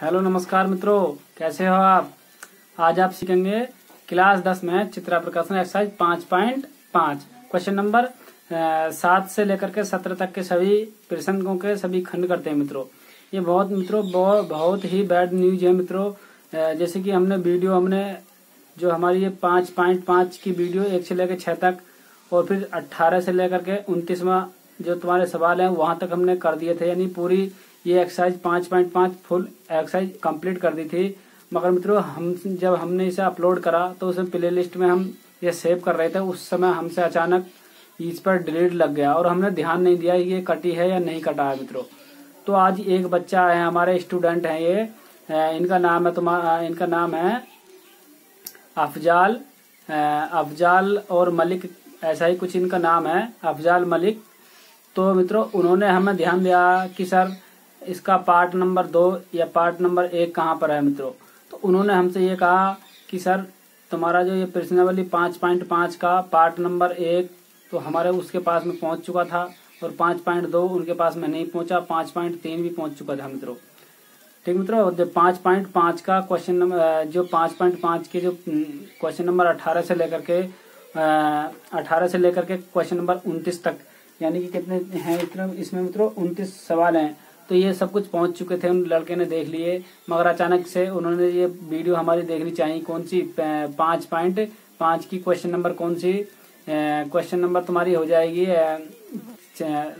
Hello नमस्कार मित्रों। कैसे हो आप? आज आप सीखेंगे क्लास दस में चित्रा प्रकाशन एक्सरसाइज पाँच पॉइंट पाँच। क्वेश्चन नंबर सात से लेकर के सत्रह तक के सभी प्रश्नों के सभी खंड करते हैं मित्रों। ये बहुत मित्रों बहुत, बहुत ही बैड न्यूज़ है मित्रों। जैसे कि हमने वीडियो हमने जो हमारी ये पाँच पॉइंट पाँच की वीडियो एक से लेकर छह तक और फिर अट्ठारह से लेकर के उन्तीसवा जो तुम्हारे सवाल है वहाँ तक हमने कर दिए थे। यानी पूरी ये एक्सरसाइज पाँच पॉइंट पाँच फुल एक्सरसाइज कंप्लीट कर दी थी। मगर मित्रों, हम जब हमने इसे अपलोड करा तो उस प्ले लिस्ट में हम ये सेव कर रहे थे। उस समय हमसे अचानक इस पर डिलीट लग गया और हमने ध्यान नहीं दिया ये कटी है या नहीं कटा है मित्रों। तो आज एक बच्चा है, हमारे स्टूडेंट है ये। इनका नाम है तुम्हारा इनका नाम है अफजाल। अफजाल और मलिक, ऐसा ही कुछ इनका नाम है, अफजाल मलिक। तो मित्रों, उन्होंने हमें ध्यान दिया कि सर इसका पार्ट नंबर दो या पार्ट नंबर एक कहाँ पर है मित्रों? तो उन्होंने हमसे ये कहा कि, सर, तुम्हारा जो ये प्रश्नावली पाँच पॉइंट पाँच का पार्ट नंबर एक तो हमारे उसके पास में पहुँच चुका था और पाँच पॉइंट दो उनके पास में नहीं पहुँचा, पाँच पॉइंट तीन भी पहुँच चुका था मित्रों। ठीक मित्रों जो पाँच पॉइंट पाँच का क्वेश्चन नंबर जो पाँच पॉइंट पाँच के जो क्वेश्चन नंबर अठारह से लेकर के अठारह से लेकर के क्वेश्चन नंबर उनतीस तक, यानी कि कितने हैं इसमें मित्रों उनतीस सवाल हैं। तो ये सब कुछ पहुँच चुके थे उन लड़के ने देख लिए, मगर अचानक से उन्होंने ये वीडियो हमारी देखनी चाहिए, कौन सी पाँच पॉइंट, पाँच की क्वेश्चन नंबर कौन सी क्वेश्चन नंबर तुम्हारी हो जाएगी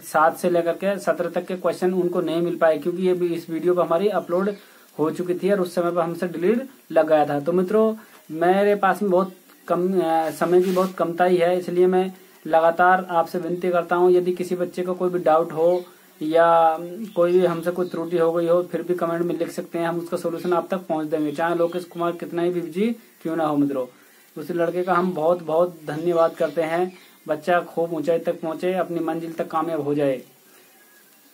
सात से लेकर के सत्रह तक के क्वेश्चन उनको नहीं मिल पाए, क्योंकि ये इस वीडियो पर हमारी अपलोड हो चुकी थी और उस समय पर हमसे डिलीट लग गया था। तो मित्रों, मेरे पास में बहुत कम समय की बहुत कमता ही है, इसलिए मैं लगातार आपसे विनती करता हूँ, यदि किसी बच्चे को कोई भी डाउट हो या कोई भी हमसे कोई त्रुटि हो गई हो, फिर भी कमेंट में लिख सकते हैं, हम उसका सोल्यूशन आप तक पहुँच देंगे। चाहे लोकेश कुमार कितना ही बिज़ी क्यों ना हो, मित्रों। उस लड़के का हम बहुत बहुत धन्यवाद करते हैं। बच्चा खूब ऊंचाई तक पहुँचे, अपनी मंजिल तक कामयाब हो जाए।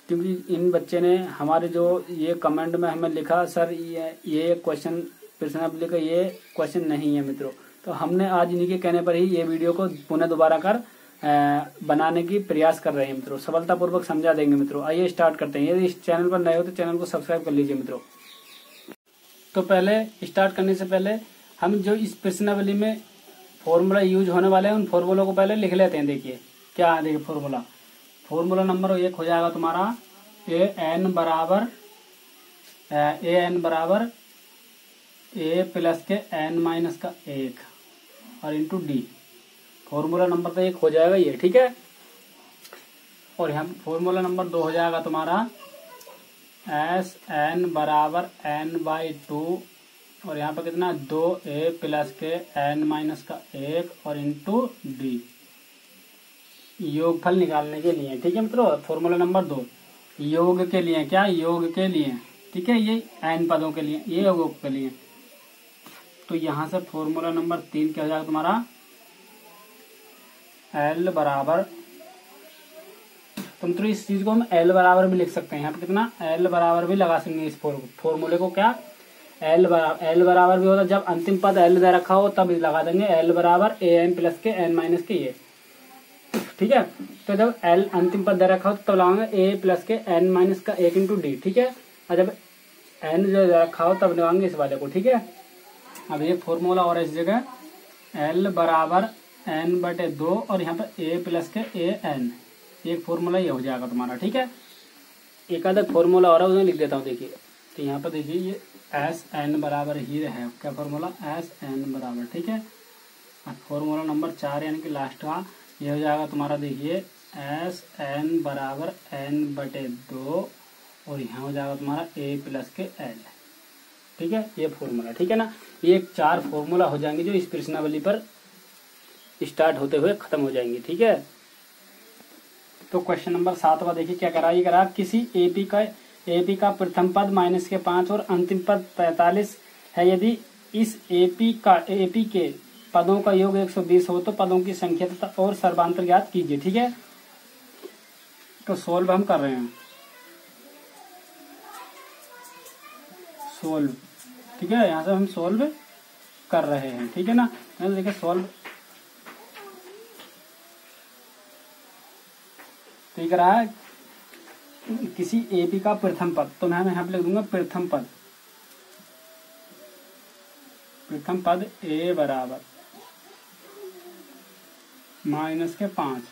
क्योंकि इन बच्चे ने हमारे जो ये कमेंट में हमें लिखा, सर, ये ये क्वेश्चन प्रश्नावली का ये क्वेश्चन नहीं है, मित्रों। तो हमने आज इन्हीं के कहने पर ही ये वीडियो को पुनः दोबारा कर बनाने की प्रयास कर रहे हैं मित्रों। सफलतापूर्वक समझा देंगे मित्रों। आइए स्टार्ट करते हैं। यदि इस चैनल पर नए हो तो चैनल को सब्सक्राइब कर लीजिए मित्रों। तो पहले स्टार्ट करने से पहले, हम जो इस प्रश्नावली में फॉर्मूला यूज़ होने वाले हैं, उन फॉर्मूलों को पहले लिख लेते हैं। देखिए, क्या है? देखिए फॉर्मूला फॉर्मूला नंबर एक हो जाएगा तुम्हारा ए एन बराबर ए एन बराबर, ए प्लस के एन माइनस का एक और इंटू डी फॉर्मूला नंबर तो एक हो जाएगा ये, ठीक है? और यहाँ फॉर्मूला नंबर दो हो जाएगा तुम्हारा। एस एन बराबर एन बाई टू और यहाँ पर कितना? दो ए प्लस के एन माइनस का एक, और इंटू डी योगफल निकालने के लिए, ठीक है मित्रों? फॉर्मूला नंबर दो। योग के लिए, क्या? योग के लिए, ठीक है? ये एन पदों के लिए, ये योग के लिए। तो यहाँ से फॉर्मूला नंबर तीन क्या हो जाएगा तुम्हारा? एल बराबर तो मित्रों इस चीज़ को हम एल बराबर भी लिख सकते हैं। यहाँ पे कितना? एल बराबर भी लगा सकते हैं इस फॉर्मूले को क्या? एल बराबर एल बराबर भी होता है। जब अंतिम पद एल दे रखा हो, तब लगा देंगे एल बराबर ए एन प्लस के एन माइनस के ये ठीक है? तो जब एल अंतिम पद दे रखा हो, तब लगाएँगे ए प्लस के एन माइनस का एक इंटू डी ठीक है? और जब एन जो रखा हो, तब लगाएँगे इस वाले को। ठीक है? अब ये फॉर्मूला और इस जगह एल बराबर एन बटे दो और यहाँ पर ए प्लस के ए एन एक फॉर्मूला ये हो जाएगा तुम्हारा, ठीक है? एक आधा फॉर्मूला और है, उसमें लिख देता हूँ, देखिए। तो यहाँ पर देखिए, ये एस एन बराबर ही है क्या फॉर्मूला एस एन बराबर, ठीक है? फॉर्मूला नंबर चार यानी कि लास्ट का, ये हो जाएगा तुम्हारा, देखिए एस एन बराबर एन बटे दो और यहाँ हो जाएगा तुम्हारा ए प्लस के एल ठीक है? ये फॉर्मूला ठीक है ना? ये चार फॉर्मूला हो जाएँगे जो इस प्रश्नावली पर स्टार्ट होते हुए खत्म हो जाएँगे, ठीक है? तो क्वेश्चन नंबर सातवा देखिए, क्या करा, ये करा किसी एपी का एपी का प्रथम पद माइनस के पाँच और अंतिम पद पैतालीस है। यदि इस एपी का एपी के पदों का योग 120 हो तो पदों की संख्या और सर्वांतर ज्ञात कीजिए, ठीक है? तो सोल्व हम कर रहे हैं। सोल्व, ठीक है? यहाँ से हम सोल्व कर रहे हैं, ठीक है ना? देखिए, सोल्व ठीक रहा है किसी एपी का प्रथम पद तो मैं यहाँ पर लिख दूँगा प्रथम पद। प्रथम पद ए बराबर माइनस के पाँच।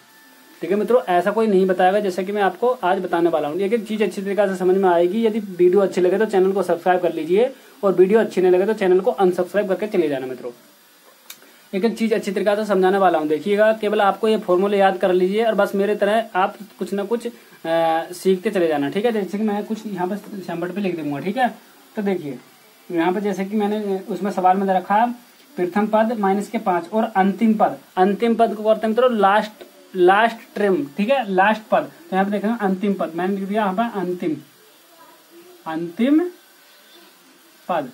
ठीक है मित्रों, ऐसा कोई नहीं बताएगा जैसे कि मैं आपको आज बताने वाला हूँ। एक एक चीज़ अच्छी तरीके से समझ में आएगी। यदि वीडियो अच्छी लगे तो चैनल को सब्सक्राइब कर लीजिए और वीडियो अच्छी नहीं लगे तो चैनल को अनसब्सक्राइब करके चले जाना मित्रों। एक एक चीज़ अच्छी तरीके से समझाने वाला हूँ। देखिएगा केवल आपको ये फॉर्मूले याद कर लीजिए और बस मेरे तरह आप कुछ ना कुछ आ, सीखते चले जाना ठीक है? जैसे कि मैं कुछ यहाँ पर शैम्बट पे लिख दूँगा ठीक है? तो देखिए यहाँ पर जैसे कि मैंने उसमें सवाल में रखा प्रथम पद माइनस के पाँच और अंतिम पद। अंतिम पद को करते मित्रों लास्ट लास्ट ट्रिम ठीक है? लास्ट पद। तो यहाँ पे देखेंगे अंतिम पद। मैंने लिख दिया यहाँ पर अंतिम। अंतिम पद।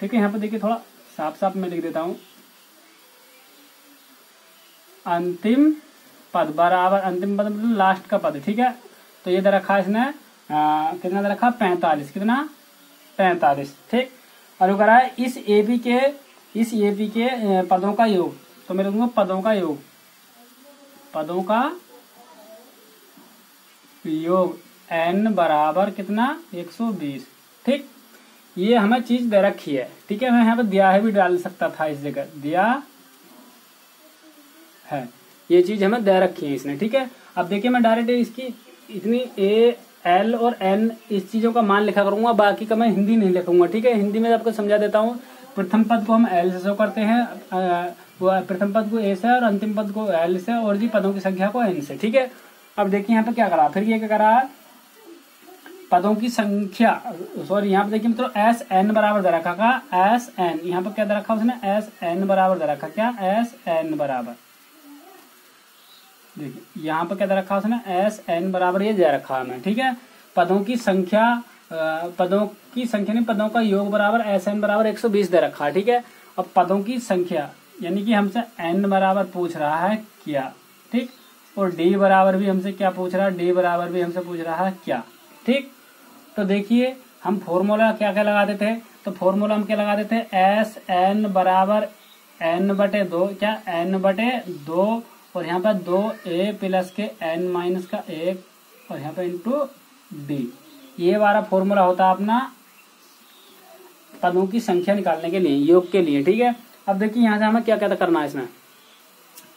ठीक है यहाँ पे देखिए थोड़ा साफ़ साफ़ मैं लिख देता हूँ। अंतिम पद, बराबर अंतिम पद मतलब लास्ट का पद, ठीक है? तो ये दे रखा इसने कितना दे रखा? पैंतालीस, कितना? पैंतालीस, ठीक? और वो करा है, इस एपी के, इस एपी के पदों का योग तो मैं लिखूँगा पदों का योग। पदों का योग एन बराबर कितना? 120 ठीक? ये हमें चीज़ दे रखी है, ठीक है? मैं यहाँ पर दिया है, भी डाल सकता था इस जगह, दिया है। ये चीज़ हमें दे रखी है इसने, ठीक है? अब देखिए मैं डायरेक्ट इसकी इतनी ए एल और एन इस चीज़ों का मान लिखा करूँगा, बाकी का मैं हिंदी नहीं लिखूँगा, ठीक है? हिंदी में आपको समझा देता हूँ। प्रथम पद को हम एल से शो करते हैं प्रथम पद को ए से और अंतिम पद को एल से और जी पदों की संख्या को एन से, ठीक है? अब देखिए यहाँ पे क्या करा, फिर ये क्या करा, पदों की संख्या, सॉरी, यहाँ पे देखिए मित्रों एस एन बराबर दे रखा का एस एन यहाँ पे क्या दे रखा उसने? एस एन बराबर दे रखा, क्या? एस एन बराबर। देखिए, यहाँ पर क्या रखा उसने? एस एन बराबर ये दे रखा हमें, ठीक है? पदों की संख्या पदों की संख्या नहीं, पदों का योग बराबर एस एन बराबर एक सौ बीस दे रखा है, ठीक है? अब पदों की संख्या, यानी कि हमसे एन बराबर पूछ रहा है क्या, ठीक? और डी बराबर भी हमसे क्या पूछ रहा है? डी बराबर भी हमसे पूछ रहा है क्या, ठीक? तो देखिए, हम फॉर्मूला क्या क्या लगा देते हैं? तो फॉर्मूला हम क्या लगा देते हैं? एस एन बराबर एन बटे दो, क्या? एन बटे दो और यहाँ पर दो ए प्लस के एन माइनस का एक और यहाँ पे इंटू डी ये वाला फॉर्मूला होता है अपना पदों की संख्या निकालने के लिए, योग के लिए, ठीक है? अब देखिए यहाँ से हमें क्या क्या करना है इसमें।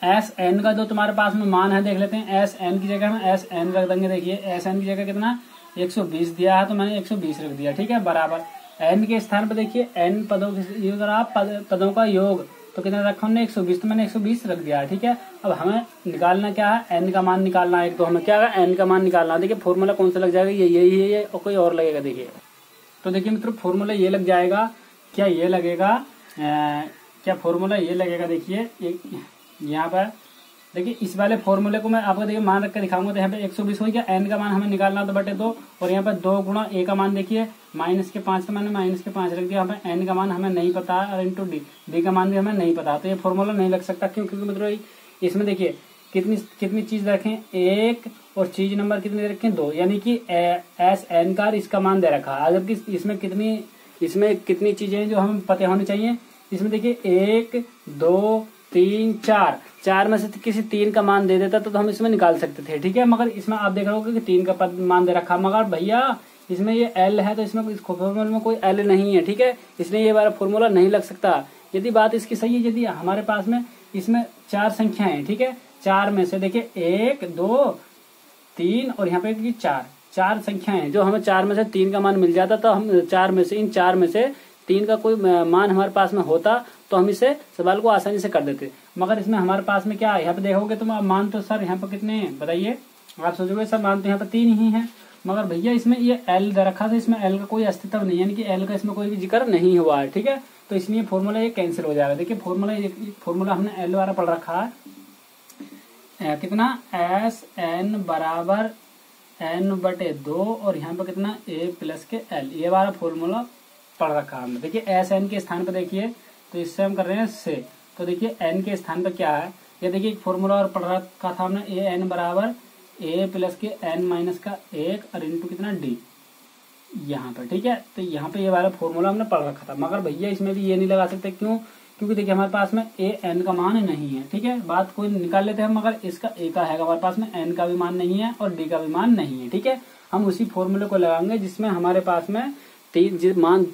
एस एन का जो तुम्हारे पास में मान है, देख लेते हैं। एस एन की जगह हम एस एन रख देंगे, देखिए। एस एन की जगह कितना? 120 दिया है तो मैंने 120 रख दिया, ठीक है? बराबर। एन के स्थान पर देखिए एन पदों के अगर आप पदों का योग तो कितना रखा हमने 120 तो मैंने 120 रख दिया है, ठीक है? अब हमें निकालना क्या है? एन का मान निकालना है तो हमें क्या है? एन का मान निकालना देखिए फॉर्मूला कौन सा लग जाएगा? ये यही है ये, और कोई और लगेगा, देखिए। तो देखिए मित्रों फॉर्मूला ये लग जाएगा। क्या ये लगेगा? क्या फॉर्मूला ये लगेगा? देखिए यहाँ पर देखिए, इस वाले फॉर्मूले को मैं आपको देखिए, मान रख दिखाऊँगा। तो यहाँ पे 120 हो गया। एन का मान हमें निकालना तो बटे दो, और यहाँ पे दो गुणा ए का मान देखिए। माइनस के पाँच का मान माइनस के पाँच रख दिया। पे एन का मान हमें नहीं पता, और इंटू डी डी का मान भी हमें नहीं पता। तो ये फॉर्मूला नहीं लग सकता। क्यों? क्योंकि मतलब इसमें देखिए, कितनी कितनी चीज़ रखें? एक, और चीज़ नंबर कितनी रखें दो। यानी कि एस एन का इसका मान दे रखा। है जबकि इसमें कितनी इसमें कितनी चीज़ें जो हमें पते होनी चाहिए? इसमें देखिए, एक, दो तीन चार। चार में से किसी तीन का मान दे देता तो, तो हम इसमें निकाल सकते थे ठीक है? मगर इसमें आप देख रहे हो कि तीन का पद मान दे रखा। मगर भैया इसमें ये एल है तो इसमें इस फॉर्मूला में कोई एल नहीं है ठीक है? इसलिए ये वाला फॉर्मूला नहीं लग सकता। यदि बात इसकी सही है यदि हमारे पास में इसमें चार संख्याएँ ठीक है? चार में से देखिए एक दो तीन और यहाँ पे चार। चार संख्याएँ जो हमें चार में से तीन का मान मिल जाता तो हम चार में से इन चार में से तीन का कोई मान हमारे पास में होता तो हम इसे सवाल को आसानी से कर देते। मगर इसमें हमारे पास में क्या यहाँ पे देखोगे तो मान तो सर यहाँ पर कितने हैं? बताइए। आप सोचोगे सर मान तो यहाँ पर तीन ही है। मगर भैया इसमें ये एल रखा था इसमें एल का कोई अस्तित्व नहीं यानी कि एल का इसमें कोई भी ज़िक्र नहीं हुआ है, ठीक है? तो इसलिए फॉर्मूला ये कैंसिल हो जाएगा देखिए फॉर्मूला फॉर्मूला हमने एल वाला पढ़ रखा है। कितना? एस एन बराबर एन बटे दो और यहाँ पर कितना? ए प्लस के एल ये वाला फॉर्मूला पढ़ रखा हमने। देखिए एस एन के स्थान पर देखिए। तो इससे हम कर रहे हैं से। तो देखिए एन के स्थान पर क्या है? ये देखिए, एक फॉर्मूला और पढ़ रखा था हमने ए एन बराबर ए प्लस के एन माइनस का एक और इंटू कितना डी यहाँ पर, ठीक है? तो यहाँ पे ये वाला फॉर्मूला हमने पढ़ रखा था। मगर भैया, इसमें भी ये नहीं लगा सकते, क्यों? क्योंकि देखिए, हमारे पास में ए एन का मान नहीं है, ठीक है? बात कोई निकाल लेते हैं, मगर इसका ए का है, हमारे पास में एन का भी मान नहीं है और डी का भी मान नहीं है, ठीक है? हम उसी फॉर्मूले को लगाएँगे जिसमें हमारे पास में तीन मान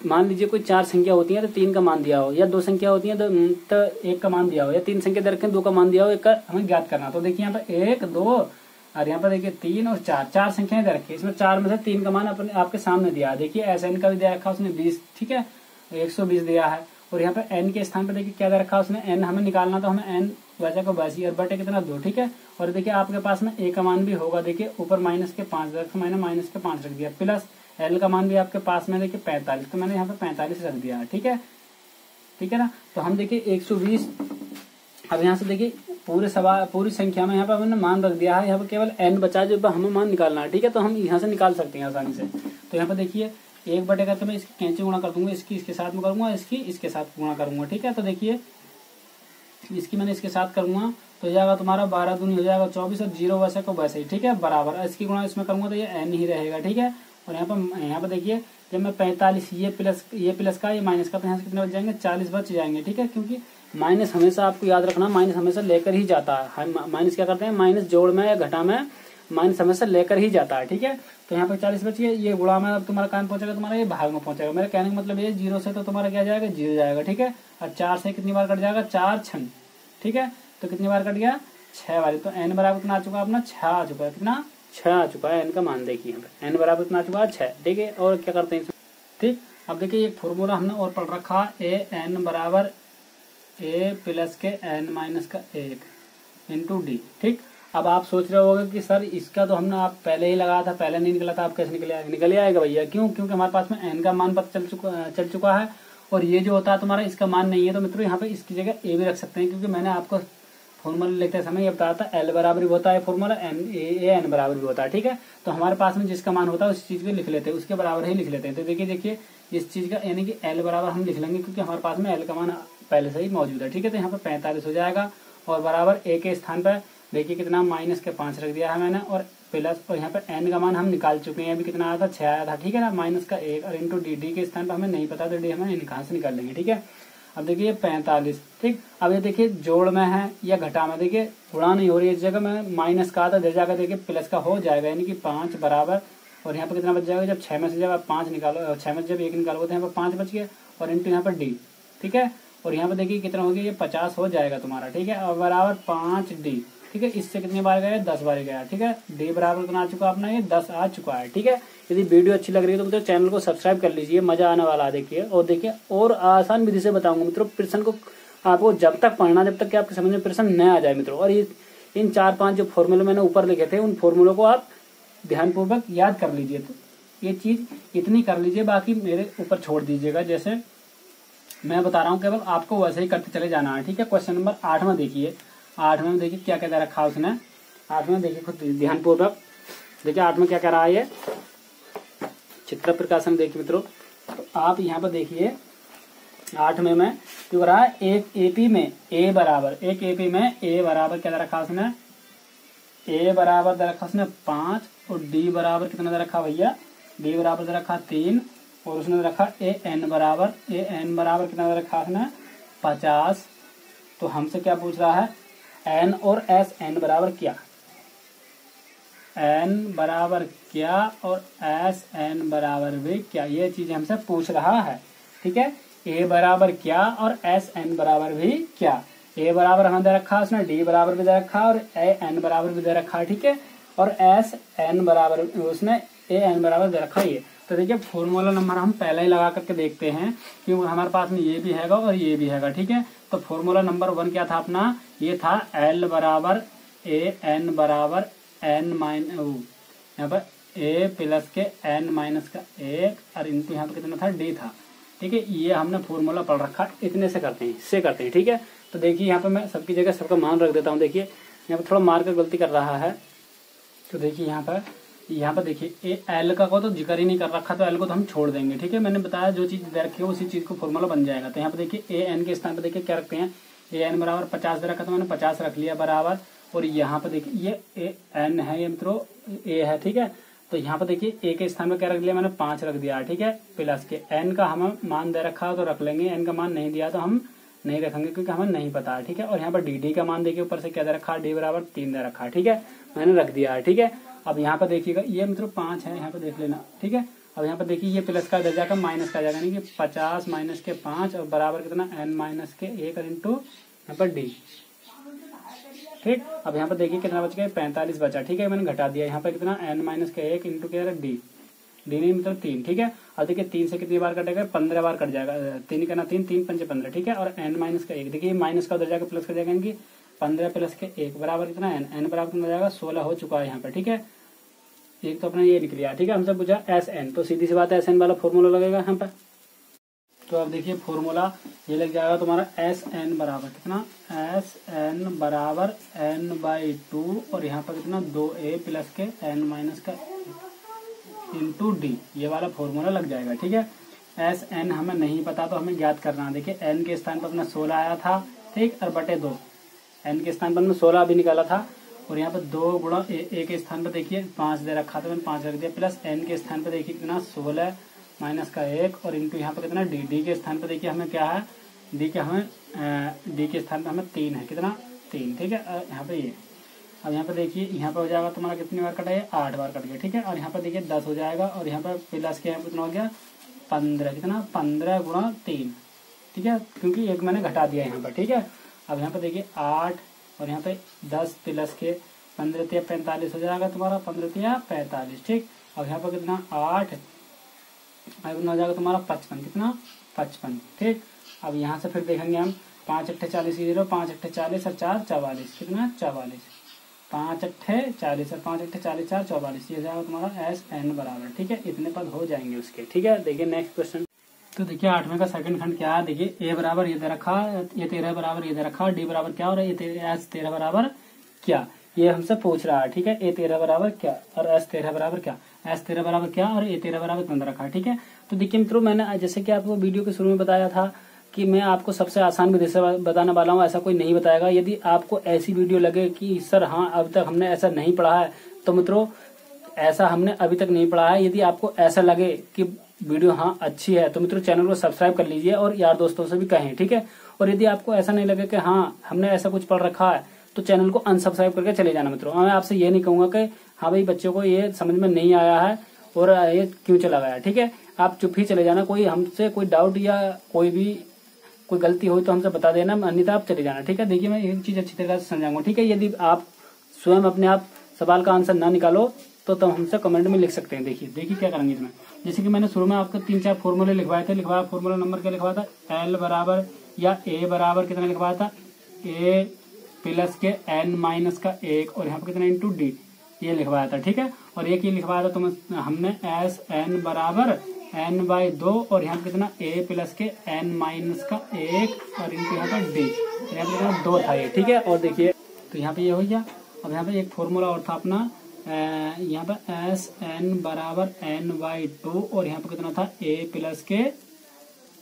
मान लीजिए कोई चार संख्या होती है तो तीन का मान दिया हो या दो संख्या होती है तो, तो एक का मान दिया हो या तीन संख्या दे रखे दो का मान दिया हो एक का हमें ज्ञात करना तो देखिए यहाँ पर एक दो और यहाँ पर देखिए तीन और चार चार संख्याएँ दे रखी इसमें चार में से तीन का मान अपने आपके सामने दिया देखिए एस एन का भी दे रखा उसने बीस ठीक है एक सौ बीस दिया है। और यहाँ पर एन के स्थान पर देखिए क्या दे रखा उसने एन हमें निकालना तो हमें एन वजह को बासी और बटे कितना दो ठीक है। और देखिए आपके पास में ए का मान भी होगा देखिए ऊपर माइनस के पाँच रख मैंने माइनस के पाँच रख दिया प्लस एल का मान भी आपके पास में देखिए पैंतालीस तो मैंने यहाँ पे पैंतालीस रख दिया, ठीक है? ठीक है ना? तो हम देखिए एक सौ बीस, अब यहाँ से देखिए पूरे सवाल पूरी संख्या में यहाँ पे हमने मान रख दिया है, यहाँ पे केवल एन बचा जो हमें मान निकालना है, ठीक है? तो हम यहाँ से निकाल सकते हैं आसानी से। तो यहाँ पे देखिए, एक बटे का तो मैं इसकी कैंची गुणा कर दूँगा, इसकी इसके साथ में करूँगा, इसकी इसके साथ गुणा करूँगा, ठीक है? तो देखिए, इसकी मैंने इसके साथ करूँगा तो जाएगा तुम्हारा बारह दूनी हो जाएगा चौबीस, और ज़ीरो वैसे को वैसे ही, ठीक है? बराबर। इसकी गुणा इसमें करूँगा तो ये एन ही रहेगा, ठीक है? और यहाँ पर यहाँ पर देखिए, जब मैं पैंतालीस, ये प्लस ये प्लस का, ये माइनस का तो यहाँ से कितने बच जाएँगे? चालीस बच जाएँगे, ठीक है? क्योंकि माइनस हमेशा आपको याद रखना माइनस हमेशा लेकर ही जाता है। माइनस क्या करते हैं? माइनस जोड़ में या घटा में माइनस हमेशा लेकर ही जाता है, ठीक है? तो यहाँ पर चालीस बच बचिए ये गुणा में अब तुम्हारा कान पहुंचेगा? तुम्हारा ये भाग में पहुंचेगा। मेरे कहने का मतलब ये ज़ीरो से तो तुम्हारा क्या जाएगा? ज़ीरो जाएगा, ठीक है? और चार से कितनी बार कट जाएगा? चार छन, ठीक है? तो कितनी बार कट गया? छह बार। तो एन बराबर कितना आ चुका? अपना छह आ चुका है। कितना? छह आ चुका है एन का मान देखिए एन बराबर कितना आ चुका है? छह। ठीक है, और क्या करते हैं ठीक, अब देखिए एक फॉर्मूला हमने और पढ़ रखा ए एन बराबर ए प्लस के एन माइनस का एक इंटू डी ठीक, अब आप सोच रहे होगे कि सर इसका तो हमने आप पहले ही लगाया था, पहले नहीं निकला था आप कैसे निकले आएगा निकल आएगा भैया, क्यों? क्योंकि हमारे पास में एन का मान पता चल चुका चल चुका है, और ये जो होता है तुम्हारा, इसका मान नहीं है तो मित्रों यहाँ पे इसकी जगह ए भी रख सकते हैं, क्योंकि मैंने आपको फॉर्मूला लिखते समय ये बताया था एल बराबर भी होता है फॉर्मूला एन ए एन बराबर भी होता है, ठीक है? तो हमारे पास में जिसका मान होता है, उस चीज़ को लिख लेते हैं, उसके बराबर ही लिख लेते हैं। तो देखिए देखिए, इस चीज़ का, यानी कि एल बराबर हम लिख लेंगे क्योंकि हमारे पास में एल का मान पहले से ही मौजूद है, ठीक है? तो यहाँ पर पैंतालीस हो जाएगा और बराबर ए के स्थान पर, देखिए कितना माइनस के पाँच रख दिया है मैंने और प्लस और यहाँ पर एन का मान हम निकाल चुके हैं, अभी कितना आया था? छह आया था, ठीक है ना? माइनस का एक और इंटू डी डी के स्थान पर हमें नहीं पता तो डी हमें कहाँ से निकाल लेंगे, ठीक है? अब देखिए पैंतालीस, ठीक? अब ये देखिए जोड़ में है या घटा में, देखिए गुणा नहीं हो रही है इस जगह में, माइनस का था दे जाकर देखिए प्लस का हो जाएगा, यानी कि पाँच बराबर, और यहाँ पर कितना बच जाएगा? जब छह में से जब आप पाँच निकालो छह में से जब एक निकालो तो यहाँ पर पाँच बच गया, और इंटू यहाँ पर डी ठीक है? और यहाँ पर देखिए कितना हो गया? ये पचास हो जाएगा तुम्हारा, ठीक है? और बराबर पाँच डी ठीक है? इससे कितनी बार गया? दस बार गया, ठीक है? डी बराबर कितना आ चुका? अपना ये दस आ चुका है, ठीक है? यदि वीडियो अच्छी लग रही है तो मित्रों, चैनल को सब्सक्राइब कर लीजिए, मज़ा आने वाला है देखिए। और देखिए, और आसान विधि से बताऊँगा मित्रों, प्रश्न को आपको जब तक पढ़ना, जब तक कि आपके समझ में प्रश्न न आ जाए मित्रों। और ये, इन चार पाँच जो फॉर्मूले मैंने ऊपर लिखे थे, उन फॉर्मूलों को आप ध्यानपूर्वक याद कर लीजिए। तो ये चीज़ इतनी कर लीजिए, बाकी मेरे ऊपर छोड़ दीजिएगा। जैसे मैं बता रहा हूँ, केवल आपको वैसे ही करते चले जाना है, ठीक है? क्वेश्चन नंबर आठ में देखिए। आठ में देखिए क्या क्या रखा उसने। आठ में देखिए, खुद ध्यानपूर्वक। देखिए, आठ में क्या कह रहा है ये? चित्र प्रकाशन देखिए मित्रों। तो आप यहाँ पर देखिए, आठ में मैं क्यों रहा है एक एपी में ए बराबर, एक एपी में ए बराबर क्या रखा उसने ए बराबर दे रखा उसने पाँच, और डी बराबर कितना दे रखा भैया? डी बराबर दे रखा तीन, और उसने रखा ए एन बराबर ए एन बराबर कितना दे रखा उसने पचास। तो हमसे क्या पूछ रहा है? एन और एस एन बराबर क्या? एन बराबर क्या और एस एन बराबर भी क्या? ये चीज़ हमसे पूछ रहा है। ठीक है? ए बराबर क्या और एस एन बराबर भी क्या? ए बराबर हमें दे रखा उसने डी बराबर भी दे रखा और ए एन बराबर भी दे रखा, ठीक है? और एस एन बराबर, उसने ए एन बराबर दे रखा ये तो देखिए फॉर्मूला नंबर हम पहले ही लगा करके देखते हैं कि हमारे पास में ये भी हैगा और ये भी हैगा, ठीक है? तो फॉर्मूला नंबर वन क्या था अपना? ये था एल बराबर ए एन बराबर एन माइन यहाँ पर ए प्लस के एन माइनस का एक, और इनटू यहाँ पर कितना था? डी था। ठीक है, ये हमने फॉर्मूला पढ़ रखा, इतने से करते हैं, से करते हैं, ठीक है? तो देखिए, यहाँ पे मैं सबकी जगह सबका मान रख देता हूँ, देखिए, यहाँ पर थोड़ा मार कर गलती कर रहा है। तो देखिए, यहाँ पर यहाँ पर देखिए, ए एल का को तो ज़िक्र ही नहीं कर रखा तो एल को तो हम छोड़ देंगे, ठीक है? मैंने बताया जो चीज़ दे रखी है, उसी चीज़ को फॉर्मूला बन जाएगा। तो यहाँ पर देखिए ए एन के स्थान पर देखिए, क्या रखते हैं? ए एन बराबर पचास दे रखा तो मैंने पचास रख लिया बराबर। और यहाँ पर देखिए, ये ए, एन है ये मित्रों, ए है, ठीक है? तो यहाँ पर देखिए, ए के स्थान पर क्या रख लिया? मैंने पाँच रख दिया, ठीक है? प्लस के एन का हमें मान दे रखा तो रख लेंगे, एन का मान नहीं दिया तो हम नहीं रखेंगे क्योंकि हमें नहीं पता है ठीक है? और यहाँ पर डी डी का मान देखिए, ऊपर से क्या दे रखा? डी बराबर तीन दे रखा, ठीक है? मैंने रख दिया है ठीक है? अब यहाँ पर देखिएगा, ये मित्रों पाँच है, यहाँ पर देख लेना, ठीक है? अब यहाँ पर देखिए, ये प्लस का दर्जा का माइनस का जाएगा, यानी कि पचास माइनस के पाँच और बराबर कितना? एन माइनस के एक इंटू यहाँ पर डी। ठीक? अब यहाँ पर देखिए कितना बच गया, पैंतालीस बचा। ठीक है, मैंने घटा दिया। यहाँ पर कितना? एन माइनस के एक इंटू क्या डी डी नहीं मतलब तीन। ठीक है? अब देखिए तीन से कितनी बार कटेगा? पंद्रह बार कट जाएगा। तीन का ना तीन तीन पंचे पंद्रह। ठीक है? और एन माइनस का एक। देखिए माइनस का उधर जाएगा प्लस कर जाएगा यानी पंद्रह प्लस के एक बराबर कितना? एन एन बराबर कितना जाएगा? सोलह हो चुका है यहाँ पर। ठीक है? एक तो अपना ये लिख लिया ठीक है? हमसे पूछा एस एन तो सीधी सी बात है एस एन वाला फॉर्मूला लगेगा यहाँ पर। तो अब देखिए फॉर्मूला ये लग जाएगा तुम्हारा एस एन बराबर, कितना? एस एन बराबर एन बाई टू और यहाँ पर कितना? दो ए प्लस के एन माइनस का इंटू डी ये वाला फॉर्मूला लग जाएगा, ठीक है? एस एन हमें नहीं पता तो हमें ज्ञात करना है। देखिए एन के स्थान पर अपना सोलह आया था, ठीक? और बटे दो। एन के स्थान पर हमने सोलह अभी निकाला था, और यहाँ पर दो गुणा ए के स्थान पर देखिए, पाँच दे रखा था मैंने, पाँच रख दिया प्लस एन के स्थान पर देखिए कितना? सोलह माइनस का एक और इंटू यहाँ पर कितना डी डी के स्थान पर देखिए हमें क्या है डी के हमें डी के स्थान पर हमें तीन है कितना तीन ठीक है यहाँ पे ये अब यहाँ पर देखिए यहाँ पर हो जाएगा तुम्हारा कितनी बार कटा है आठ बार कट गया ठीक है और यहाँ पर देखिए दस हो जाएगा और यहाँ पर प्लस के यहाँ पर कितना हो गया पंद्रह कितना पंद्रह गुणा तीन ठीक है क्योंकि एक मैंने घटा दिया यहाँ पर ठीक है अब यहाँ पर देखिए आठ और यहाँ पे दस प्लस के पंद्रह पैंतालीस हो जाएगा तुम्हारा पंद्रह पैंतालीस ठीक अब यहाँ पर कितना आठ हो जाएगा तुम्हारा पचपन, कितना? पचपन, ठीक? अब यहाँ से फिर देखेंगे हम, पाँच अट्ठे चालीस ज़ीरो, पाँच अट्ठे चालीस और चार चवालीस, कितना? चवालीस। पाँच अट्ठे चालीस और पाँच अट्ठे चालीस, चार चौवालीस, ये जाएगा तुम्हारा एस एन बराबर, ठीक है? इतने पद हो जाएँगे उसके, ठीक है? देखिए नेक्स्ट क्वेश्चन तो देखिए आठवें का सेकंड खंड क्या है? देखिए ए बराबर, ये दे रखा, ये तेरह बराबर, ये दे रखा डी बराबर क्या और ये एस तेरह बराबर क्या? ये हमसे पूछ रहा है, ठीक है? ए तेरह बराबर क्या? और एस तेरह बराबर क्या? एस तेरह बराबर क्या और ए तेरह बराबर कितना रखा है, ठीक है? तो देखिए मित्रों, मैंने, जैसे कि आपको वीडियो के शुरू में बताया था कि मैं आपको सबसे आसान विधि से बताने वाला हूँ, ऐसा कोई नहीं बताएगा। यदि आपको ऐसी वीडियो लगे कि, सर हाँ अभी तक हमने ऐसा नहीं पढ़ा है तो मित्रों, ऐसा हमने अभी तक नहीं पढ़ा है। यदि आपको ऐसा लगे कि वीडियो हाँ अच्छी है तो मित्रों, चैनल को सब्सक्राइब कर लीजिए और यार दोस्तों से भी कहें, ठीक है? और यदि आपको ऐसा नहीं लगे कि हाँ हमने ऐसा कुछ पढ़ रखा है तो चैनल को अनसब्सक्राइब करके चले जाना मित्रों। मैं आपसे ये नहीं कहूँगा कि हाँ भाई, बच्चों को ये समझ में नहीं आया है और ये क्यों चला गया? ठीक है? आप चुप ही चले जाना, कोई हमसे कोई डाउट या कोई भी, कोई गलती हो तो हमसे बता देना, अन्यथा आप चले जाना, ठीक है? देखिए, मैं एक चीज़ अच्छी तरह से समझाऊँगा, ठीक है? यदि आप स्वयं अपने आप सवाल का आंसर ना निकालो तो तुम तो हमसे कमेंट में लिख सकते हैं। देखिए देखिए क्या करेंगे इसमें। जैसे कि मैंने शुरू में आपको तीन चार फॉर्मूले लिखवाए थे, लिखवाया फॉर्मूला नंबर क्या लिखवाया था? एल बराबर या ए बराबर कितना लिखवाया था? ए प्लस के एन माइनस का एक, और यहाँ पर कितना इंटू डी ये लिखवाया था, ठीक है? और एक ये लिखवाया था तुम हमने एस, एन बराबर, एन बाई दो, और यहाँ कितना? ए प्लस के एन माइनस का एक, और इनके यहाँ पर डी। यहाँ कितना? दो था ये, ठीक है? और देखिए तो यहाँ पे ये हो गया। अब यहाँ पे एक फॉर्मूला और था अपना यहाँ पे एस, एन बराबर, एन बाई टू और यहाँ पे कितना था? ए प्लस के,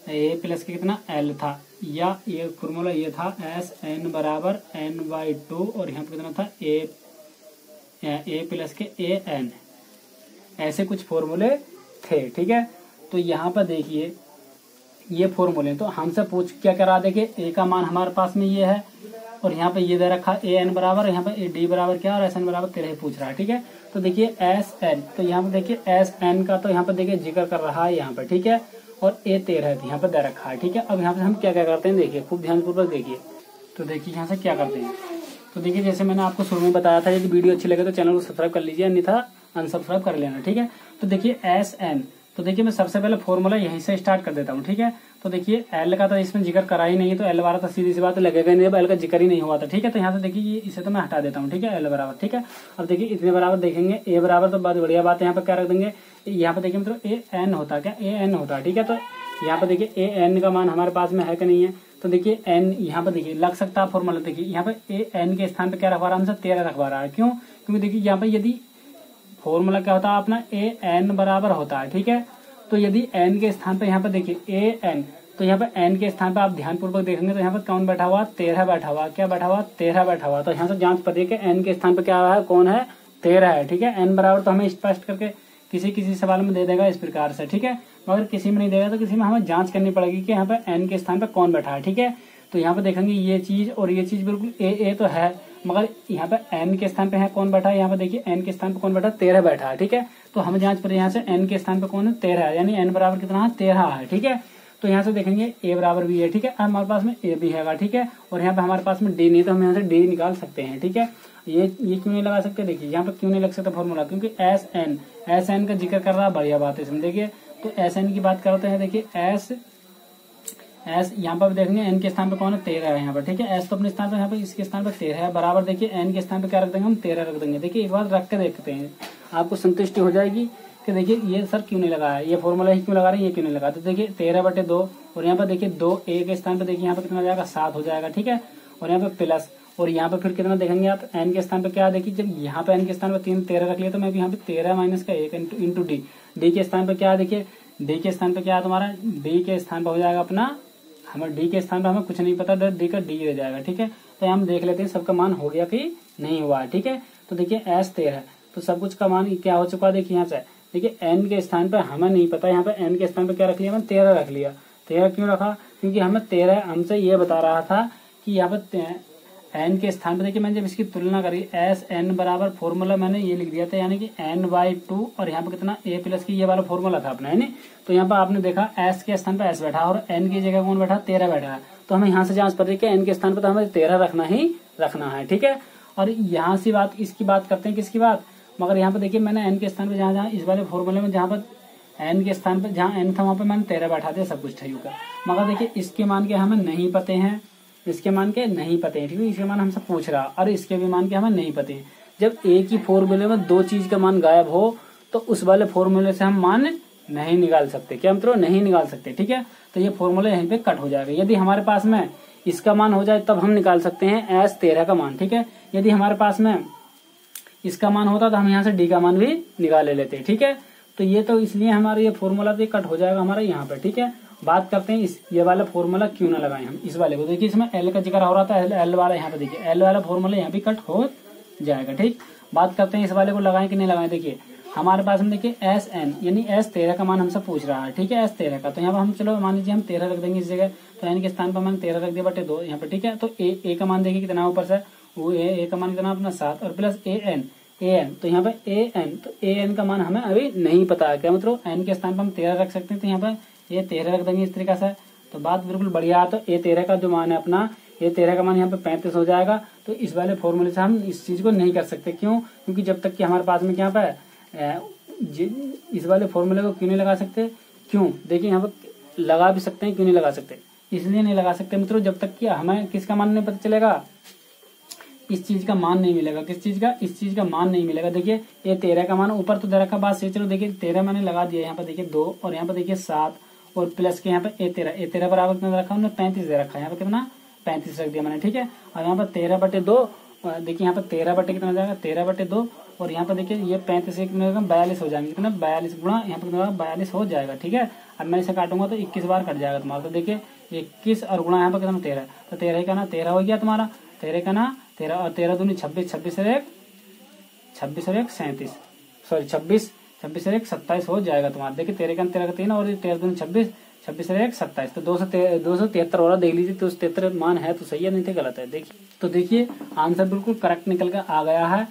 ए प्लस के कितना? एल था। या ये फॉर्मूला ये था, एस, एन बराबर, एन बाई टू और यहाँ पे कितना था? ए ए प्लस के ए एन ऐसे कुछ फॉर्मूले थे, ठीक है? तो यहाँ पर देखिए, ये फॉर्मूले तो हमसे पूछ क्या करा, देखिए ए का मान हमारे पास में ये है, और यहाँ पे ये दे रखा ए एन बराबर, यहाँ पे ए डी बराबर क्या, और एस एन बराबर तेरह पूछ रहा है, ठीक है? तो देखिए एस एन तो यहाँ पे देखिए एस एन का तो यहाँ पे देखिए, ज़िक्र कर रहा है यहाँ पे, ठीक है? और ए तेरह यहाँ पे दे रखा है, ठीक है? अब यहाँ पे हम क्या क्या करते हैं, देखिए, खूब ध्यानपूर्वक देखिए। तो देखिए, यहाँ से क्या करते हैं? तो देखिए, जैसे मैंने आपको शुरू में बताया था, यदि वीडियो अच्छी लगे तो चैनल को सब्सक्राइब कर लीजिए, अन्यथा अनसब्सक्राइब कर लेना, ठीक है? तो देखिए एस एन तो देखिए, मैं सबसे पहले फॉर्मूला यहीं से स्टार्ट कर देता हूँ, ठीक है? तो देखिए एल का तो इसमें ज़िक्र करा ही नहीं है तो एल बराबर तो सीधी सी बात लगेगा नहीं एल का ज़िक्र ही नहीं हुआ था, ठीक है? तो यहाँ से देखिए इसे तो मैं हटा देता हूँ, ठीक है? एल बराबर, ठीक है? अब देखिए, इतने बराबर देखेंगे ए बराबर तो बहुत बढ़िया बात है, यहाँ पर क्या रख देंगे? यहाँ पे देखिए मतलब ए एन होता क्या? ए एन होता ठीक है? तो यहाँ पे देखिए ए एन का मान हमारे पास में है कि नहीं है? तो देखिए एन यहाँ पर देखिए, लग सकता है फॉर्मूला देखिए, यहाँ पर ए एन के स्थान पर क्या रखवा रहा है? हमसे तेरह रखवा रहा है। क्यों? क्योंकि देखिए, यहाँ पे यदि फॉर्मूला क्या होता है अपना? ए एन बराबर होता है, ठीक है? तो यदि एन के स्थान पर यहाँ पर देखिए, ए एन तो यहाँ पर एन के स्थान पर आप ध्यानपूर्वक देखेंगे तो यहाँ पर कौन बैठा हुआ? तेरह बैठा हुआ। क्या बैठा हुआ? तेरह बैठा हुआ। तो यहाँ से जाँच पर कि एन के स्थान पर क्या है? कौन है? तेरह है, ठीक है? एन बराबर तो हमें स्पष्ट करके किसी किसी सवाल में दे देगा इस प्रकार से, ठीक है? मगर किसी में नहीं देगा तो किसी में हमें जाँच करनी पड़ेगी कि यहाँ पर एन के स्थान पर कौन बैठा है, ठीक है? तो यहाँ पे देखेंगे ये चीज़ और ये चीज़ बिल्कुल ए ए तो है, मगर यहाँ पे एन के स्थान पे है कौन बैठा है? यहाँ पे देखिए एन के स्थान पे कौन बैठा? है तेरह बैठा है, ठीक है? तो हमें जाँच पर यहाँ से एन के स्थान पे कौन है? तेरह, यानी एन बराबर कितना है? तेरह है, ठीक है? तो यहाँ से देखेंगे ए बराबर भी है, ठीक है? हमारे पास में ए भी है ठीक है? और यहाँ पे हमारे पास में डी नहीं तो हम यहाँ से डी निकाल सकते हैं, ठीक है? ये ये क्यों नहीं लगा सकते? देखिए, यहाँ पे क्यों नहीं लग सकता फॉर्मूला क्योंकि एस एन एस एन का ज़िक्र कर रहा है, बढ़िया बात है इसमें देखिए तो एस एन की बात करते हैं, देखिए एस एस यहाँ पर देखेंगे एन के स्थान पर कौन है? तेरह है यहाँ पर, ठीक है? एस तो अपने स्थान पर, यहाँ पर इसके स्थान पर तेरह है, बराबर देखिए एन के स्थान पर क्या रख देंगे हम? तेरह रख देंगे, देखिए, एक बार रख के देखते हैं, आपको संतुष्टि हो जाएगी कि देखिए, ये सर क्यों नहीं लगा है ये फॉर्मूला ही क्यों लगा रहे हैं, ये क्यों नहीं लगा तो देखिए, तेरह बटे दो, और यहाँ पर देखिए, दो ए के स्थान पर, देखिए, यहाँ पर कितना जाएगा? सात हो जाएगा, ठीक है? और यहाँ पे प्लस और यहाँ पे फिर कितना देखेंगे आप? एन के स्थान पर क्या, देखिए, जब यहाँ पे एन के स्थान पर तीन तेरह रख लिया तो मैं यहाँ पे तेरह माइनस का एक इंटू डी डी के स्थान पर क्या है? देखिए, डी के स्थान पर क्या है तुम्हारा? डी के स्थान पर हो जाएगा अपना, हमें डी के स्थान पर हमें कुछ नहीं पता डी का डी रह जाएगा, ठीक है? तो हम देख लेते हैं, सबका मान हो गया कि नहीं हुआ है, ठीक है? तो देखिए, एस तेरह तो सब कुछ का मान क्या हो चुका है? देखिए, यहाँ से, देखिए, एन के स्थान पर हमें नहीं पता, यहाँ पे एन के स्थान पर क्या रख लिया? हमने तेरह रख लिया। तेरह क्यों रखा? क्योंकि हमें तेरह हमसे ये बता रहा था कि यहाँ पे एन के स्थान पर देखिए मैंने जब इसकी तुलना करी एस एन बराबर फॉर्मूला मैंने ये लिख दिया था, यानी कि एन बाई टू और यहाँ पे कितना ए प्लस की ये वाला फॉर्मूला था अपना, है नी? तो यहाँ पर आपने देखा एस के स्थान पर एस बैठा और एन की जगह कौन बैठा? तेरह बैठा। तो हमें यहाँ से जाँच पर देखिए एन के स्थान पर तो हमें तेरह रखना ही रखना है, ठीक है? और यहाँ से बात, इसकी बात करते हैं किसकी बात? मगर यहाँ पर देखिए, मैंने एन के स्थान पर जहाँ जहाँ इस वाले फॉर्मूले में जहाँ पर एन के स्थान पर जहाँ एन था, वहाँ पर मैंने तेरह बैठा दिया, सब कुछ ठीक होगा मगर देखिए, इसके मान के हमें नहीं पते हैं। इसके मान के नहीं पते हैं, ठीक है? इसके मान हमसे पूछ रहा, और इसके भी मान के हमें नहीं पते हैं। जब एक ही फॉर्मूले में दो चीज़ का मान गायब हो तो उस वाले फॉर्मूले से हम मान नहीं निकाल सकते। क्या मित्रों नहीं निकाल सकते, ठीक है? तो ये फॉर्मूला यहीं पे कट हो जाएगा। यदि हमारे पास में इसका मान हो जाए, तब हम निकाल सकते हैं एस तेरह का मान, ठीक है? यदि हमारे पास में इसका मान होता तो हम यहाँ से डी का मान भी निकाल लेते, ठीक है? तो ये तो इसलिए हमारा ये फॉर्मूला तो कट हो जाएगा हमारा यहाँ पे, ठीक है? बात करते हैं इस ये वाला फॉर्मूला क्यों ना लगाए हम? इस वाले को देखिए इसमें एल का ज़िक्र हो रहा था एल, एल वाला यहाँ पे देखिए एल वाला फॉर्मूला यहाँ भी कट हो जाएगा ठीक? बात करते हैं इस वाले को लगाएँ कि नहीं लगाएँ देखिए हमारे पास हम देखिए एस एन यानी एस तेरह का मान हमसे पूछ रहा है ठीक है एस तेरह का। तो यहाँ पर हम चलो मान लीजिए हम तेरह रख देंगे इस जगह तो एन के स्थान पर मैंने तेरह रख दिया बटे दो यहाँ पे ठीक है? तो ए ए का मान देखिए कितना ऊपर से वो ए ए का मान कितना अपना सात और plus A N A N तो यहाँ पे ए एन तो ए एन का मान हमें अभी नहीं पता है क्या मतलब एन के स्थान पर हम तेरह रख सकते हैं तो यहाँ पर ये तेरह रख देंगे इस तरीके से। तो बात बिल्कुल बढ़िया है। तो ए तेरह का जो मान है अपना, ये तेरह का मान यहाँ पे पैंतीस हो जाएगा। तो इस वाले फॉर्मूले से हम इस चीज़ को नहीं कर सकते। क्यों? क्योंकि जब तक कि हमारे पास में क्या पे इस वाले फॉर्मूले को क्यों नहीं लगा सकते? क्यों? देखिए, यहाँ पर लगा भी सकते हैं, क्यों नहीं लगा सकते? इसलिए नहीं लगा सकते मित्रों, जब तक कि हमें किसका मान नहीं पता चलेगा? इस चीज़ का मान नहीं मिलेगा। किस चीज़ का? इस चीज़ का मान नहीं मिलेगा। देखिए, ये तेरह का मान ऊपर तो दे रखा बात से चलो देखिए, तेरह मैंने लगा दिया। यहाँ पर देखिए दो और यहाँ पर देखिए सात। और प्लस के यहाँ पे ए तेरह ए तेरह बराबर कितना रखा हमने? पैंतीस दे रखा है। यहाँ पे कितना? पैंतीस रख दिया मैंने, ठीक है? और यहाँ पर तेरह बटे दो देखिए यहाँ पर तेरह बटे कितना जाएगा? तेरह बटे दो, और यहाँ पर देखिए ये पैंतीस बयालीस हो जाएँगे। कितना? बयालीस गुणा यहाँ पर कितना बयालीस हो जाएगा, ठीक है? अब मैं इसे काटूँगा तो इक्कीस बार कट जाएगा तुम्हारा। तो देखिए, इक्कीस और गुणा यहाँ पर कितना? तेरह। तो तेरह का ना, तेरह हो गया तुम्हारा। तेरह का ना, तेरह, और तेरह दूनी छब्बीस छब्बीस और एक, छब्बीस और एक सैंतीस। सॉरी, छब्बीस छब्बीस एक सत्ताईस हो जाएगा तुम्हारा। देखिए तेरह का तेरह का तीन और तेरह दूनी छब्बीस छब्बीस एक सत्ताईस। तो दो सौ दो सौ तिहत्तर वाला देख लीजिए तो तिहत्तर मान है तो सही है, नहीं थे गलत है। देखिए तो देखिए, आंसर बिल्कुल करेक्ट निकल कर आ गया है।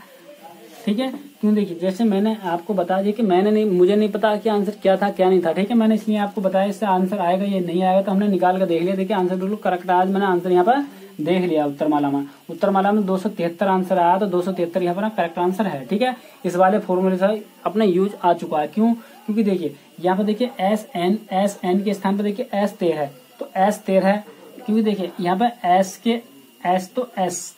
ठीक है? क्यों देखिए, जैसे मैंने आपको बता दिया कि मैंने नहीं, मुझे नहीं पता कि आंसर क्या था, क्या नहीं था। ठीक है? मैंने इसलिए आपको बताया, इससे आंसर आएगा ये नहीं आएगा तो हमने निकाल कर देख लिया। देखिए, आंसर बिल्कुल करेक्ट आज मैंने आंसर यहाँ पर देख लिया उत्तरमाला में। उत्तरमाला में दो सौ तिहत्तर आंसर आया तो दो सौ तिहत्तर यहाँ पर करेक्ट आंसर है, ठीक है? इस वाले फॉर्मूले से अपने यूज़ आ चुका है। क्यों? क्योंकि देखिए, यहाँ पर देखिए एस एन एस एन के स्थान पर देखिए एस तेरह है। तो एस तेरह है, क्योंकि देखिए, यहाँ पर एस के एस तो एस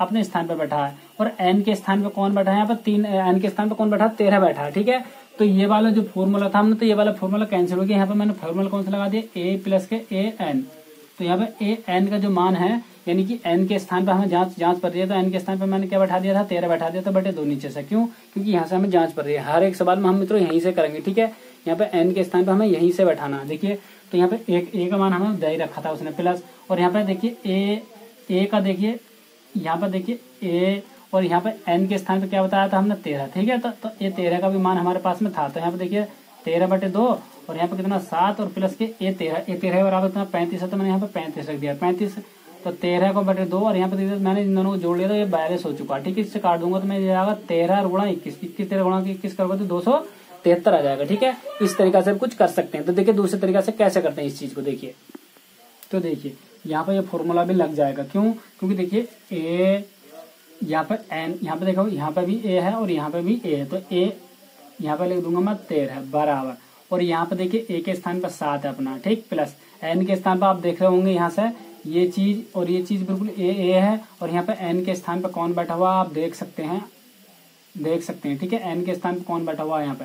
अपने स्थान पर बैठा है। और एन के स्थान पर कौन बैठा है? यहाँ पर तीन एन के स्थान पर कौन बैठा? तेरह बैठा है, ठीक है? तो ये वाला जो फॉर्मूला था हमने तो ये वाला फॉर्मूला कैंसिल हो गया। यहाँ पर मैंने फॉर्मूला कौन सा लगा दिया? ए प्लस के ए एन तो यहाँ पे ए एन का जो मान है यानी कि एन के स्थान पर हमें जाँच जाँच पड़ रही है तो एन के स्थान पर मैंने क्या बैठा दिया था? तेरह बैठा दिया था बटे दो नीचे से। क्यों? क्योंकि यहाँ से हमें जाँच पड़ रही है। हर एक सवाल में हम मित्रों यहीं से करेंगे ठीक है? यहाँ पे एन के स्थान पर हमें यहीं से बैठाना देखिए तो यहाँ पे एक ए का मान हमें दे रखा था उसने प्लस और यहाँ पे देखिए ए ए का देखिए यहाँ पर देखिए ए और यहाँ पे एन के स्थान पर क्या बताया था हमने? तेरह ठीक है? तो, तो ये तेरह का भी मान हमारे पास में था। तो यहाँ पे देखिए तेरह बटे दो और यहाँ पे कितना? सात और प्लस के ए तेरह ए तेरह बराबर कितना? पैंतीस है तो मैंने यहाँ पे पैंतीस रख दिया। पैंतीस तो तेरह को बटे दो, और यहाँ पे मैंने इन दोनों को जोड़ लिया तो ये बयालीस हो चुका। है ठीक है, इससे काट दूँगा तो मैं जाएगा तेरह गुणा इक्कीस। इक्कीस तेरह गुणा इक्कीस करोगे तो दो सौ तिहत्तर आ जाएगा, ठीक है? इस तरीका से कुछ कर सकते हैं। तो देखिए दूसरे तरीका से कैसे करते हैं इस चीज़ को देखिए। तो देखिए, यहाँ पर ये फॉर्मूला भी लग जाएगा। क्यों? क्योंकि देखिए ए यहाँ पर एन यहाँ पे देखो, यहाँ पे भी ए है और यहाँ पे भी ए है। तो ए यहाँ पे लिख दूँगा मैं तेरह बराबर। और यहाँ पे देखिए ए के स्थान पर सात है अपना, ठीक? प्लस एन के स्थान पर आप देख रहे होंगे यहाँ से ये चीज़ और ये चीज़ बिल्कुल ए ए है और यहाँ पे एन के स्थान पर कौन बैठा हुआ आप देख सकते हैं। देख सकते हैं, ठीक है? एन के स्थान पर कौन बैठा हुआ है यहाँ पे?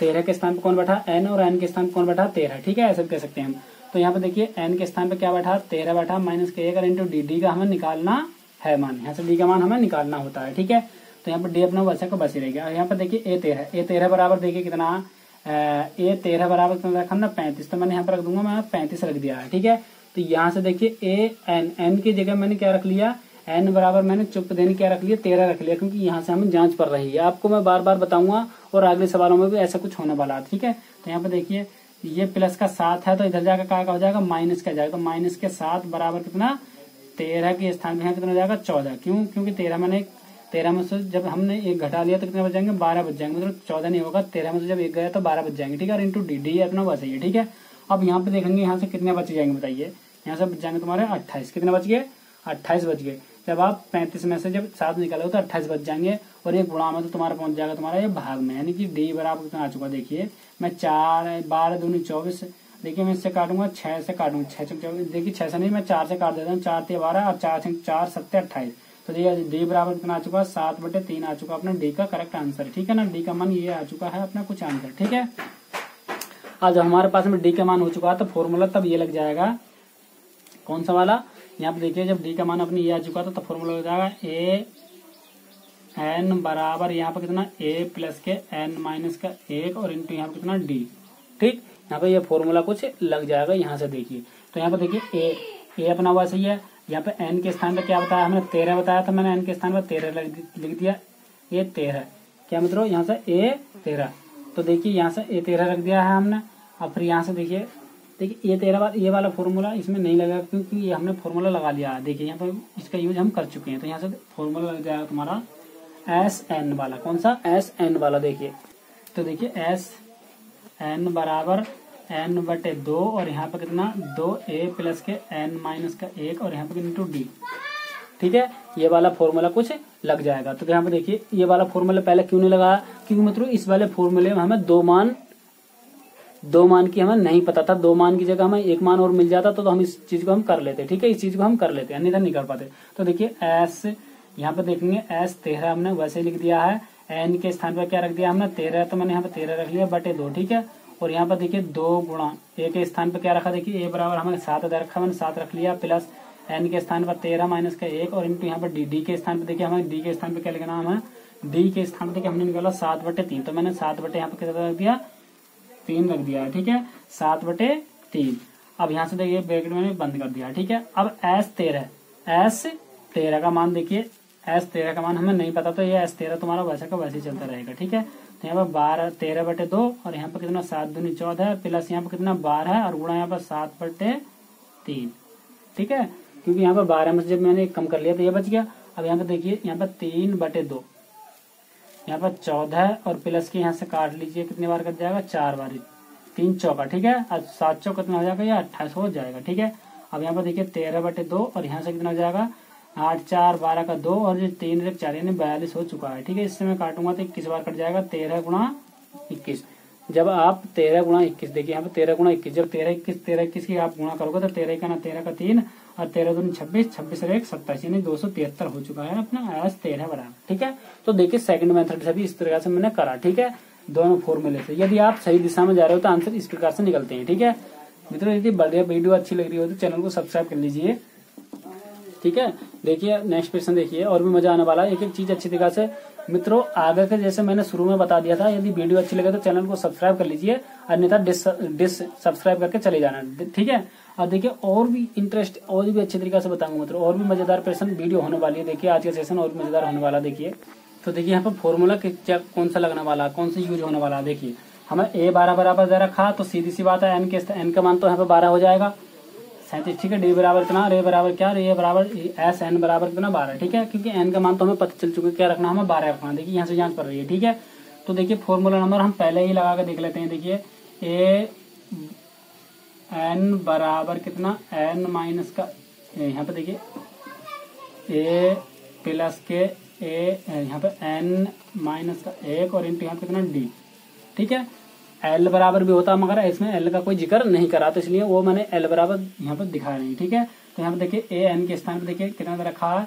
तेरह के स्थान पर कौन बैठा? एन और एन के स्थान पर कौन बैठा? तेरह, ठीक है? ऐसा कह सकते हैं हम। तो यहाँ पे देखिए एन के स्थान पर क्या बैठा? तेरह बैठा माइनस के एक इंटू डी डी का हमें निकालना है मान, यहाँ से डी का मान हमें निकालना होता है, ठीक है? तो यहाँ पर डी अपना वैसे को बसी रहेगा। यहाँ पर देखिए ए तेरह ए तेरह बराबर देखिए कितना ए तेरह बराबर कितना रखा ना पैंतीस। तो मैंने यहाँ पर रख दूँगा, मैं पैंतीस रख दिया है, ठीक है? तो यहाँ से देखिए ए एन एन की जगह मैंने क्या रख लिया? एन बराबर मैंने चुप देने क्या रख लिया? तेरह रख लिया, क्योंकि यहाँ से हमें जाँच पड़ रही है। आपको मैं बार बार बताऊँगा और अगले सवालों में भी ऐसा कुछ होने वाला है, ठीक है? तो यहाँ पे देखिए, ये प्लस का सात है तो इधर जाकर क्या हो जाएगा? माइनस का जाएगा? तो माइनस के सात बराबर कितना? तेरह के स्थान पे यहाँ कितना हो जाएगा? चौदह। क्यों? क्योंकि तेरह मैंने तेरह में से जब हमने एक घटा लिया तो कितने बच जाएँगे? बारह बच जाएँगे। मतलब चौदह नहीं होगा, तेरह में से जब एक गया तो बारह बच जाएँगे, ठीक है? और इंटू डी डी अपना बच है, ठीक है? अब यहाँ पे देखेंगे, यहाँ से कितने बच जाएँगे बताइए। यहाँ से बच जाएँगे तुम्हारे अट्ठाईस। कितने बच गए? अट्ठाईस बच गए। जब आप पैंतीस में से जब सात निकालोगे तो अट्ठाईस बच जाएँगे और ये गुणा में तो तुम्हारा पहुँच जाएगा तुम्हारा ये भाग में। यानी कि डी बराबर कितना आ चुका देखिए, मैं चार, बारह दूनी चौबीस। देखिए, मैं इससे काटूँगा, छह से काटूँगा। छह से चौबीस। देखिए, छह से नहीं, मैं चार से काट देता हूँ। चार से बारह और चार से चार सत्तर अट्ठाईस। तो ये डी बराबर कितना आ चुका है? सात बटे तीन आ चुका अपना। डी का करेक्ट आंसर ठीक है ना? डी का मन ये आ चुका है अपना कुछ आंसर। ठीक है? आज हमारे पास में डी का मान हो चुका है तो फॉर्मूला तब ये लग जाएगा। कौन सा वाला? यहाँ पे देखिए, जब डी का मान अपनी ये आ चुका था तो फॉर्मूला हो जाएगा ए एन बराबर यहाँ पे कितना? ए प्लस के एन माइनस का एक और इंटू यहाँ पे कितना? डी ठीक? यहाँ पे ये यह फॉर्मूला कुछ लग जाएगा, यहाँ से देखिए। तो यहाँ पे देखिए ए ए अपना हुआ सही है। यहाँ पे एन के स्थान पे क्या बताया हमने? तेरह बताया था मैंने एन के स्थान पर तेरह लिख दिया। ए तेरह। क्या मित्रों? यहाँ से ए तेरह। तो देखिए, यहाँ से ए तेरह रख दिया है हमने। और फिर यहाँ से देखिए देखिए, ये तेरह बार ये वाला फॉर्मूला इसमें नहीं लगा क्योंकि ये हमने फॉर्मूला लगा लिया। देखिए, यहाँ पर इसका यूज़ हम कर चुके हैं। तो यहाँ से फॉर्मूला लग जाएगा तुम्हारा एस एन वाला। कौन सा? एस एन वाला, देखिए। तो देखिए एस एन बराबर एन बटे दो और यहाँ पर कितना? दो ए प्लस के एन माइनस का एक और यहाँ पे इंटू डी ठीक है? ये वाला फॉर्मूला कुछ लग जाएगा। तो यहाँ पे देखिए, ये वाला फॉर्मूला पहले क्यों नहीं लगाया? क्योंकि मित्रों, इस वाले फॉर्मूले में हमें दो मान दो मान की हमें नहीं पता था। दो मान की जगह हमें एक मान और मिल जाता तो, तो हम इस चीज़ को हम कर लेते ठीक है? इस चीज़ को हम कर लेते अन्यथा नहीं कर पाते। तो देखिए एस यहाँ पे देखेंगे एस तेरह हमने वैसे लिख दिया है। एन के स्थान पर क्या रख दिया हमने? तेरह तो मैंने यहाँ पे तेरह रख लिया बटे दो ठीक है? और यहाँ पर देखिए दो गुणा ए के स्थान पर क्या रखा? देखिए ए बराबर हमें सात रखा मैंने सात रख लिया प्लस एन के स्थान पर तेरह माइनस का एक और इंटू यहाँ पर डी डी के स्थान पर देखिए हमें डी के स्थान पर क्या लिखना हमें डी के स्थान पर देखिए हमने निकाला सात बटे तीन तो मैंने सात बटे यहाँ पर कितना रख दिया? तीन रख दिया ठीक है? सात बटे तीन। अब यहाँ से देखिए ब्रैकेट मैंने बंद कर दिया, ठीक है? अब एस तेरह एस तेरह का मान देखिए। एस तेरह का मान हमें नहीं पता तो ये एस तेरह तुम्हारा वैसे का वैसे चलता रहेगा, ठीक है? तो यहाँ पर बारह, तेरह बटे दो, और यहाँ पर कितना? सात दूनी चौदह है, प्लस यहाँ पर कितना? बारह है, और गुणा यहाँ पर सात बटे तीन, ठीक है? क्योंकि यहाँ पर बारह में जब मैंने कम कर लिया तो ये बच गया। अब यहाँ पर देखिए, यहाँ पर तीन बटे दो। यहाँ पर चौदह और प्लस के यहाँ से काट लीजिए, कितनी बार कट जाएगा? चार बार तीन चौका, ठीक है? अब सात चौक कितना हो जाएगा? या अट्ठाईस हो जाएगा, ठीक है? अब यहाँ पर देखिए, तेरह बटे दो और यहाँ से कितना हो जाएगा? आठ, चार, बारह का दो और जो तीन चार, यानी बयालीस हो चुका है, ठीक है? इससे मैं काटूँगा तो इक्कीस बार कट जाएगा, तेरह गुणा इक्कीस। जब आप तेरह गुणा इक्कीस, देखिए यहाँ पे तेरह गुणा इक्कीस, जब तेरह इक्कीस तेरह इक्कीस की आप गुणा करोगे तो तेरह का ना तेरह का तीन और तेरह दून छब्बीस छब्बीस और एक, सत्ताईस, यानी दो सौ तिहत्तर हो चुका है अपना एस तेरह बराबर, ठीक है? तो देखिए सेकंड मेथड से भी इस तरह से मैंने करा, ठीक है? दोनों फॉर्मूले से। यदि आप सही दिशा में जा रहे हो तो आंसर इस प्रकार से निकलते हैं, ठीक है? मित्रों, यदि बढ़िया वीडियो अच्छी लग रही हो तो चैनल को सब्सक्राइब कर लीजिए, ठीक है? देखिए नेक्स्ट क्वेश्चन देखिए, और भी मज़ा आने वाला है। एक एक चीज़ अच्छी तरीके से। मित्रों, आगे के जैसे मैंने शुरू में बता दिया था, यदि वीडियो अच्छी लगे तो चैनल को सब्सक्राइब कर लीजिए, अन्यथा डिस सब्सक्राइब करके चले जाना, ठीक है? और देखिए, और भी इंटरेस्ट और भी अच्छे तरीके से बताऊँगा मतलब और भी मज़ेदार क्वेश्चन वीडियो होने वाली है। देखिए, आज का सेशन और भी मज़ेदार होने वाला देखिए। तो देखिए, यहाँ पर फॉर्मूला क्या, कौन सा लगने वाला, कौन सा यूज़ होने वाला देखिए। हमें ए बारह बराबर दे रखा तो सीधी सी बात है एन के एन का मान तो यहाँ पे बारह हो जाएगा। सैंतीस, ठीक है डी बराबर कितना रे बराबर क्या रे बराबर एस एन बराबर कितना बारह, ठीक है? क्योंकि एन का मान तो हमें पता चल चुका है क्या रखना हमें बारह रखना देखिए, यहाँ से जाँच पड़ रही है, ठीक है? तो देखिए फॉर्मूला नंबर हम पहले ही लगा के देख लेते हैं, देखिए। ए एन बराबर कितना? एन माइनस का यहाँ पे देखिए। ए प्लस के ए, यहाँ पे एन माइनस का, एक और इंटू यहाँ पे कितना? डी ठीक है? एल बराबर भी होता मगर इसमें एल का कोई ज़िक्र नहीं करा तो इसलिए वो मैंने एल बराबर यहाँ पर दिखाया नहीं, ठीक है? तो यहाँ पे देखिए ए एन के स्थान पर देखिए, कितना रखा है?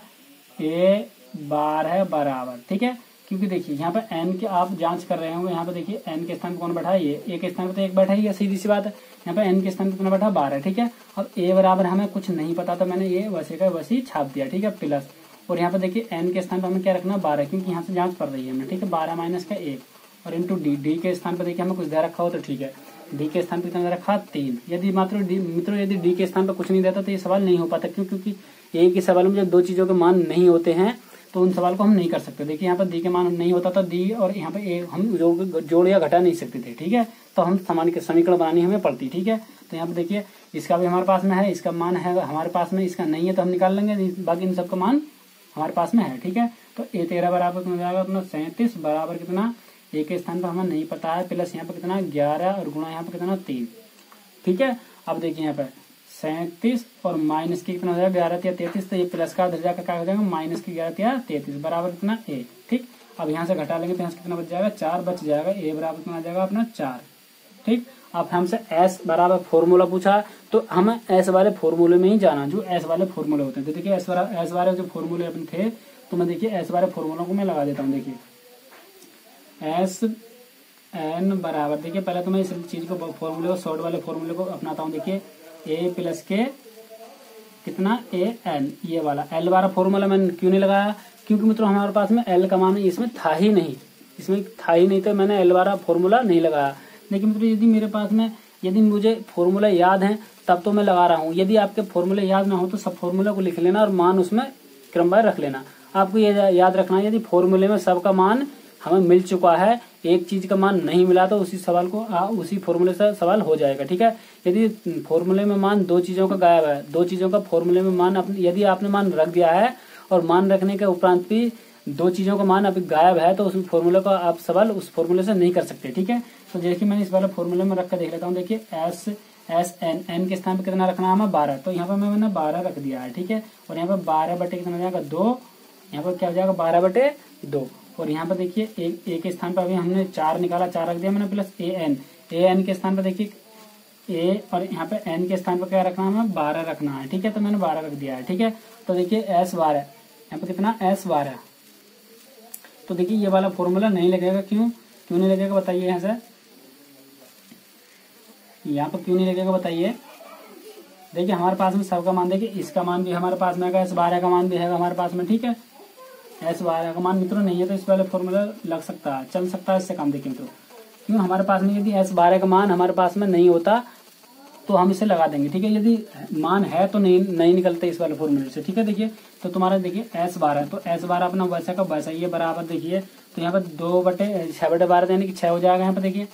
ए बार है बराबर, ठीक है? क्योंकि देखिए, यहाँ पे एन के आप जाँच कर रहे होंगे, यहाँ पे देखिए एन के स्थान पर कौन बैठा है? ये ए के स्थान पर तो एक बैठा ही है, सीधी सी बात है। यहाँ पे एन के स्थान कितना बैठा बारह ठीक है? अब ए बराबर हमें कुछ नहीं पता तो मैंने ये वैसे का वैसे छाप दिया, ठीक है? प्लस और यहाँ पे देखिए एन के स्थान पर हमें क्या रखना? बारह, क्योंकि यहाँ से जाँच पड़ रही है हमें ठीक है? बारह माइनस का एक। और इंटू डी डी के स्थान पर देखिए, हमें कुछ दे रखा हो तो ठीक है। डी के स्थान पर कितना रखा, तीन। यदि मात्र मित्रों, यदि डी के स्थान पर कुछ नहीं देता तो ये सवाल नहीं हो पाता, क्यों? क्योंकि एक ही सवाल में जब दो चीज़ों के मान नहीं होते हैं। तो उन सवाल को हम नहीं कर सकते। देखिए, यहाँ पर दी के मान नहीं होता तो दी और यहाँ पर ए, हम जोड़ जोड़ या घटा नहीं सकते थे, ठीक है? तो हम समान के समीकरण बनानी हमें पड़ती, ठीक है? तो यहाँ पर देखिए, इसका भी हमारे पास में है, इसका मान है, हमारे पास में इसका नहीं है तो हम निकाल लेंगे बाकी इन सबका मान हमारे पास में है, ठीक है? तो ए तेरह बराबर कितना जाएगा? अपना सैंतीस बराबर कितना? ए के स्थान पर हमें नहीं पता है, प्लस यहाँ पर कितना? ग्यारह और गुणा यहाँ पर कितना? तीन, ठीक है? अब देखिए यहाँ पे सैंतीस और माइनस की कितना हो जाएगा? ग्यारह या तैतीस तो ये प्लस का दर्जा का क्या हो जाएगा? माइनस की ग्यारह या तैतीस, बराबर कितना? ए ठीक? अब यहाँ से घटा लेंगे तो यहाँ से कितना बच जाएगा? चार बच जाएगा, ए बराबर कितना जाएगा? अपना चार, ठीक? अब हमसे एस बराबर फॉर्मूला पूछा तो हमें एस वाले फॉर्मूले में ही जाना, जो एस वाले फॉर्मूले होते हैं। तो देखिए एस वाला एस वाले जो फॉर्मूले अपने थे तो मैं देखिए एस वाले फॉर्मूलों को मैं लगा देता हूँ, देखिए। एस एन बराबर देखिए, पहले तो मैं इस चीज़ को फॉर्मूले को शॉर्ट वाले फॉर्मूले को अपनाता हूँ, देखिए। ए प्लस के कितना? ए एन ये वाला। एल वाला फॉर्मूला मैंने क्यों नहीं लगाया? क्योंकि मित्रों, हमारे पास में एल का मान इसमें था ही नहीं। इसमें था ही नहीं तो मैंने एल वाला फॉर्मूला नहीं लगाया। लेकिन मित्रों, यदि मेरे पास में, यदि मुझे फॉर्मूला याद है, तब तो मैं लगा रहा हूँ। यदि आपके फॉर्मूले याद ना हो तो सब फॉर्मूला को लिख लेना और मान उसमें क्रमवार रख लेना। आपको ये याद रखना है, यदि फॉर्मूले में सबका मान हमें मिल चुका है एक चीज़ का मान नहीं मिला तो उसी सवाल को आ, उसी फॉर्मूले से सवाल हो जाएगा ठीक है? यदि फॉर्मूले में मान दो चीज़ों का गायब है दो चीज़ों का फॉर्मूले में मान यदि आपने मान रख दिया है और मान रखने के उपरांत भी दो चीज़ों का मान अभी गायब है तो उस फॉर्मूले का आप सवाल उस फॉर्मूले से नहीं कर सकते ठीक है? तो देखिए मैंने इस वाले फॉर्मूले में रख कर देख लेता हूँ देखिए एस एस एन एन के स्थान पर कितना रखना है हमें? बारह। तो यहाँ पर मैंने बारह रख दिया है ठीक है? और यहाँ पर बारह बटे कितना हो जाएगा? दो। यहाँ पर क्या हो जाएगा? बारह बटे दो। और यहाँ पर देखिए एक ए के स्थान पर अभी हमने चार निकाला, चार रख दिया मैंने plus A N A N के स्थान पर देखिए ए और यहाँ पे एन के स्थान पर क्या रखना है हमें? बारह रखना है, ठीक है? तो मैंने बारह रख दिया है, ठीक है? तो देखिए एस बारह। यहाँ पे कितना? एस बारह। तो देखिए, ये वाला फॉर्मूला नहीं लगेगा, क्यों? क्यों नहीं लगेगा, बताइए यहाँ से। यहाँ पर क्यों नहीं लगेगा, बताइए। देखिए, हमारे पास में सबका मान, देखिए, इसका मान भी हमारे पास में है एस बारह का मान भी है हमारे पास में, ठीक है? एस बारह का मान मित्रों नहीं है तो इस वाले फॉर्मूला लग सकता है, चल सकता है इससे काम देखिए मित्रों। क्यों? हमारे पास में यदि एस बारह का मान हमारे पास में नहीं होता तो हम इसे लगा देंगे, ठीक है? यदि मान है तो नहीं नहीं निकलते इस वाले फॉर्मूले से, ठीक है? देखिए तो तुम्हारा देखिए एस बारह तो एस बारह अपना वैसा का वैसा ये बराबर देखिए। तो यहाँ पर दो बटे, छह बटे बारह यानी कि छह हो जाएगा यहाँ पर, देखिए।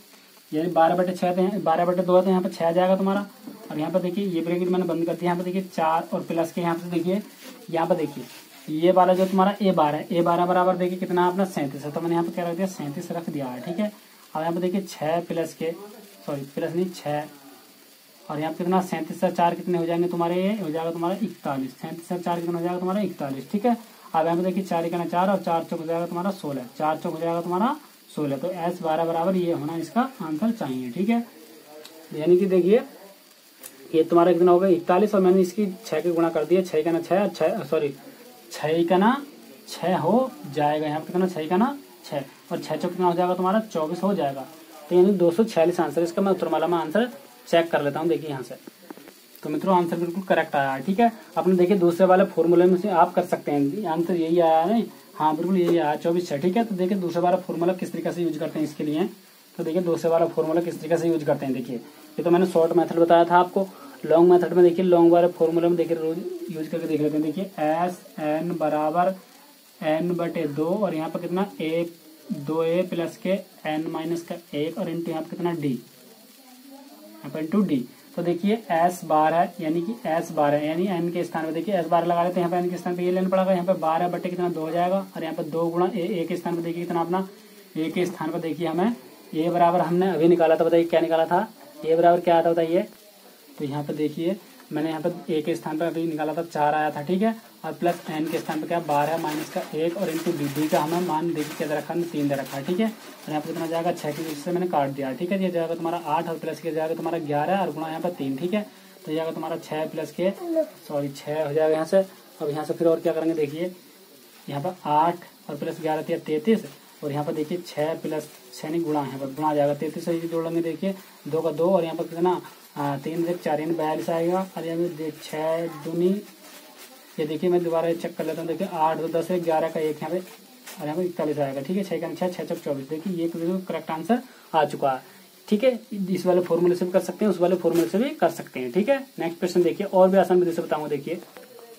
यानी बारह बटे छह तो बारह बटे दो तो यहाँ पर छह आ जाएगा तुम्हारा। और यहाँ पर देखिए, ये ब्रेकेट मैंने बंद कर दिया, यहाँ पर देखिए चार और प्लस के यहाँ पर, देखिए, यहाँ पर देखिए। ये वाला जो तुम्हारा ए बारह ए बारह बराबर देखिए कितना अपना सैंतीस है तो मैंने यहाँ पे क्या रख दिया? सैंतीस रख दिया है, ठीक है? अब यहाँ पे देखिए छह प्लस के सॉरी प्लस नहीं, छह। और यहाँ पे कितना? सैंतीस से चार कितने हो जाएँगे तुम्हारे? ये हो जाएगा तुम्हारा इकतालीस। सैंतीस से चार कितना हो जाएगा तुम्हारा? इकतालीस, ठीक है? अब यहाँ पे देखिए चार इकना चार और चार चौक हो जाएगा तुम्हारा सोलह। चार चौक हो जाएगा तुम्हारा सोलह। तो एस बारह बराबर ये होना इसका आंसर चाहिए, ठीक है? यानी कि देखिए, ये तुम्हारा कितना होगा इकतालीस और मैंने इसकी छह के गुणा कर दिया, छह का ना छह सॉरी छह का छह हो जाएगा, यहाँ पे कितना, छह का ना, छह। और छह चौक कितना हो जाएगा तुम्हारा? चौबीस हो जाएगा। तो यानी दो सौ छियालीस आंसर इसका, मैं उत्तरमाला में आंसर चेक कर लेता हूँ, देखिए यहाँ से। तो मित्रों, आंसर बिल्कुल करेक्ट आया है, ठीक है? अपने देखिए दूसरे वाले फॉर्मूले में से आप कर सकते हैं। आंसर यही आया है हाँ बिल्कुल यही आया चौबीस, छह, ठीक है? तो देखिए दूसरे वाला फॉर्मूला किस तरीके से यूज़ करते हैं इसके लिए? तो देखिए दूसरे वाला फॉर्मूला किस तरीके से यूज़ करते हैं, देखिए। ये तो मैंने शॉर्ट मेथड बताया था आपको। लॉन्ग मेथड में देखिए लॉन्ग वाले फॉर्मूले में देखिए रोज यूज़ करके देख लेते हैं। देखिए एस एन बराबर एन बटे दो और यहाँ पर कितना? ए दो ए प्लस के एन माइनस का एक और इंटू यहाँ पर कितना? डी यहाँ पर इंटू डी तो देखिए एस बार है यानी कि एस बार है यानी एन के स्थान पर देखिए एस बार लगा लेते हैं। यहाँ पर एन के स्थान पर ये लेना पड़ेगा यहाँ पर बारह बटे कितना? दो हो जाएगा। और यहाँ पर दो गुणा ए, ए के स्थान पर देखिए कितना अपना? ए के स्थान पर देखिए हमें ए बराबर हमने अभी निकाला था बताइए क्या निकाला था? ए बराबर क्या आता बताइए? तो यहाँ पर देखिए, मैंने यहाँ पर ए के स्थान पर अभी निकाला था, चार आया था, ठीक है? और प्लस एन के स्थान पर क्या? बारह माइनस का एक और इंटू डी डी का हमें मान देखिए क्या रखा है तीन दे रखा है ठीक है? और यहाँ पर कितना जाएगा? छह की से मैंने काट दिया, ठीक है? ये जाएगा तुम्हारा आठ और प्लस के जाएगा तुम्हारा ग्यारह और गुणा यहाँ पर तीन, ठीक है? तो जाएगा तुम्हारा छह प्लस के सॉरी छह हो जाएगा यहाँ से। अब यहाँ से फिर और क्या करेंगे? देखिए, यहाँ पर आठ और प्लस ग्यारह तिया तैतीस, और यहाँ पर देखिए छह प्लस छह नहीं, गुणा यहाँ पर, गुणा जाएगा, तैतीस जोड़ लेंगे, देखिए, दो का दो, और यहाँ पर कितना? तीन से चार यानी बयालीस आएगा। और यहाँ पे छह दूनी। ये देखिए, मैं दोबारा चेक कर लेता हूँ। देखिए, आठ, दो, दस ग्यारह का एक यहाँ पे, और यहाँ पे इकतालीस आएगा। ठीक है, छह का छह छह चौक चौबीस। देखिए, ये करेक्ट आंसर आ चुका है। ठीक है, इस वाले फॉर्मूले से भी कर सकते हैं, उस वाले फॉर्मूले से भी कर सकते हैं। ठीक है नेक्स्ट क्वेश्चन देखिए, और भी आसान विधि से बताऊँगा देखिए।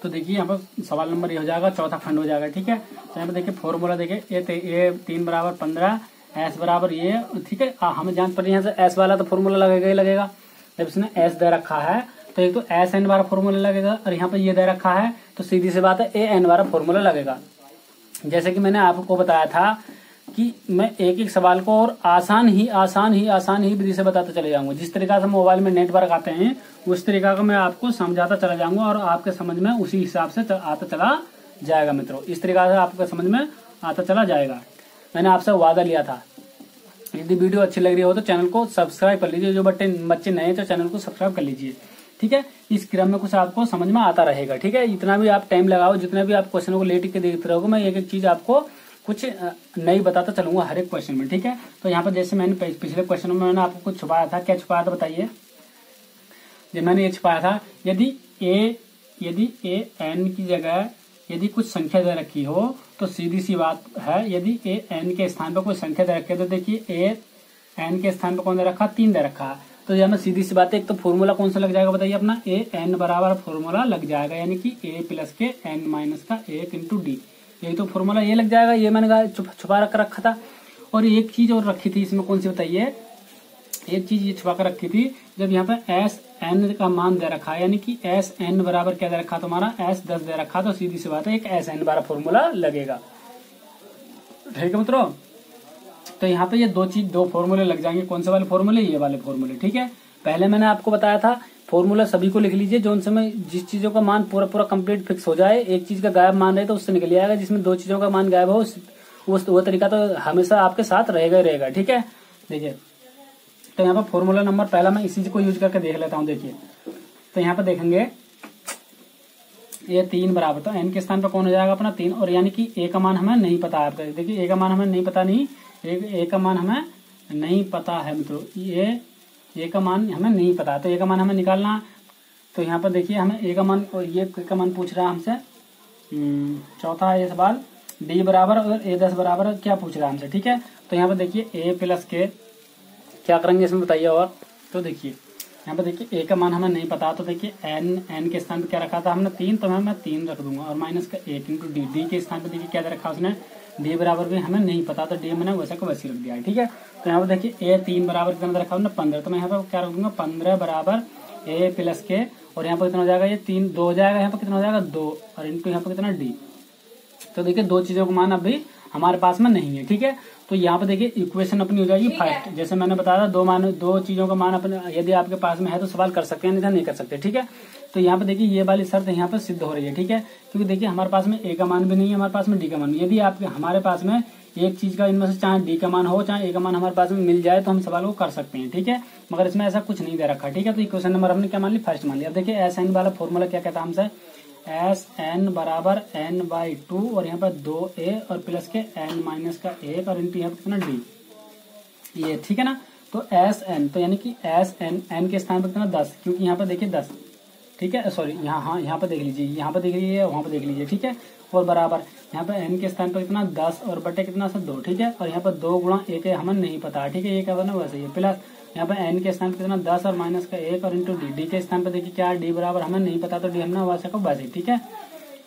तो देखिए, यहाँ पर सवाल नंबर ये हो जाएगा, चौथा खंड हो जाएगा। ठीक है तो यहाँ पर देखिए फॉर्मूला देखिए, ए ए, तीन बराबर पंद्रह, एस बराबर ये, ठीक है। हमें जान पड़ रही है एस वाला तो फॉर्मूला लगेगा ही लगेगा। जब इसने एस दे रखा है तो एक तो एस एन वाला फॉर्मूला लगेगा और यहाँ पर ये दे रखा है तो सीधी सी बात है ए एन वाला फॉर्मूला लगेगा। जैसे कि मैंने आपको बताया था कि मैं एक एक सवाल को और आसान ही आसान ही आसान ही विधि से बताते चले जाऊँगा। जिस तरीका से मोबाइल में नेटवर्क आते हैं, उस तरीका का मैं आपको समझाता चला जाऊँगा और आपके समझ में उसी हिसाब से आता चला जाएगा मित्रों। इस तरीका से आपके समझ में आता चला जाएगा। मैंने आपसे वादा लिया था। यदि वीडियो अच्छी लग रही हो तो चैनल को सब्सक्राइब कर लीजिए। जो बच्चे बच्चे नए हैं तो चैनल को सब्सक्राइब कर लीजिए। ठीक है? इस क्रम में कुछ आपको समझ में आता रहेगा। ठीक है? इतना भी आप टाइम लगाओ, जितना भी आप क्वेश्चनों को लेट के देखते रहोगे, मैं एक एक चीज़ आपको कुछ नई बताता चलूँगा हर एक क्वेश्चन में। ठीक है? तो यहाँ पर जैसे मैंने पिछले क्वेश्चन में मैंने आपको कुछ छुपाया था। क्या छुपाया था बताइए? जब मैंने ये छुपाया था, यदि ए यदि ए एन की जगह यदि कुछ संख्या दे रखी हो तो सीधी सी बात है, यदि ए, एन के स्थान पर कोई संख्या दे रखी तो देखिए ए, एन के स्थान पर कौन दे रखा? तीन दे रखा। तो यहाँ सीधी सी बात है, एक तो फॉर्मूला कौन सा लग जाएगा बताइए अपना? ए एन बराबर फॉर्मूला लग जाएगा, यानी कि ए प्लस के एन माइनस का एक इंटू डी यही तो फॉर्मूला ये लग जाएगा, ये मैंने कहा छुपा रख, रखा था। और एक चीज़ और रखी थी, इसमें कौन सी बताइए? एक चीज़ ये छुपा कर रखी थी, जब यहाँ पर एस एन का मान दे रखा है, यानी कि एस एन बराबर क्या दे रखा तुम्हारा एस दस दे रखा तो सीधी सी बात है, एक एस एन बारा फॉर्मूला लगेगा। ठीक है मित्रों? तो यहाँ पे ये दो चीज़, दो फॉर्मूले लग जाएँगे। कौन से वाले फॉर्मूले? ये वाले फॉर्मूले, ठीक है? पहले मैंने आपको बताया था, फॉर्मूला सभी को लिख लीजिए, जो समय जिस चीज़ों का मान पूरा पूरा कंप्लीट फिक्स हो जाए, एक चीज़ का गायब मान रहे तो उससे निकल जाएगा जिसमें दो चीज़ों का मान गायब हो वो वो तरीका तो हमेशा आपके साथ रहेगा ही रहेगा, ठीक है? देखिए तो यहाँ पर फॉर्मूला नंबर पहला मैं इसी को यूज़ करके देख लेता हूँ देखिए। तो यहाँ पर देखेंगे ये तीन बराबर तो एन के स्थान पर कौन हो जाएगा अपना तीन? और यानी कि ए का मान हमें नहीं पता है देखिए ए का मान हमें नहीं पता नहीं ए का मान हमें नहीं पता है मित्रों। ये ए का मान हमें नहीं पता तो ए का मान हमें निकालना। तो यहाँ पर देखिए हमें ए का मान और ये का मान पूछ रहा है हमसे। हम्म, चौथा है ये सवाल डी बराबर और ए दस बराबर क्या पूछ रहा है हमसे? ठीक है? तो यहाँ पर देखिए ए प्लस के क्या करेंगे इसमें बताइए और? तो देखिए, यहाँ पर देखिए ए का मान हमें नहीं पता तो देखिए एन एन के स्थान पर क्या रखा था हमने? तीन तो मैं तीन रख दूँगा, और माइनस का एक इंटू डी डी के स्थान पर देखिए क्या रखा उसने? डी बराबर भी हमें नहीं पता तो डी मैंने वैसे को वैसे रख दिया ठीक है? तो यहाँ पर देखिए ए तीन बराबर कितना रखा हमने? पंद्रह तो मैं यहाँ पर क्या रख दूँगा? पंद्रह बराबर ए प्लस के और यहाँ पर कितना हो जाएगा? ये तीन, दो हो जाएगा, यहाँ पर कितना हो जाएगा? दो, और इंटू यहाँ पर कितना डी तो देखिए, दो चीज़ों का मान अभी हमारे पास में नहीं है, ठीक है? तो यहाँ पे देखिए इक्वेशन अपनी हो जाएगी फ़र्स्ट जैसे मैंने बताया था दो मान दो चीज़ों का मान अपने यदि आपके पास में है तो सवाल कर सकते हैं नहीं नहीं कर सकते ठीक है? तो यहाँ पे देखिए ये वाली शर्त यहाँ पे सिद्ध हो रही है ठीक है? क्योंकि देखिए हमारे पास में ए का मान भी नहीं है हमारे पास में डी का मान यदि आपके हमारे पास में एक चीज़ का इनमें से चाहे डी का मान हो चाहे ए का मान हमारे पास में मिल जाए तो हम सवाल को कर सकते हैं ठीक है? मगर इसमें ऐसा कुछ नहीं दे रखा ठीक है? तो इक्वेशन नंबर हमने क्या मान लिया फ़र्स्ट मान लिया देखिए एस एन वाला फॉर्मूला क्या कहता है हमसे? एस एन बराबर एन बाई टू और यहाँ पर दो ए और प्लस के एन माइनस का एक और इनटू यहाँ पर कितना डी ये, ठीक है ना? तो एस एन तो यानी कि एस एन एन के स्थान पर कितना दस? क्योंकि यहाँ पर देखिए दस। ठीक है? सॉरी यहाँ हाँ यहाँ पर देख लीजिए। यहाँ पर देख लीजिए वहाँ पर देख लीजिए, ठीक है? और बराबर। यहाँ पर एन के स्थान पर कितना दस और बटे कितना सा दो, ठीक है? और यहाँ पर दो गुणा एक हमें नहीं पता, ठीक है? ये क्या बना वैसे ही प्लस यहाँ पर एन के स्थान पर कितना दस और माइनस का एक और इंटू डी डी के स्थान पर देखिए क्या डी बराबर, हमें नहीं पता तो डी हमने वैसे को वैसे ठीक है?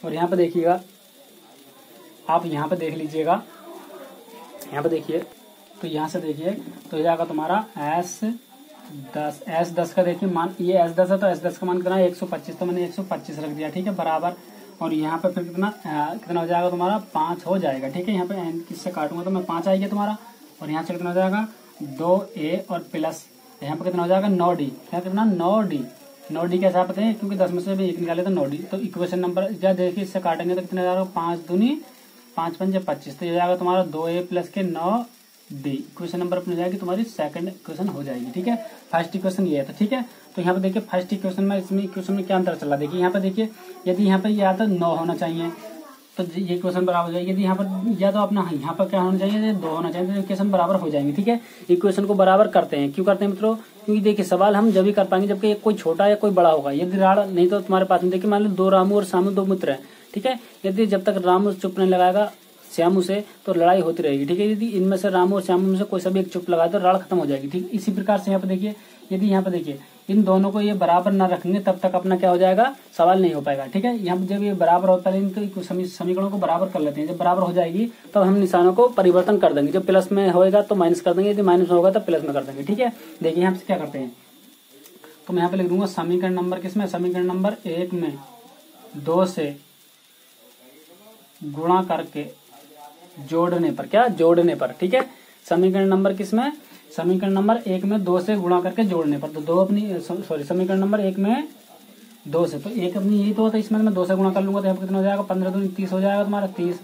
और यहाँ पर देखिएगा, आप यहाँ पे देख लीजिएगा, यहाँ पे देखिए तो यहाँ से देखिए तो जाएगा तुम्हारा एस दस एस दस का देखिए, मान, ये एस दस है तो एस दस का मान कितना एक सौ पच्चीस तो मैंने एक सौ पच्चीस रख दिया, ठीक है, बराबर। और यहाँ पे फिर कितना कितना हो जाएगा तुम्हारा? पाँच हो जाएगा, ठीक है? यहाँ पे एन किससे काटूँगा तो मैं पाँच आएगा तुम्हारा। और यहाँ से कितना हो जाएगा? दो ए और प्लस। यहाँ पर कितना हो जाएगा? नौ डी। यहाँ कितना? नौ डी। नौ डी कैसे आप हैं क्योंकि दस में से भी एक निकाले तो नौ डी। तो इक्वेशन नंबर क्या देखिए, इससे काटेंगे तो कितना हो जाएगा? पाँच दूनी, पाँच पंच पच्चीस। तो ये जाएगा तुम्हारा दो ए प्लस के नौ डी। इक्वेशन नंबर अपनी जाएगी, तुम्हारी सेकंड इक्वेशन हो जाएगी, ठीक है? फ़र्स्ट इक्वेशन ये है तो ठीक है? तो यहाँ पे देखिए फ़र्स्ट इक्वेशन में, इसमें इक्वेशन में क्या अंतर चल देखिए, यहाँ पे देखिए, यदि यहाँ पे या तो नौ होना चाहिए। तो ये क्वेश्चन बराबर हो जाएगी। यदि यहाँ पर या तो अपना यहाँ पर क्या होना चाहिए, दो होना चाहिए तो इक्वेशन बराबर हो जाएँगे, ठीक है? इक्वेशन को बराबर करते हैं। क्यों करते हैं मित्रों? क्योंकि देखिए, सवाल हम जब भी कर पाएँगे, जबकि कोई छोटा या कोई बड़ा होगा। यदि राड़ नहीं तो तुम्हारे पास में देखिए, मान लो दो रामू और सामू दो मित्र है, ठीक है? यदि जब तक रामू चुप नहीं लगाएगा, श्यामू से तो लड़ाई होती रहेगी, ठीक है? यदि इनमें से रामू और श्यामू में से कोई सभी एक चुप लगाए तो राड़ खत्म हो जाएगी, ठीक? इसी प्रकार से यहाँ पर देखिए, यदि यहाँ पर देखिए इन दोनों को ये बराबर ना रखेंगे, तब तक अपना क्या हो जाएगा? सवाल नहीं हो पाएगा, ठीक है? यहाँ जब ये बराबर होता है इनको समीकरणों को बराबर कर लेते हैं। जब बराबर हो जाएगी, तब हम निशानों को परिवर्तन कर देंगे। जब प्लस में होगा तो माइनस कर देंगे, यदि माइनस होगा तो प्लस में कर देंगे, ठीक है? देखिए, यहाँ से क्या करते हैं। तो मैं यहाँ पे लिख दूँगा, समीकरण नंबर किसमें समीकरण नंबर एक में दो से गुणा करके जोड़ने पर, क्या? जोड़ने पर, ठीक है? समीकरण नंबर किसमें समीकरण नंबर एक में दो से गुणा करके जोड़ने पर तो दो अपनी सॉरी समीकरण नंबर एक में दो से तो एक अपनी यही तो है, इसमें मैं दो से गुणा कर लूँगा तो यहाँ पर कितना हो जाएगा? पंद्रह दो तीस हो जाएगा तुम्हारा, तीस।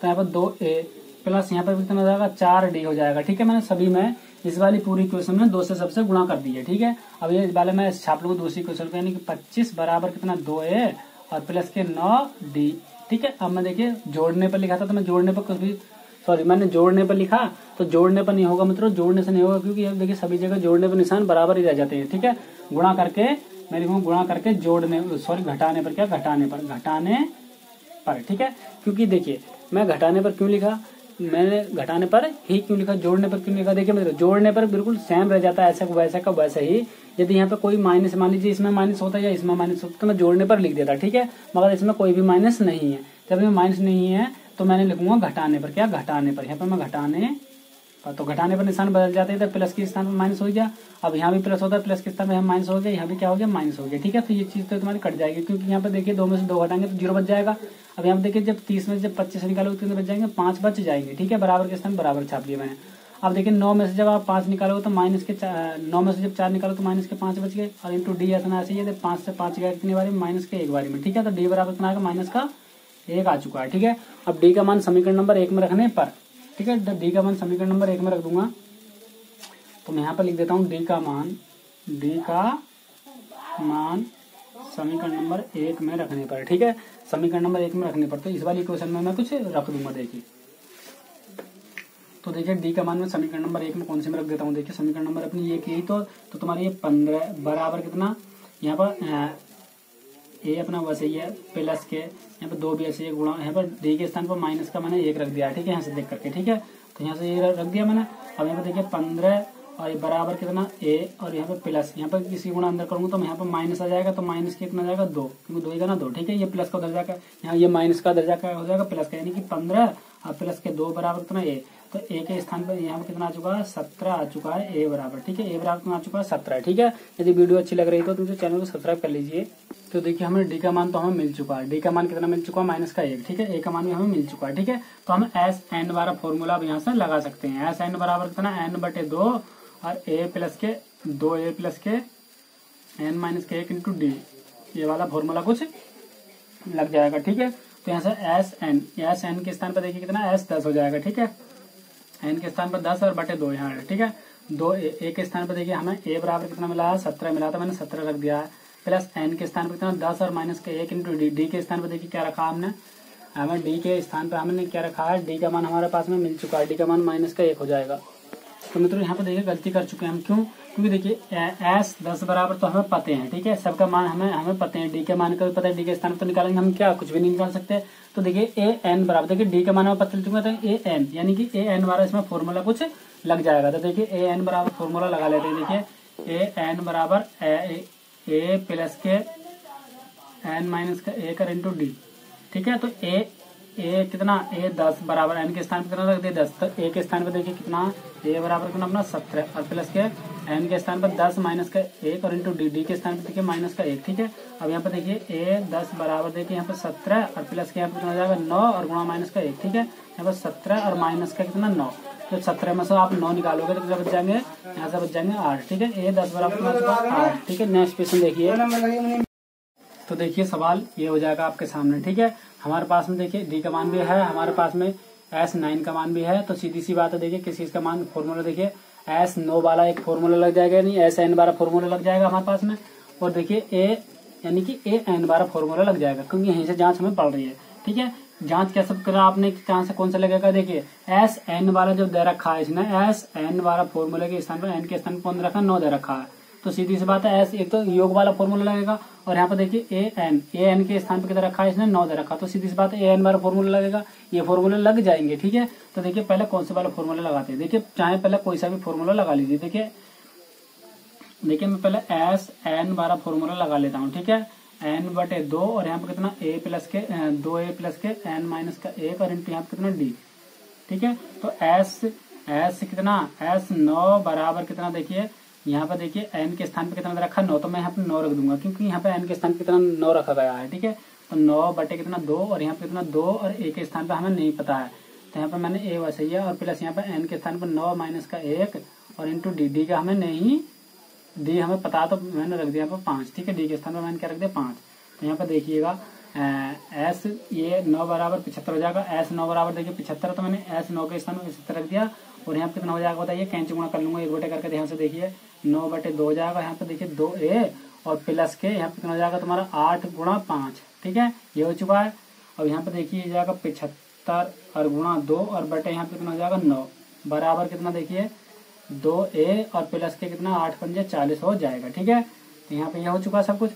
तो यहाँ पर दो ए प्लस यहाँ पर कितना हो जाएगा? चार डी हो जाएगा, ठीक है? मैंने सभी में इस वाली पूरी क्वेश्चन में दो से सबसे गुणा कर दी है, ठीक है? अब ये वाले में छाप लूँगा दूसरी क्वेश्चन को यानी कि पच्चीस बराबर कितना? दो ए और प्लस के नौ डी, ठीक है? अब मैं देखिए, जोड़ने पर लिखा था तो मैं जोड़ने पर कुछ भी सॉरी मैंने जोड़ने पर लिखा तो जोड़ने पर नहीं होगा मित्रों, जोड़ने से नहीं होगा, क्योंकि देखिए सभी जगह जोड़ने पर निशान बराबर ही रह जाते हैं, ठीक है? गुणा करके, मैं लिखूँगा गुणा करके जोड़ने सॉरी घटाने पर क्या? घटाने पर घटाने पर, ठीक है? क्योंकि देखिए, मैं घटाने पर क्यों लिखा? मैंने घटाने पर ही क्यों लिखा? जोड़ने पर क्यों लिखा? देखिए मतलब जोड़ने पर बिल्कुल सेम रह जाता है, ऐसा वैसा का वैसा ही। यदि यहाँ पे कोई माइनस मान लीजिए इसमें माइनस होता है या इसमें माइनस होता तो मैं जोड़ने पर लिख देता, ठीक है? मगर इसमें कोई भी माइनस नहीं है। जब ये माइनस नहीं है तो मैंने लिखूँगा घटाने पर। क्या घटाने पर? यहाँ पर मैं घटाने पर तो घटाने पर निशान बदल जाते हैं तो प्लस के स्थान पर माइनस हो गया। अब यहाँ भी प्लस होता है, प्लस के स्थान पर माइनस हो गया, यहाँ भी क्या हो गया? माइनस हो गया। ठीक है तो ये चीज़ तो तुम्हारी कट जाएगी, क्योंकि यहाँ पर देखिए दो में से दो घटाएँगे तो ज़ीरो बच जाएगा। अब यहाँ पर देखिए जब तीस में जब पच्चीस निकालोगे कितने बच जाएँगे, पाँच बच जाएँगे। ठीक है, बराबर के स्थान बराबर छाप लिया मैंने। अब देखिए नौ में से जब आप पाँच निकालोगे तो माइनस के नौ में से जब चार निकालो तो माइनस के पाँच बच गए। और इंटू डी ऐसा ही पाँच से पाँच गया कितनी बारी? माइनस के एक बारी में। ठीक है तो डी बराबर कितना आएगा? माइनस का एक आ चुका है ठीक है? अब डी का मान समीकरण नंबर एक में रखने पर ठीक है? डी का मान समीकरण नंबर एक में रख दूँगा। तो मैं यहाँ पर लिख देता हूँ डी का मान डी का मान समीकरण नंबर एक में रखने पर ठीक है? समीकरण नंबर एक में रखने पर तो इस वाली क्वेश्चन में मैं कुछ रख दूँगा देखिए। तो देखिए डी का मान में समीकरण नंबर एक में कौन से में रख देता हूँ? देखिए समीकरण नंबर अपनी एक यही तो, तो तुम्हारी ये पंद्रह बराबर कितना? यहाँ पर ए अपना वैसे ही है प्लस के यहाँ पर दो भी ऐसे गुणा, यहाँ पर डी के स्थान पर माइनस का मैंने एक रख दिया ठीक है? यहाँ से देख करके, ठीक है? तो यहाँ से ये रख दिया मैंने। अब यहाँ पर देखिए पंद्रह और ये बराबर कितना? ए और यहाँ पे प्लस यहाँ पर किसी गुणा अंदर करूँगा तो यहाँ पर माइनस आ जाएगा तो माइनस कितना जाएगा? दो, क्योंकि दो ही ना दो, ठीक है? ये प्लस का दर्जा का, यहाँ ये माइनस का दर्जा का हो जाएगा प्लस का, यानी कि पंद्रह और प्लस के दो बराबर कितना? ए तो ए के स्थान पर यहाँ पर कितना आ चुका है? सत्रह आ चुका है ए बराबर, ठीक है? ए बराबर कितना आ चुका है? सत्रह, ठीक है? यदि वीडियो अच्छी लग रही तो चैनल को सब्सक्राइब कर लीजिए। तो देखिए हमें डी का मान तो हमें मिल चुका है। डी का मान कितना मिल चुका है? माइनस का एक ठीक है? ए का मान भी हमें मिल चुका है ठीक है? तो हम एस एन वाला फॉर्मूला अब यहाँ से लगा सकते हैं। एस एन बराबर कितना? एन बटे दो और ए प्लस के दो ए प्लस के एन माइनस के एक इंटू डी ये वाला फॉर्मूला कुछ लग जाएगा ठीक है? तो यहाँ से एस एन एस एन के स्थान पर देखिए कितना? एस दस हो जाएगा ठीक है? एन के स्थान पर दस और बटे दो यहाँ ठीक है? दो ए, ए के स्थान पर देखिए हमें ए बराबर कितना मिला? है सत्रह मिला था मैंने सत्रह रख दिया। है प्लस एन के स्थान पर कितना? दस और माइनस के एक इंटू डी डी के स्थान पर देखिए क्या रखा हमने? हमें डी के स्थान पर हमने क्या रखा है? डी का मान हमारे पास में मिल चुका है। डी का मान माइनस का एक हो जाएगा। तो मित्रों, यहाँ पर देखिए गलती कर चुके हैं हम। क्यों? क्योंकि देखिए एस दस बराबर तो हमें पते हैं, ठीक है? सबका मान हमें हमें पते हैं। डी के मान का भी पता है। डी के स्थान पर तो निकालेंगे, हम क्या? कुछ भी नहीं निकाल सकते। तो देखिए ए एन बराबर। देखिए डी के मान हमें पता चल चुका तो ए एन यानी कि ए एन वाला इसमें फॉर्मूला कुछ लग जाएगा। तो देखिए ए एन बराबर फॉर्मूला लगा लेते हैं। देखिए ए एन बराबर ए प्लस के एन माइनस का ए कर इंटू डी ठीक है? तो ए ए कितना? ए दस बराबर एन के स्थान पर कितना रख दिया? दस। तो ए के स्थान पर देखिए कितना? ए बराबर कितना? अपना सत्रह। और प्लस के एन के स्थान पर दस माइनस का एक और इंटू डी डी के स्थान पर देखिए माइनस का एक, ठीक है? अब यहाँ पर देखिए ए दस बराबर देखिए यहाँ पर सत्रह, और प्लस के यहाँ पर कितना जाएगा? नौ, और गुणा माइनस का एक, ठीक है? यहाँ पर सत्रह और माइनस का कितना? नौ। तो सत्रह में से आप नौ निकालोगे तो बच जाएँगे, यहाँ से बच जाएँगे आठ, ठीक है? ए दस बराबर? आठ, ठीक है? नेक्स्ट क्वेश्चन देखिए। तो देखिए, सवाल ये हो जाएगा आपके सामने, ठीक है? हमारे पास में देखिए, डी का मान भी है, हमारे पास में एस नाइन का मान भी है तो सीधी सी बात है, देखिए, किस चीज़ का मान? फॉर्मूला देखिए, एस नो वाला एक फॉर्मूला लग जाएगा नहीं एस एन बारह फॉर्मूला लग जाएगा हमारे पास में, और देखिए, ए, यानी कि ए एन बारह फॉर्मूला लग जाएगा, क्योंकि यहीं से जाँच हमें पड़ रही है, ठीक है? जाँच कैसे करा आपने कि कहाँ से कौन सा लगेगा? देखिए एस एन वाला जो दे रखा है इसने एस एन वाला फॉर्मूला के स्थान पर एन के स्थान पर कौन रखा? नौ दे रखा है। तो सीधी सी बात है एस एक तो योग वाला फॉर्मूला लगेगा और यहाँ पर देखिए ए एन ए एन के स्थान पर कितना रखा है इसने? नौ दे रखा तो सीधी सी बात है ए एन वाला फॉर्मूला लगेगा, ये फॉर्मूला लग जाएँगे, ठीक है? तो देखिए, पहले कौन से वाला फॉर्मूला लगाते हैं? देखिए, चाहे पहले कोई सा भी फॉर्मूला लगा लीजिए, देखिए। देखिए, मैं पहले एस एन वाला फॉर्मूला लगा लेता हूँ, ठीक है? एन बटे दो और यहाँ पे कितना ए प्लस के दो ए प्लस के एन माइनस का एक और इंटू यहाँ पे कितना डी ठीक है? तो एस एस कितना एस नौ बराबर कितना देखिए, यहाँ पे देखिए एन के स्थान पे कितना रखा, नौ तो मैं यहाँ पे नौ रख दूँगा, क्योंकि यहाँ पे एन के स्थान पे कितना नौ रखा गया है, ठीक है? तो नौ बटे कितना दो और यहाँ पे कितना दो और ए के स्थान पे हमें नहीं पता है। तो यहाँ पे मैंने ए वैसे है और प्लस यहाँ पे एन के स्थान पर नौ माइनस का एक और इंटू डी डी का हमें नहीं डी हमें पता तो मैंने रख दिया यहाँ पर पाँच, ठीक है? डी के स्थान पर मैंने क्या रख दिया? पाँच। तो यहाँ पर देखिएगा एस, ये नौ बराबर पिछहत्तर हो जाएगा। एस नौ बराबर देखिए, पिछहत्तर तो मैंने एस नौ के स्थान पर पिछहत्तर रख दिया। और यहाँ पे कितना हो जाएगा बताइए? कैंची गुणा कर लूँगा, एक बटे करके ध्यान से देखिए। नौ बटे दो जाएगा, यहाँ पे देखिए दो ए और प्लस के, यहाँ पे कितना हो जाएगा तुम्हारा आठ गुणा पाँच, ठीक है? ये हो चुका है। अब यहाँ पे देखिए जाएगा पिछहत्तर और गुणा दो और बटे यहाँ पे कितना हो जाएगा नौ। बराबर कितना देखिए? दो ए और प्लस के कितना? आठ पंजे चालीस हो जाएगा, ठीक है? तो यहाँ पे यह हो चुका सब कुछ।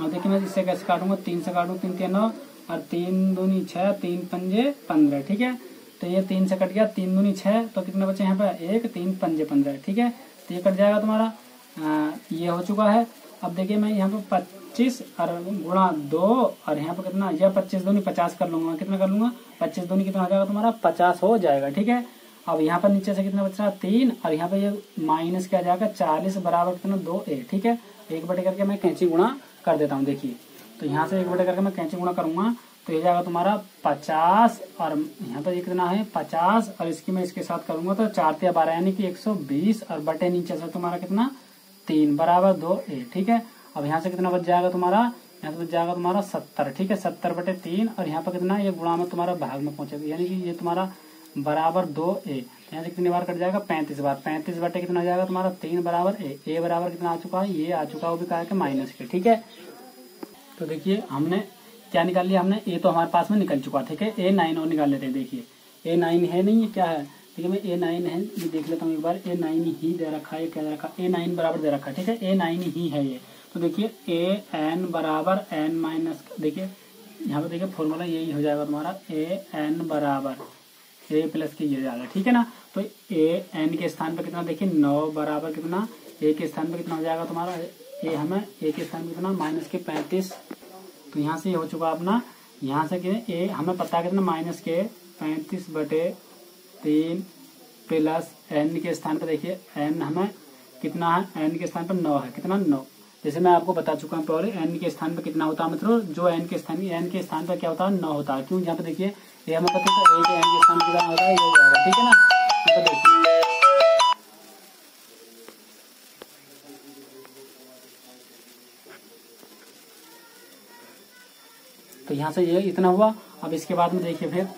अब देखिए मैं इससे कैसे काटूँगा? तीन से काटूँगा तीन तीन नौ और तीन दूनी छह, तीन पंजे पंद्रह, ठीक है? तो ये तीन से कट गया, तीन दूनी छह तो कितने बचे यहाँ पे? एक, तीन पंजे पंद्रह, ठीक है? तो ये कट जाएगा तुम्हारा। ये हो चुका है। अब देखिए मैं यहाँ पे पच्चीस और गुणा दो, और यहाँ पे कितना? यह पच्चीस दूनी पचास कर लूँगा। कितना कर लूँगा? पच्चीस दूनी कितना हो जाएगा तुम्हारा? पचास हो जाएगा, ठीक है? अब यहाँ पर नीचे से कितना बच रहा है? तीन। और यहाँ पे ये माइनस क्या जाएगा चालीस बराबर कितना? दो ए ठीक है? एक बटे करके मैं कैंची गुणा कर देता हूँ, देखिए। तो यहाँ से एक बटे करके मैं कैंची गुणा करूँगा तो ये जाएगा तुम्हारा पचास, और यहाँ पर ये कितना है? पचास, और इसकी मैं इसके साथ करूँगा तो चार तिया बारह, यानी कि एक सौ बीस, और बटे नीचे से तुम्हारा कितना? तीन बराबर दो ए ठीक है? अब यहाँ से कितना बच जाएगा तुम्हारा? यहाँ से बच जाएगा तुम्हारा सत्तर, ठीक है? सत्तर बटे तीन, और यहाँ पर कितना? ये गुणा में तुम्हारा भाग में पहुंचेगा, यानी कि ये तुम्हारा बराबर दो ए। यहाँ से कितनी बार कट जाएगा? पैंतीस बार। पैंतीस बटे कितना हो जाएगा तुम्हारा? तीन बराबर ए। ए बराबर कितना आ चुका है? ये आ चुका है, वो भी कहा माइनस के। ठीक है? तो देखिए, हमने क्या निकाल लिया? हमने ए तो हमारे पास में निकल चुका ठीक है? ए नाइन और निकाल लेते हैं, देखिए। ए नाइन है नहीं, ये क्या है? ठीक है मैं ए नाइन है, ये देख लेता हूँ एक बार। ए नाइन ही दे रखा है क्या दे रखा ए नाइन बराबर दे रखा है, ठीक है? ए नाइन ही है ये। तो देखिए, ए एन बराबर एन माइनस, देखिए, यहाँ पे देखिए, फॉर्मूला यही हो जाएगा तुम्हारा। ए एन बराबर ए प्लस की ये जाएगा ठीक है ना? तो ए एन के स्थान पर कितना, देखिए, नौ बराबर कितना ए के स्थान पर कितना हो जाएगा तुम्हारा? ए हमें ए के स्थान पर कितना माइनस के पैंतीस तो यहाँ से ये हो चुका अपना, यहाँ से ए हमें पता है कितना माइनस के पैंतीस बटे तीन प्लस एन के स्थान पर देखिए एन हमें कितना है? एन के स्थान पर नौ है, कितना? नौ। जैसे मैं आपको बता चुका हूँ पहले एन के स्थान पर कितना होता है मतलब जो एन के स्थान एन के स्थान पर क्या होता है? नौ होता है। क्यों? यहाँ पे देखिए ये है ए के पर कितना होता है ये हो जाएगा, ठीक है ना? यहाँ देखिए। तो यहाँ से ये इतना हुआ, अब इसके बाद में देखिए फिर।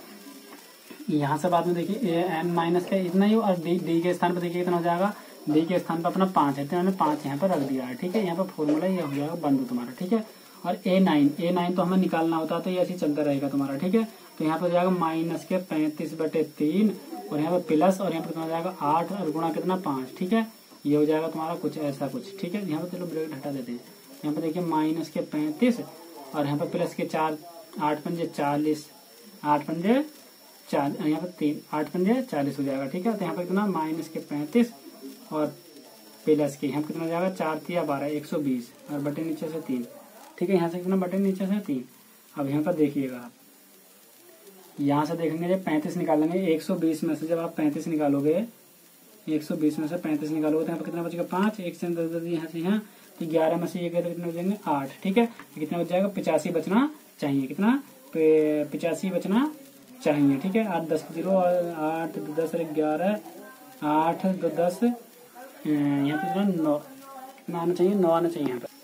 यहाँ से बाद में देखिए ए एन माइनस का इतना ही और डी डी के स्थान पर देखिए कितना हो जाएगा। डी के स्थान पर अपना पाँच है तो मैंने पाँच यहाँ पर रख दिया है, ठीक है? यहाँ पर फॉर्मूला ये हो जाएगा, बंद तुम्हारा, ठीक है? और ए नाइन ए नाइन तो हमें निकालना होता तो ये ऐसे चलता रहेगा तुम्हारा, ठीक है? तो यहाँ पर जाएगा माइनस के पैंतीस बटे तीन, और यहाँ पर प्लस और यहाँ पर हो जाएगा आठ, और गुणा कितना? पाँच, ठीक है? ये हो जाएगा तुम्हारा कुछ ऐसा कुछ, ठीक है? यहाँ पर चलो ब्रेक हटा देते हैं। यहाँ पर देखिए माइनस के पैंतीस, और यहाँ पर प्लस के चार, आठ पंजे चालीस, आठ पंजे चार यहाँ पर तीन, आठ पंजे चालीस हो जाएगा, ठीक है? तो यहाँ पर कितना? माइनस के पैंतीस, और प्लस के, यहाँ पर कितना जाएगा? चार तिया बारह, एक सौ बीस, और बटे नीचे से तीन। ठीक है, यहाँ से कितना बटन नीचे से? तीन। अब यहाँ पर देखिएगा आप। यहाँ से देखेंगे जब पैंतीस निकालेंगे, एक सौ बीस में से जब आप पैंतीस निकालोगे, एक सौ बीस में से पैंतीस निकालोगे तो यहाँ पर कितना बचेगा? पाँच। एक से दस दस, यहाँ से यहाँ। तो ग्यारह में से ये कहते कितने बचेंगे आठ। ठीक है? तो कितना बच जाएगा? पिचासी बचना चाहिए। कितना? पिचासी बचना चाहिए। ठीक है? आठ, दस, ज़ीरो, आठ, दो, दस ग्यारह, आठ, दो, दस यहाँ पे नौ। कितना आना चाहिए? नौ आना चाहिए यहाँ पे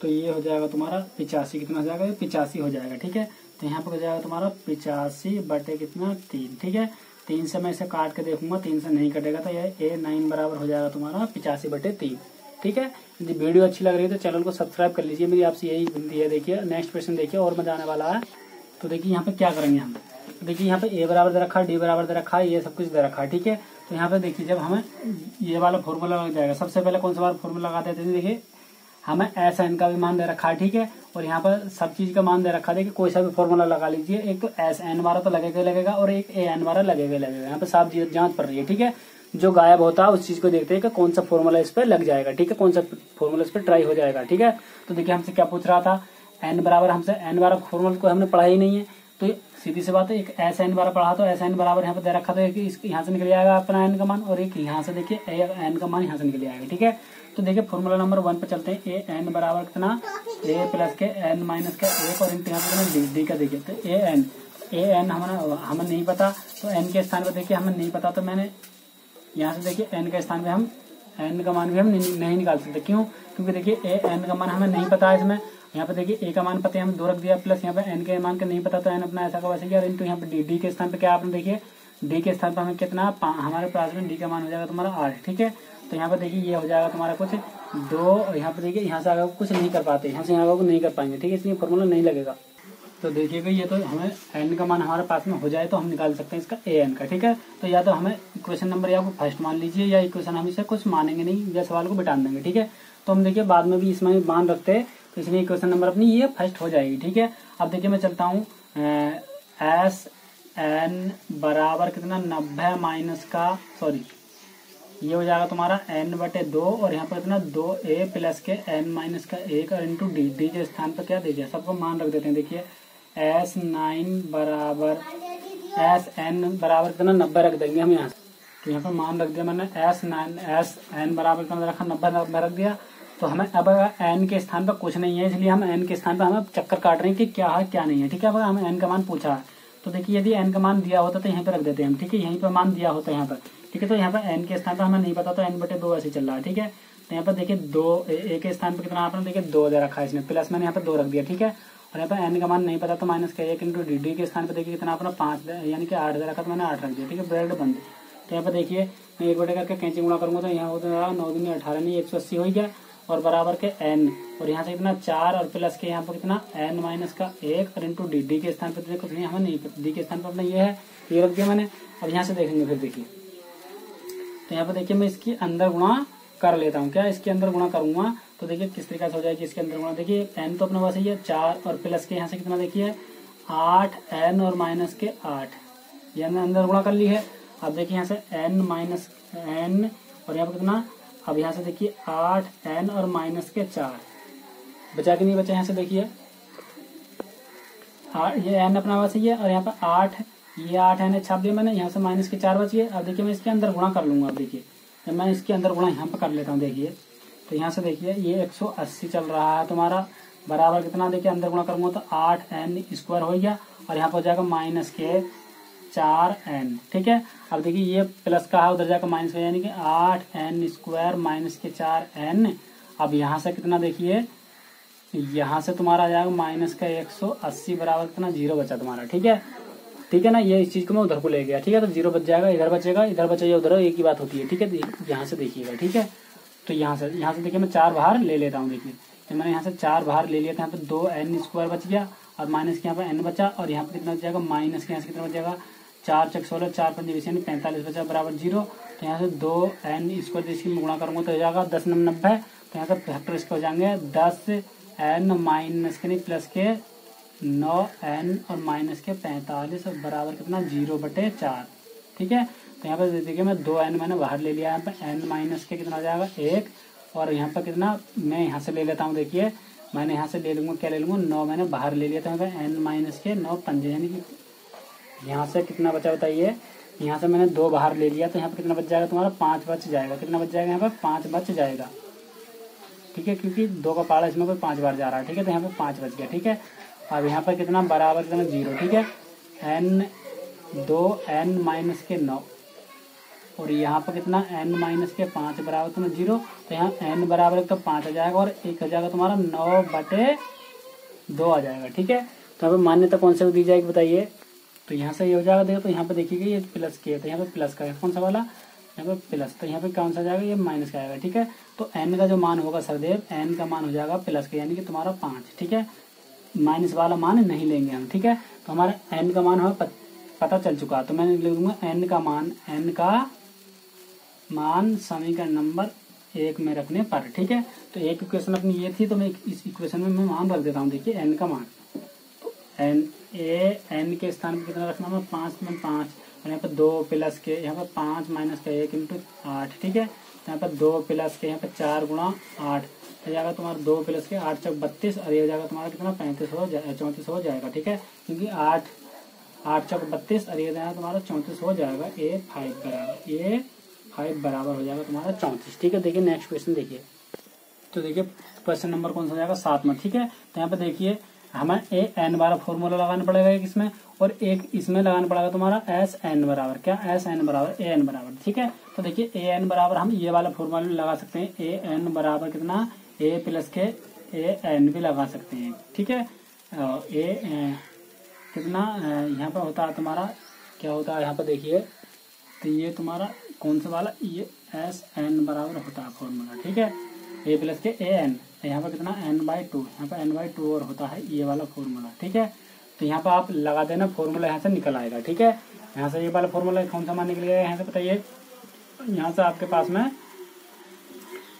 तो ये हो जाएगा तुम्हारा पिचासी कितना हो जाएगा? पिचासी हो जाएगा, ठीक है? तो यहाँ पे हो जाएगा तुम्हारा पिचासी बटे कितना? तीन, ठीक है? तीन से मैं इसे काट के देखूँगा, तीन से नहीं कटेगा तो ये ए नाइन बराबर हो जाएगा तुम्हारा पिचासी बटे तीन, ठीक है? यदि वीडियो अच्छी लग रही है तो चैनल को सब्सक्राइब कर लीजिए। मेरी आपसे यही विनती है, देखिए नेक्स्ट क्वेश्चन देखिए, और मज़ा आने वाला है। तो देखिए यहाँ पे क्या करेंगे हम? तो देखिए यहाँ पे ए बराबर दे रखा, डी बराबर दे रखा, ये सब कुछ दे रखा है, ठीक है? तो यहाँ पे देखिए जब हमें ये वाला फॉर्मूला लग जाएगा, सबसे पहले कौन सा बार फॉर्मूला लगा देते हैं देखिए हमें एस एन का भी मान दे रखा है, ठीक है? और यहाँ पर सब चीज़ का मान दे रखा है, देखिए, कोई सा भी फॉर्मूला लगा लीजिए, एक तो एस एन वाला तो लगेगा लगेगा, और एक ए एन वाला लगेगा लगेगा। यहाँ पर साफ़ जाँच पड़ रही है, ठीक है? जो गायब होता है, उस चीज़ को देखते हैं कि कौन सा फॉर्मूला इस पर लग जाएगा, ठीक है? कौन सा फॉर्मूला इस पर ट्राई हो जाएगा, ठीक है? तो देखिए, हमसे क्या पूछ रहा था? एन बराबर, हमसे एन बारह फॉर्मूला को हमने पढ़ा ही नहीं है। तो सीधी सी बात है, एक एस एन बारह पढ़ा तो एस एन बराबर यहाँ पर दे रखा था यहाँ से निकल जाएगा अपना एन का मान, और एक यहाँ से देखिए एन का मान यहाँ से निकल जाएगा, ठीक है? तो देखिए फॉर्मूला नंबर वन पे चलते हैं। ए एन बराबर कितना? ए प्लस के एन माइनस का एक और इंटू यहाँ कितना? डी डी का देखिए। तो ए एन ए एन हमारा हमें नहीं पता। तो एन के स्थान पर देखिए हमें नहीं पता। तो मैंने यहाँ से देखिए एन के स्थान पे हम एन का मान भी हम नहीं, नहीं निकाल सकते। क्यों? क्योंकि देखिए ए एन का मान हमें नहीं पता है इसमें। यहाँ पे देखिए ए का मान पता है हम दो रख दिया। प्लस यहाँ पे एन के मान का नहीं पता तो एन अपना ऐसा का वैसे किया। इंटू यहाँ पे डी डी के स्थान पे क्या आपने देखिए? डी के स्थान पर हमें कितना? हमारे पास में डी का मान हो जाएगा तुम्हारा आठ ठीक है? तो यहाँ पर देखिए ये हो जाएगा तुम्हारा कुछ दो, यहाँ पर देखिए, यहाँ से आगे कुछ नहीं कर पाते, यहाँ से आगे नहीं कर पाएँगे, ठीक है? इसलिए फॉर्मूला नहीं लगेगा। तो देखिएगा ये तो हमें एन का मान हमारे पास में हो जाए तो हम निकाल सकते हैं इसका ए एन का, ठीक है? तो या तो हमें इक्वेशन नंबर या को फ़र्स्ट मान लीजिए, या इक्वेशन हम इसे कुछ मानेंगे नहीं, या सवाल को बिटान देंगे, ठीक है? तो हम देखिए बाद में भी इसमें मान रखते हैं तो इसलिए इक्वेशन नंबर अपनी ये फ़र्स्ट हो जाएगी, ठीक है? अब देखिए मैं चलता हूँ एस एन बराबर कितना? नब्बे माइनस का सॉरी ये हो जाएगा तुम्हारा एन बटे दो, और यहाँ पर इतना दो ए प्लस के एन माइनस का एक और इंटू डी डी के स्थान पर क्या दीजिए सबको मान रख देते हैं। देखिए एस नाइन बराबर एस एन बराबर कितना? नब्बे रख देंगे हम यहाँ तो यहाँ पर मान रख दिया मैंने एस नाइन एस एन बराबर कितना रखा? नब्बे नब्बे रख दिया। तो हमें अब एन के स्थान पर कुछ नहीं है, इसलिए हम एन के स्थान पर हमें चक्कर काट रहे हैं कि क्या है, क्या नहीं है। ठीक है, अब हमें एन का मान पूछा है। तो देखिए, यदि एन का मान दिया होता तो यहीं पर रख देते हैं हम। ठीक है, यहीं पर मान दिया होता है यहाँ पर। ठीक है तो यहाँ पर एन के स्थान पर हमें नहीं पता तो एन बटे दो ऐसे चल रहा है, ठीक है? तो यहाँ पर देखिए, दो, ए के स्थान पर कितना आपने देखिए, दो दे रखा है इसने प्लस मैंने यहाँ पर दो रख दिया, ठीक है? और यहाँ पर एन का मान नहीं पता तो माइनस का एक इंटू डी डी के स्थान पर देखिए कितना अपना पाँच यानी कि आठ दे रखा तो मैंने आठ रख दिया, ठीक है? ब्रेड बंद। तो यहाँ पर देखिए, मैं एक बटे करके कैंची गुणा करूँगा तो यहाँ होता नौ दिन अठारह, नहीं, एक सौ अस्सी हो गया, और बराबर के एन और यहाँ से कितना चार, और प्लस के यहाँ पर कितना एन माइनस का एक, और इंटू डी डी के स्थान पर देखो हमें नहीं डी के स्थान पर अपना ये है, ये रख दिया मैंने अब यहाँ से देखेंगे फिर देखिए। तो यहाँ पर देखिए मैं इसके अंदर गुणा कर लेता हूँ। क्या इसके अंदर गुणा करूँगा? तो देखिए किस तरीके से हो जाएगी इसके अंदर गुणा? देखिए एन तो अपने पास ही है, चार और प्लस के यहाँ से कितना देखिए? आठ एन और माइनस के आठ। ये हमने अंदर गुणा कर ली है। अब देखिए यहाँ से एन माइनस एन और यहाँ पर कितना? अब यहाँ से देखिए आठ एन और माइनस के चार। बचा के नहीं बचा यहाँ से देखिए? ये एन अपना पास ही है और यहाँ पर आठ ये आठ एन छाप दिया मैंने, यहाँ से माइनस के चार बचिए। अब देखिए मैं इसके अंदर गुणा कर लूँगा, अब देखिए। जब मैं इसके अंदर गुणा यहाँ पर कर लेता हूँ, देखिए। तो यहाँ से देखिए, ये 180 चल रहा है तुम्हारा। बराबर कितना देखिए, अंदर गुणा करूँगा तो आठ एन स्क्वायर हो गया, और यहाँ पर जाएगा माइनस के चार एन ठीक है? अब देखिए, ये प्लस का है, उधर जाकर माइनस का यानी कि आठ एन स्क्वायर माइनस के चार एन अब यहाँ से कितना देखिए, यहाँ से तुम्हारा आ जाएगा माइनस का एक सौ अस्सी बराबर कितना ज़ीरो बचा तुम्हारा, ठीक है? ठीक है ना, ये इस चीज़ को मैं उधर को ले गया। ठीक है तो ज़ीरो बच जाएगा, इधर बचेगा इधर बचेगा उधर, एक ही बात होती है। ठीक है तो यहाँ से देखिएगा, ठीक है? तो यहाँ से यहाँ से देखिए, मैं चार बाहर ले लेता हूँ, देखिए। तो मैंने यहाँ से चार बाहर ले लिया था, यहाँ पे दो एन स्क्वायर बच गया, और माइनस के यहाँ पे एन बचा, और यहाँ पे कितना बच जाएगा? माइनस के यहाँ से कितना बच जाएगा? चार चक सोलह, चार, पंच बीस यानी पैंतालीस बचा, बराबर ज़ीरो। तो यहाँ से दो एन स्क्वायर इसकी मैं गुणा करूँगा तो हो जाएगा दस नब्बे। तो यहाँ से फैक्टर इसके हो जाएँगे, दस एन माइनस के नहीं प्लस के नौ एन और माइनस के पैंतालीस और बराबर कितना? ज़ीरो बटे चार। ठीक है? तो यहाँ पर देखिए मैं दो एन मैंने बाहर ले लिया। यहाँ पर एन माइनस के कितना जाएगा? एक। और यहाँ पर कितना? मैं यहाँ से ले लेता हूँ, देखिए। मैंने यहाँ से ले लूँगा, क्या ले लूँगा? नौ मैंने बाहर ले लिया था। एन माइनस के नौ पंजे, यानी कि यहाँ से कितना बचा बताइए? यहाँ से मैंने दो बाहर ले लिया तो यहाँ पर कितना बच जाएगा तुम्हारा? पाँच बच जाएगा। कितना बच जाएगा यहाँ पर पाँच बच जाएगा। ठीक है? क्योंकि दो का पाड़ा, इसमें कोई पाँच बार जा रहा है। ठीक है? तो यहाँ पर पाँच बच गया। ठीक है? अब यहाँ पर कितना बराबर कितना ज़ीरो, ठीक है? एन दो एन माइनस के नौ। और यहाँ पर कितना एन माइनस के पाँच बराबर तुम्हें ज़ीरो? तो यहाँ एन बराबर तो पाँच आ जाएगा और एक आ जाएगा तुम्हारा नौ बटे दो आ जाएगा, ठीक है? तो यहाँ पे मान्यता कौन सा दी जाएगी बताइए? तो यहाँ से ये हो जाएगा, देखो तो यहाँ पे देखिएगा ये प्लस के तो यहाँ पे प्लस का है। कौन सा वाला? यहाँ पे प्लस तो यहाँ पे कौन सा जाएगा? ये माइनस का आएगा, ठीक है? तो एन का जो मान होगा सरदेव एन का मान हो जाएगा प्लस का, यानी कि तुम्हारा पाँच, ठीक है? माइनस वाला मान नहीं लेंगे हम, ठीक है? तो हमारा एन का मान हमें पता चल चुका। तो मैं लिख दूँगा एन का मान एन का मान समीकरण नंबर एक में रखने पर, ठीक है? तो एक इक्वेशन अपनी ये थी तो मैं इस इक्वेशन में मैं मान रख देता हूँ। देखिए एन का मान। तो एन ए एन के स्थान पर कितना रखना है पाँच में पाँच। और यहाँ पर दो प्लस के, यहाँ पर पाँच माइनस का एक इंटू आठ, ठीक है? यहाँ पर दो प्लस के, यहाँ पर चार गुणा आठ। हो जाएगा तुम्हारा दो प्लस के आठ चौक बत्तीस, और ये हो जाएगा तुम्हारा कितना? पैंतीस हो जाएगा चौंतीस हो जाएगा, ठीक है? क्योंकि आठ आठ चौक बत्तीस, और ये जाएगा तुम्हारा चौंतीस हो जाएगा, ए फाइव बराबर, ए फाइव बराबर हो जाएगा तुम्हारा चौंतीस, ठीक है? देखिए नेक्स्ट क्वेश्चन देखिए। तो देखिए क्वेश्चन नंबर कौन सा हो जाएगा? सात में, ठीक है? तो यहाँ पे देखिए, हमें ए एन वाला फॉर्मूला लगाना पड़ेगा एक इसमें, और एक इसमें लगाना पड़ेगा तुम्हारा एस एन बराबर, क्या? एस एन बराबर, ए एन बराबर, ठीक है? तो देखिए, ए एन बराबर हम ये वाला फॉर्मूला लगा सकते हैं, ए एन बराबर कितना? ए प्लस के ए एन भी लगा सकते हैं। ठीक है? ए कितना यहाँ पर होता है तुम्हारा, क्या होता है यहाँ पर देखिए तो ये तुम्हारा कौन सा वाला, ये एस एन बराबर होता है फॉर्मूला ठीक है? ए प्लस के ए एन, यहाँ पर कितना, एन बाई टू, यहाँ पर एन बाई टू और होता है ये वाला फॉर्मूला ठीक है? तो यहाँ पर आप लगा देना फॉर्मूला यहाँ से निकल आएगा, ठीक है? यहाँ से ये वाला फॉर्मूला कौन सा मान निकलेगा यहाँ से बताइए। यहाँ से आपके पास में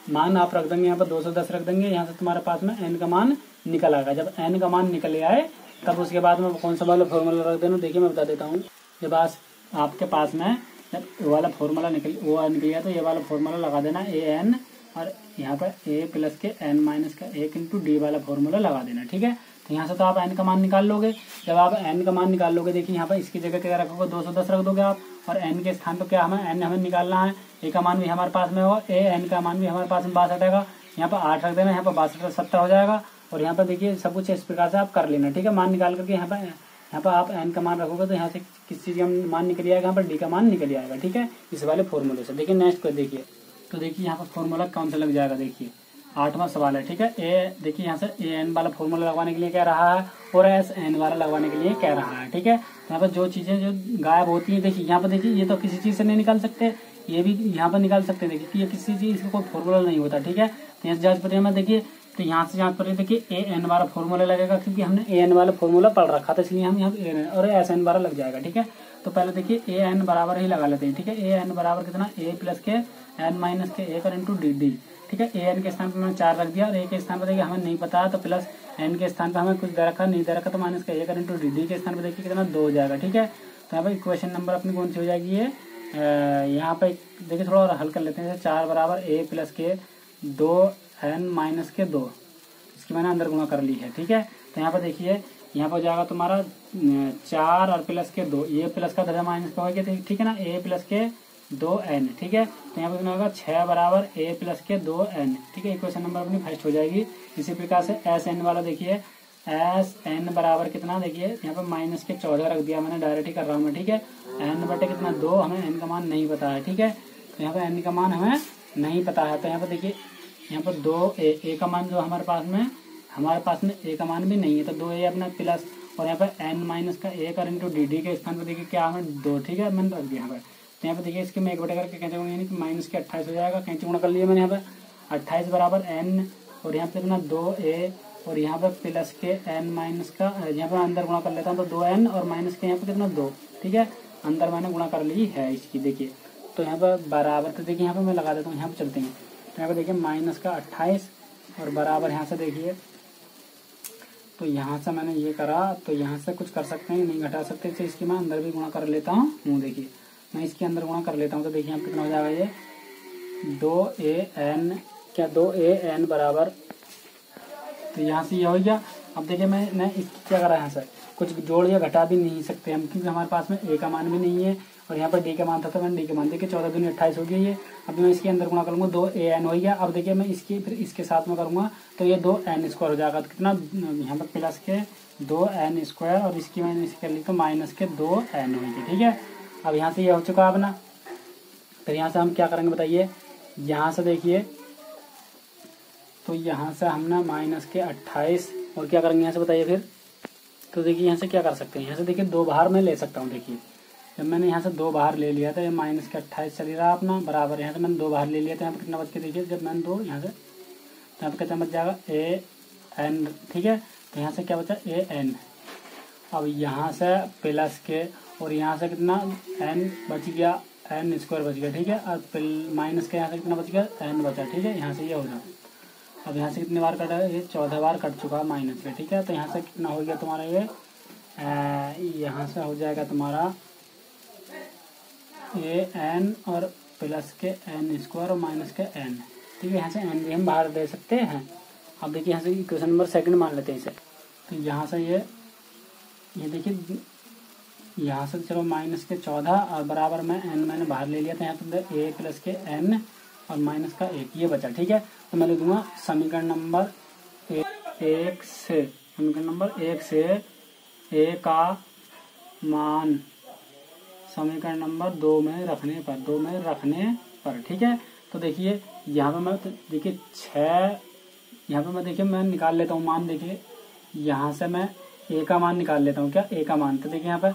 मान आप रख देंगे, यहाँ पर 210 रख देंगे, यहाँ से तुम्हारे पास में एन का मान निकल आएगा। जब एन का मान निकल आए तब उसके बाद में कौन सा वाला फॉर्मूला रख देना, देखिए मैं बता देता हूँ। जब आपके पास में जब वाला फॉर्मूला निकल, वो निकल गया तो ये वाला फॉर्मूला लगा देना ए एन और यहाँ पर ए प्लस के एन माइनस का एक इंटू डी वाला फॉर्मूला लगा देना, ठीक है? तो यहाँ से तो आप एन का मान निकाल लोगे। जब आप एन का मान निकाल लोगे देखिए यहाँ पर इसकी जगह क्या रखोगे? दो सौ दस रख दोगे आप। और एन के स्थान पर क्या हमें एन हमें निकालना है। ए का मान भी हमारे पास में होगा ए एन का मान भी हमारे पास में बासठ आएगा यहाँ पर आठ रख देना, यहाँ पर बासठ सत्तर हो जाएगा। और यहाँ पर देखिए, सब कुछ इस प्रकार से आप कर लेना, ठीक है? मान निकाल करके यहाँ पर यहाँ पर आप एन का मान रखोगे तो यहाँ से किस चीज़ का मान निकल आएगा? यहाँ पर डी का मान निकल आएगा, ठीक है? इस वाले फॉर्मूले से। देखिए नेक्स्ट को देखिए। तो देखिए, यहाँ पर फॉर्मूला कौन सा लग जाएगा? देखिए। आठवां सवाल है, ठीक है? ए, देखिए यहाँ से ए एन वाला फॉर्मूला लगवाने के लिए कह रहा है और एस एन वाला लगवाने के लिए कह रहा है, ठीक है? यहाँ पर जो चीज़ें जो गायब होती है, देखिए, यहाँ पर देखिए, ये तो किसी चीज़ से नहीं निकाल सकते, ये भी यहाँ पर निकाल सकते देखिए ये किसी चीज़ का कोई फॉर्मूला नहीं होता, ठीक है? तो यहाँ जाँच प्रक्रिया में देखिए तो यहाँ से जाँच पर देखिए, ए एन वाला फॉर्मूला लगेगा, क्योंकि हमने ए एन वाला फॉर्मूला पढ़ रखा था, इसलिए हम यहाँ और एस एन वाला लग जाएगा, ठीक है? तो पहले देखिए, ए एन बराबर ही लगा लेते हैं, ठीक है? ए एन बराबर कितना? ए प्लस के एन माइनस के ए कर इंटू डी डी ठीक है ए एन के स्थान पर मैंने चार रख दिया और ए के स्थान पर देखिए, हमें नहीं पता तो प्लस एन के स्थान पर हमें कुछ दे रखा, नहीं दे रखा तो माइनस का ए कर इंटू डी डी के स्थान पर देखिए कितना, दो हो जाएगा, ठीक है? तो यहाँ पर इक्वेशन नंबर अपनी कौन सी हो जाएगी ये? यहाँ पे देखिए थोड़ा और हल कर लेते हैं चार बराबर ए प्लस के दो एन माइनस के दो। इसकी मैंने अंदर गुणा कर ली है, ठीक है? तो यहाँ पर देखिए, यहाँ पर जाएगा तुम्हारा चार और प्लस के दो ए प्लस का दर्जा माइनस का हो गया, ठीक है ना? ए प्लस के दो एन ठीक है? तो यहाँ पर कितना होगा छह बराबर ए प्लस के दो एन ठीक है? इक्वेशन नंबर अपनी फ़र्स्ट हो जाएगी। इसी प्रकार से एस एन वाला देखिए एस एन बराबर कितना देखिए? यहाँ पर माइनस के चौदह रख दिया मैंने डायरेक्ट ही कर रहा हूँ ठीक है? एन बटे कितना दो हमें एन का मान नहीं पता है ठीक है? तो यहाँ पर एन का मान हमें नहीं पता है। तो यहाँ पर देखिए यहाँ पर दो ए, ए का मान जो हमारे पास में हमारे पास में ए का मान भी नहीं है तो दो ए अपना प्लस और यहाँ पर एन माइनस का ए कर इंटू डी डी के स्थान पर देखिए क्या हमें दो ठीक है? मैंने रख दिया यहाँ पर तो यहाँ पर देखिए, इसके मैं एक बटे करके कैंची गुणा यानी कि माइनस के अट्ठाईस हो जाएगा। कैंची गुणा कर लिया मैंने यहाँ पर अट्ठाईस बराबर एन और यहाँ पे कितना दो ए और यहाँ पर प्लस के एन माइनस का यहाँ पर अंदर गुणा कर लेता हूँ तो दो एन और माइनस के यहाँ पे कितना दो, ठीक है? अंदर मैंने गुणा कर ली है इसकी, देखिए। तो यहाँ पर बराबर तो देखिए यहाँ पर मैं लगा देता हूँ, यहाँ पर चलते हैं। तो यहाँ पर देखिए माइनस का अट्ठाईस, और बराबर यहाँ से देखिए। तो यहाँ से मैंने ये करा तो यहाँ से कुछ कर सकते हैं, नहीं घटा सकते तो इसकी मैं अंदर भी गुणा कर लेता हूँ देखिए। मैं इसके अंदर गुणा कर लेता हूँ तो देखिए यहाँ कितना हो जाएगा ये। दो ए एन, क्या दो ए एन बराबर? तो यहाँ से ये यह हो गया। अब देखिए मैं मैं इसकी क्या करा यहाँ से कुछ जोड़ या घटा भी नहीं सकते हम, क्योंकि हमारे पास में ए का मान भी नहीं है, और यहाँ पर डी का मान था तो मैंने डी का मान देखिए, चौदह दूनी अट्ठाईस हो गई ये। अब मैं इसके अंदर गुणा करूँगा दो ए एन हो गया। अब देखिए मैं इसकी, फिर इसके साथ में करूँगा तो ये दो एन स्क्वायर हो जाएगा। तो कितना, यहाँ पर प्लस के दो एन स्क्वायर, और इसकी मैंने इसके लिए तो माइनस के दो एन होंगे ठीक है? अब यहाँ से ये हो चुका अपना फिर यहाँ से हम क्या करेंगे बताइए यहाँ से देखिए तो यहाँ से हमने माइनस के अट्ठाईस और क्या करेंगे यहाँ से बताइए फिर तो देखिए यहाँ से क्या कर सकते हैं यहाँ से देखिए दो बाहर में ले सकता हूँ देखिए जब मैंने यहाँ से दो बाहर ले लिया था ये माइनस के अट्ठाईस चल रहा अपना बराबर यहाँ से मैंने दो बाहर ले लिया था यहाँ पर कितना बच के देखिए जब मैंने दो यहाँ से तो यहाँ पर कितना बच जाएगा ए एन ठीक है तो यहाँ से क्या बचा ए एन अब यहाँ से प्लस के और यहाँ से कितना एन बच गया एन स्क्वायर बच गया, ठीक है? और फिर माइनस के यहाँ से कितना बच गया? एन बचा, ठीक है? यहाँ से ये यह हो जाए अब यहाँ से कितनी बार कटा है? ये चौदह बार कट चुका है माइनस का ठीक है? तो यहाँ से कितना हो गया तुम्हारा ये? यहाँ से हो जाएगा तुम्हारा ए एन और प्लस के एन स्क्वायर और माइनस के एन ठीक है? यहाँ से एन भी हम बाहर दे सकते हैं। अब देखिए यहाँ से क्वेश्चन नंबर सेकंड मान लेते हैं इसे। तो यहाँ से ये ये देखिए यहाँ से चलो माइनस के चौदह और बराबर में एन मैंने बाहर ले लिया था, यहाँ तो ए प्लस के एन और माइनस का एक, ये बचा, ठीक है? तो मैं लिखूँगा समीकरण नंबर एक से, समीकरण नंबर एक से ए का मान समीकरण नंबर दो में रखने पर, दो में रखने पर, ठीक है? तो देखिए, यहाँ पे मैं, देखिए छ यहाँ पे मैं, देखिए, मैं निकाल लेता हूँ मान, देखिए, यहाँ से मैं ए का मान निकाल लेता हूँ, क्या? ए का मान तो देखिए यहाँ पे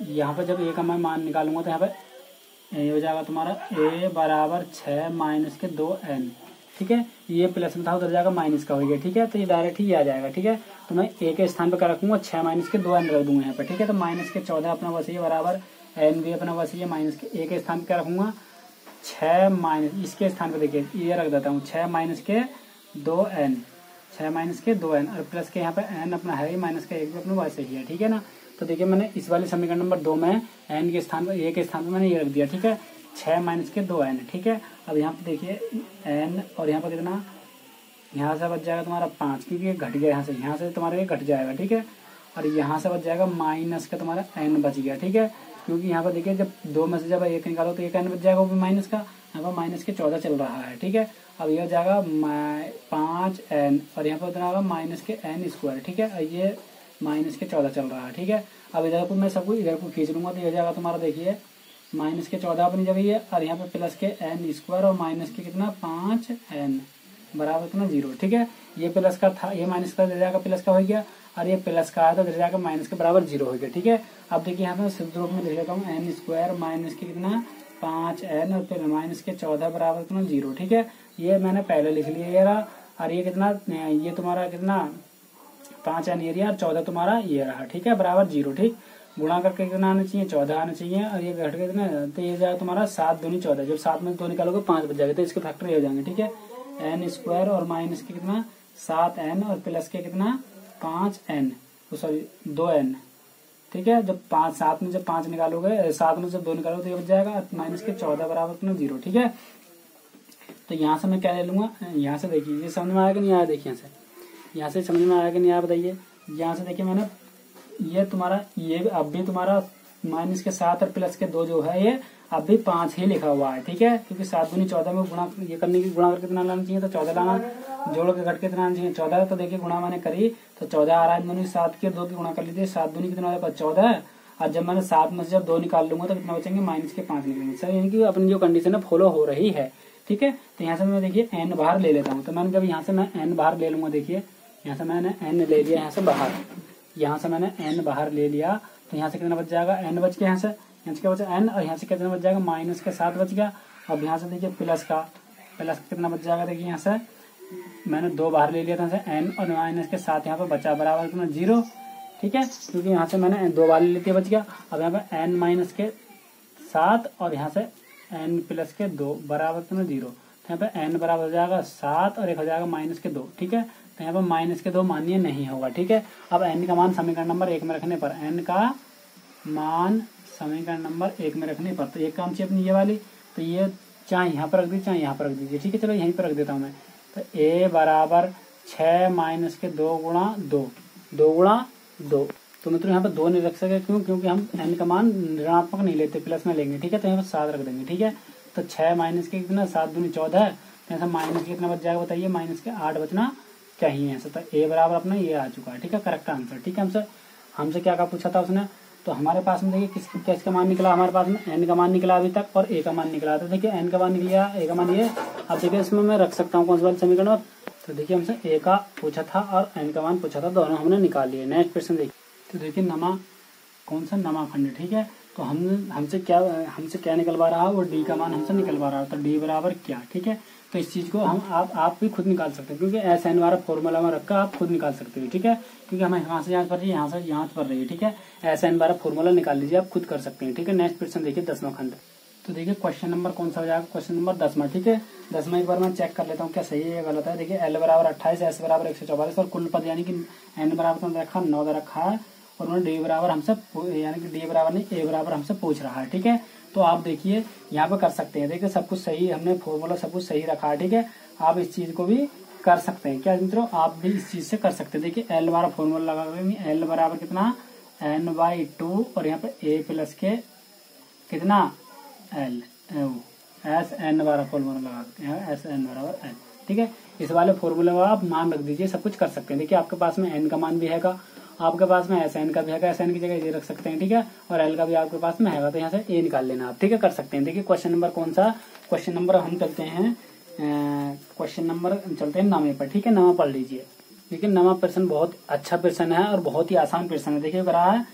यहाँ पर जब ए का मैं मान निकालूँगा तो यहाँ पे ए हो जाएगा तुम्हारा ए बराबर छ माइनस के दो एन। ठीक है? ये प्लस में था, उधर जाएगा माइनस का हो गया। ठीक है? तो ये डायरेक्ट ही आ जाएगा। ठीक है? तो मैं ए के स्थान पर क्या रखूँगा? छह माइनस के दो एन रख दूँगा यहाँ पर ठीक है? तो माइनस के चौदह अपना बस ये बराबर एन भी अपना बस ये माइनस के ए के स्थान पर क्या रखूँगा? छह माइनस, इसके स्थान पर देखिए, ये रख देता हूँ। छह माइनस के दो एन। छह माइनस के दो एन। और प्लस के यहाँ पे एन अपना है ही, माइनस का एक भी अपना वैसे ही है। ठीक है ना? तो देखिए मैंने इस वाले समीकरण नंबर दो में एन के स्थान पर ए के स्थान पर मैंने ये रख दिया, ठीक है? छह माइनस के दो एन ठीक है? अब यहाँ पे देखिए एन और यहाँ पर कितना? यहाँ से बच जाएगा तुम्हारा पाँच, क्योंकि घट गया यहाँ से यहाँ से तुम्हारा ये घट जाएगा, ठीक है? और यहाँ से बच जाएगा माइनस का तुम्हारा एन बच गया, ठीक है? क्योंकि यहाँ पर देखिए, जब दो में से जब एक निकालो तो एक एन बच जाएगा, वो भी माइनस का। यहाँ पर माइनस के चौदह चल रहा है, ठीक है? अब ये हो जाएगा पाँच एन और यहाँ पर उतना होगा? माइनस के एन स्क्वायर ठीक है? ये माइनस के चौदह चल रहा है, ठीक है? अब इधर को मैं सबको इधर को खींच लूँगा तो ये हो जाएगा तुम्हारा देखिए, माइनस के चौदह अपनी जगह है और यहाँ पे प्लस के एन स्क्वायर और माइनस के कितना? पाँच एन बराबर कितना? ज़ीरो ठीक है? ये प्लस का था, ये माइनस का जाएगा प्लस का हो गया, और ये प्लस का आया तो जाएगा माइनस के बराबर ज़ीरो हो गया, ठीक है? अब देखिए यहाँ पे शुद्ध रूप में लिख लेता हूँ एन स्क्वायर माइनस के कितना? पाँच एन और फिर माइनस के चौदह बराबर कितना? ज़ीरो ठीक है? ये मैंने पहले लिख लिया ये रहा और ये कितना? ये तुम्हारा कितना? पाँच एन एरिया और चौदह तुम्हारा ये रहा, ठीक है? बराबर ज़ीरो, ठीक? गुणा करके कितना आना चाहिए? चौदह आना चाहिए, और ये घट कितना तो ये जाएगा तुम्हारा सात दूनी चौदह। जब सात में दो निकालोगे, पाँच बच जाएगा तो इसके फैक्टर ये हो जाएँगे, ठीक है? एन स्क्वायर और माइनस के कितना? सात एन और प्लस के कितना? पाँच एन सॉरी दो एन ठीक है? जब पाँच, सात में जब पाँच निकालोगे सात में जब दो निकालोगे तो ये बच जाएगा माइनस के चौदह बराबर कितना? ज़ीरो, ठीक है? तो यहाँ से मैं क्या ले लूँगा? यहाँ से देखिए, ये समझ में कि नहीं आया? देखिए यहाँ से। यहाँ से समझ में आया कि नहीं, आप बताइए। यहाँ से देखिए मैंने, ये तुम्हारा, ये अब भी तुम्हारा माइनस के सात और प्लस के दो जो है, ये अब भी पाँच ही लिखा हुआ है, ठीक है? क्योंकि सात दूनी चौदह में गुणा, ये करने की, गुणा करके कितना लाना चाहिए तो चौदह लाना, जोड़ के घट के कितना चाहिए। चौदह तो देखिए गुणा मैंने करी तो चौदह आ रहा है दोनों सात के दो की गुणा कर लीजिए, सात दूनी कितना होगा चौदह। और जब मैंने सात में से जब दो निकाल लूँगा तो कितना बचेंगे माइनस के पाँच निकलेंगे। सर, यानी कि अपनी जो कंडीशन है फॉलो हो रही है, ठीक है? तो यहाँ से मैं देखिए एन बाहर ले लेता हूँ। तो मैंने जब यहाँ से मैं एन बाहर ले लूँगा, देखिए। यहाँ से मैंने एन ले लिया यहाँ से बाहर यहाँ से मैंने एन बाहर ले लिया तो यहाँ से कितना बच जाएगा एन बच गया यहाँ से यहाँ से क्या बचा एन और यहाँ से कितना बच जाएगा माइनस के साथ बच गया अब यहाँ से देखिए प्लस का प्लस कितना बच जाएगा देखिए यहाँ से मैंने दो बाहर ले लिया था एन और माइनस के साथ यहाँ पे बचा बराबर कितना ज़ीरो ठीक है क्योंकि यहाँ से मैंने दो बार ले ली बच गया अब यहाँ पे एन माइनस के सात और यहाँ से एन प्लस के दो बराबर कितना ज़ीरो तो यहाँ पे एन बराबर हो जाएगा सात और एक हो जाएगा माइनस के दो ठीक है तो यहाँ पर माइनस के दो मान्य नहीं होगा, ठीक है? अब एन का मान समीकरण नंबर एक में रखने पर एन का मान समीकरण नंबर एक में रखने पर तो एक काम चाहिए अपनी ये वाली तो ये चाहे यहाँ पर रख दीजिए, चाहे यहाँ पर रख दीजिए, ठीक है? चलो यहीं पर रख देता हूँ मैं। तो ए बराबर छ माइनस के दो गुणा दो दो गुणा दो। तो मतलब यहाँ पर दो नहीं रख सके, क्यों? क्योंकि हम एन का मान ऋणात्मक नहीं लेते, प्लस में लेंगे, ठीक है? तो यहाँ पर सात रख देंगे, ठीक है? तो छह माइनस के कितना? सात दूनी चौदह है। तो यहाँ माइनस के कितना बच जाएगा बताइए? माइनस के आठ बचना कहीं है तो ए बराबर अपना ये आ चुका है। ठीक है? करेक्ट आंसर ठीक है, हमसे हमसे क्या का पूछा था उसने? तो हमारे पास में देखिए किस किस का मान निकला हमारे पास में? एन का मान निकला अभी तक और ए का मान निकला तो देखिए एन का मान निकल ए का मान ये। अब देखिए इसमें मैं रख सकता हूँ कौन सा समीकरण तो देखिए हमसे ए का पूछा था और एन का मान पूछा था। दोनों हमने निकाल लिए। नेक्स्ट क्वेश्चन देखिए। तो देखिए नमा कौन सा नमा खंड? ठीक है? तो हम हमसे क्या हमसे क्या निकलवा रहा है? वो डी का मान हमसे निकलवा रहा है। तो डी बराबर क्या? ठीक है? तो इस चीज़ को हम आप आप भी खुद निकाल सकते हैं, क्योंकि एस एन वाला फॉर्मूला में रखकर आप खुद निकाल सकते हो, ठीक है? क्योंकि हमें यहाँ से यहाँ पर यहाँ से यहाँ पर रही है, ठीक है? एस एन वाला फॉर्मूला निकाल लीजिए, आप खुद कर सकते हैं, ठीक है? नेक्स्ट क्वेश्चन देखिए, दसवां खंड। तो देखिए क्वेश्चन नंबर कौन सा हो जाएगा? क्वेश्चन नंबर दसवा, ठीक है? दसवा एक बार मैं चेक कर लेता हूँ, क्या सही है या गलत है। देखिए एल बराबर अट्ठाईस एस बराबर एक सौ चौवालीस, और कुल पद यानी कि एन बराबर रखा, नौ रखा है, और उन्होंने डी बराबर हमसे यानी कि डी बराबर नहीं ए बराबर हमसे पूछ रहा है, ठीक है? तो आप देखिए, यहाँ पे कर सकते हैं। देखिए, सब कुछ सही, हमने फॉर्मूला सब कुछ सही रखा है, ठीक है? आप इस चीज़ को भी कर सकते हैं। क्या मित्रों, आप भी इस चीज़ से कर सकते हैं। देखिए एल बार फॉर्मूला लगा एल बराबर कितना? एन बाई टू और यहाँ पे ए प्लस के कितना? एल एस एन बारह फॉर्मूला लगा सकते हैं। एस एन बराबर एन ठीक है? इस वाले फॉर्मूला में आप मान रख दीजिए, सब कुछ कर सकते हैं। देखिए, आपके पास में एन का मान भी है आपके पास में एस एन का भी है एस एन की जगह ये रख सकते हैं, ठीक है? और एल का भी आपके पास में है तो यहाँ से ए निकाल लेना आप, ठीक है? कर सकते हैं। देखिए क्वेश्चन नंबर कौन सा? क्वेश्चन नंबर हम चलते हैं क्वेश्चन नंबर चलते हैं नामे पर, ठीक है? नामा पढ़ लीजिए। देखिए नामा प्रश्न बहुत अच्छा प्रश्न है और बहुत ही आसान प्रश्न है। देखिए रहा है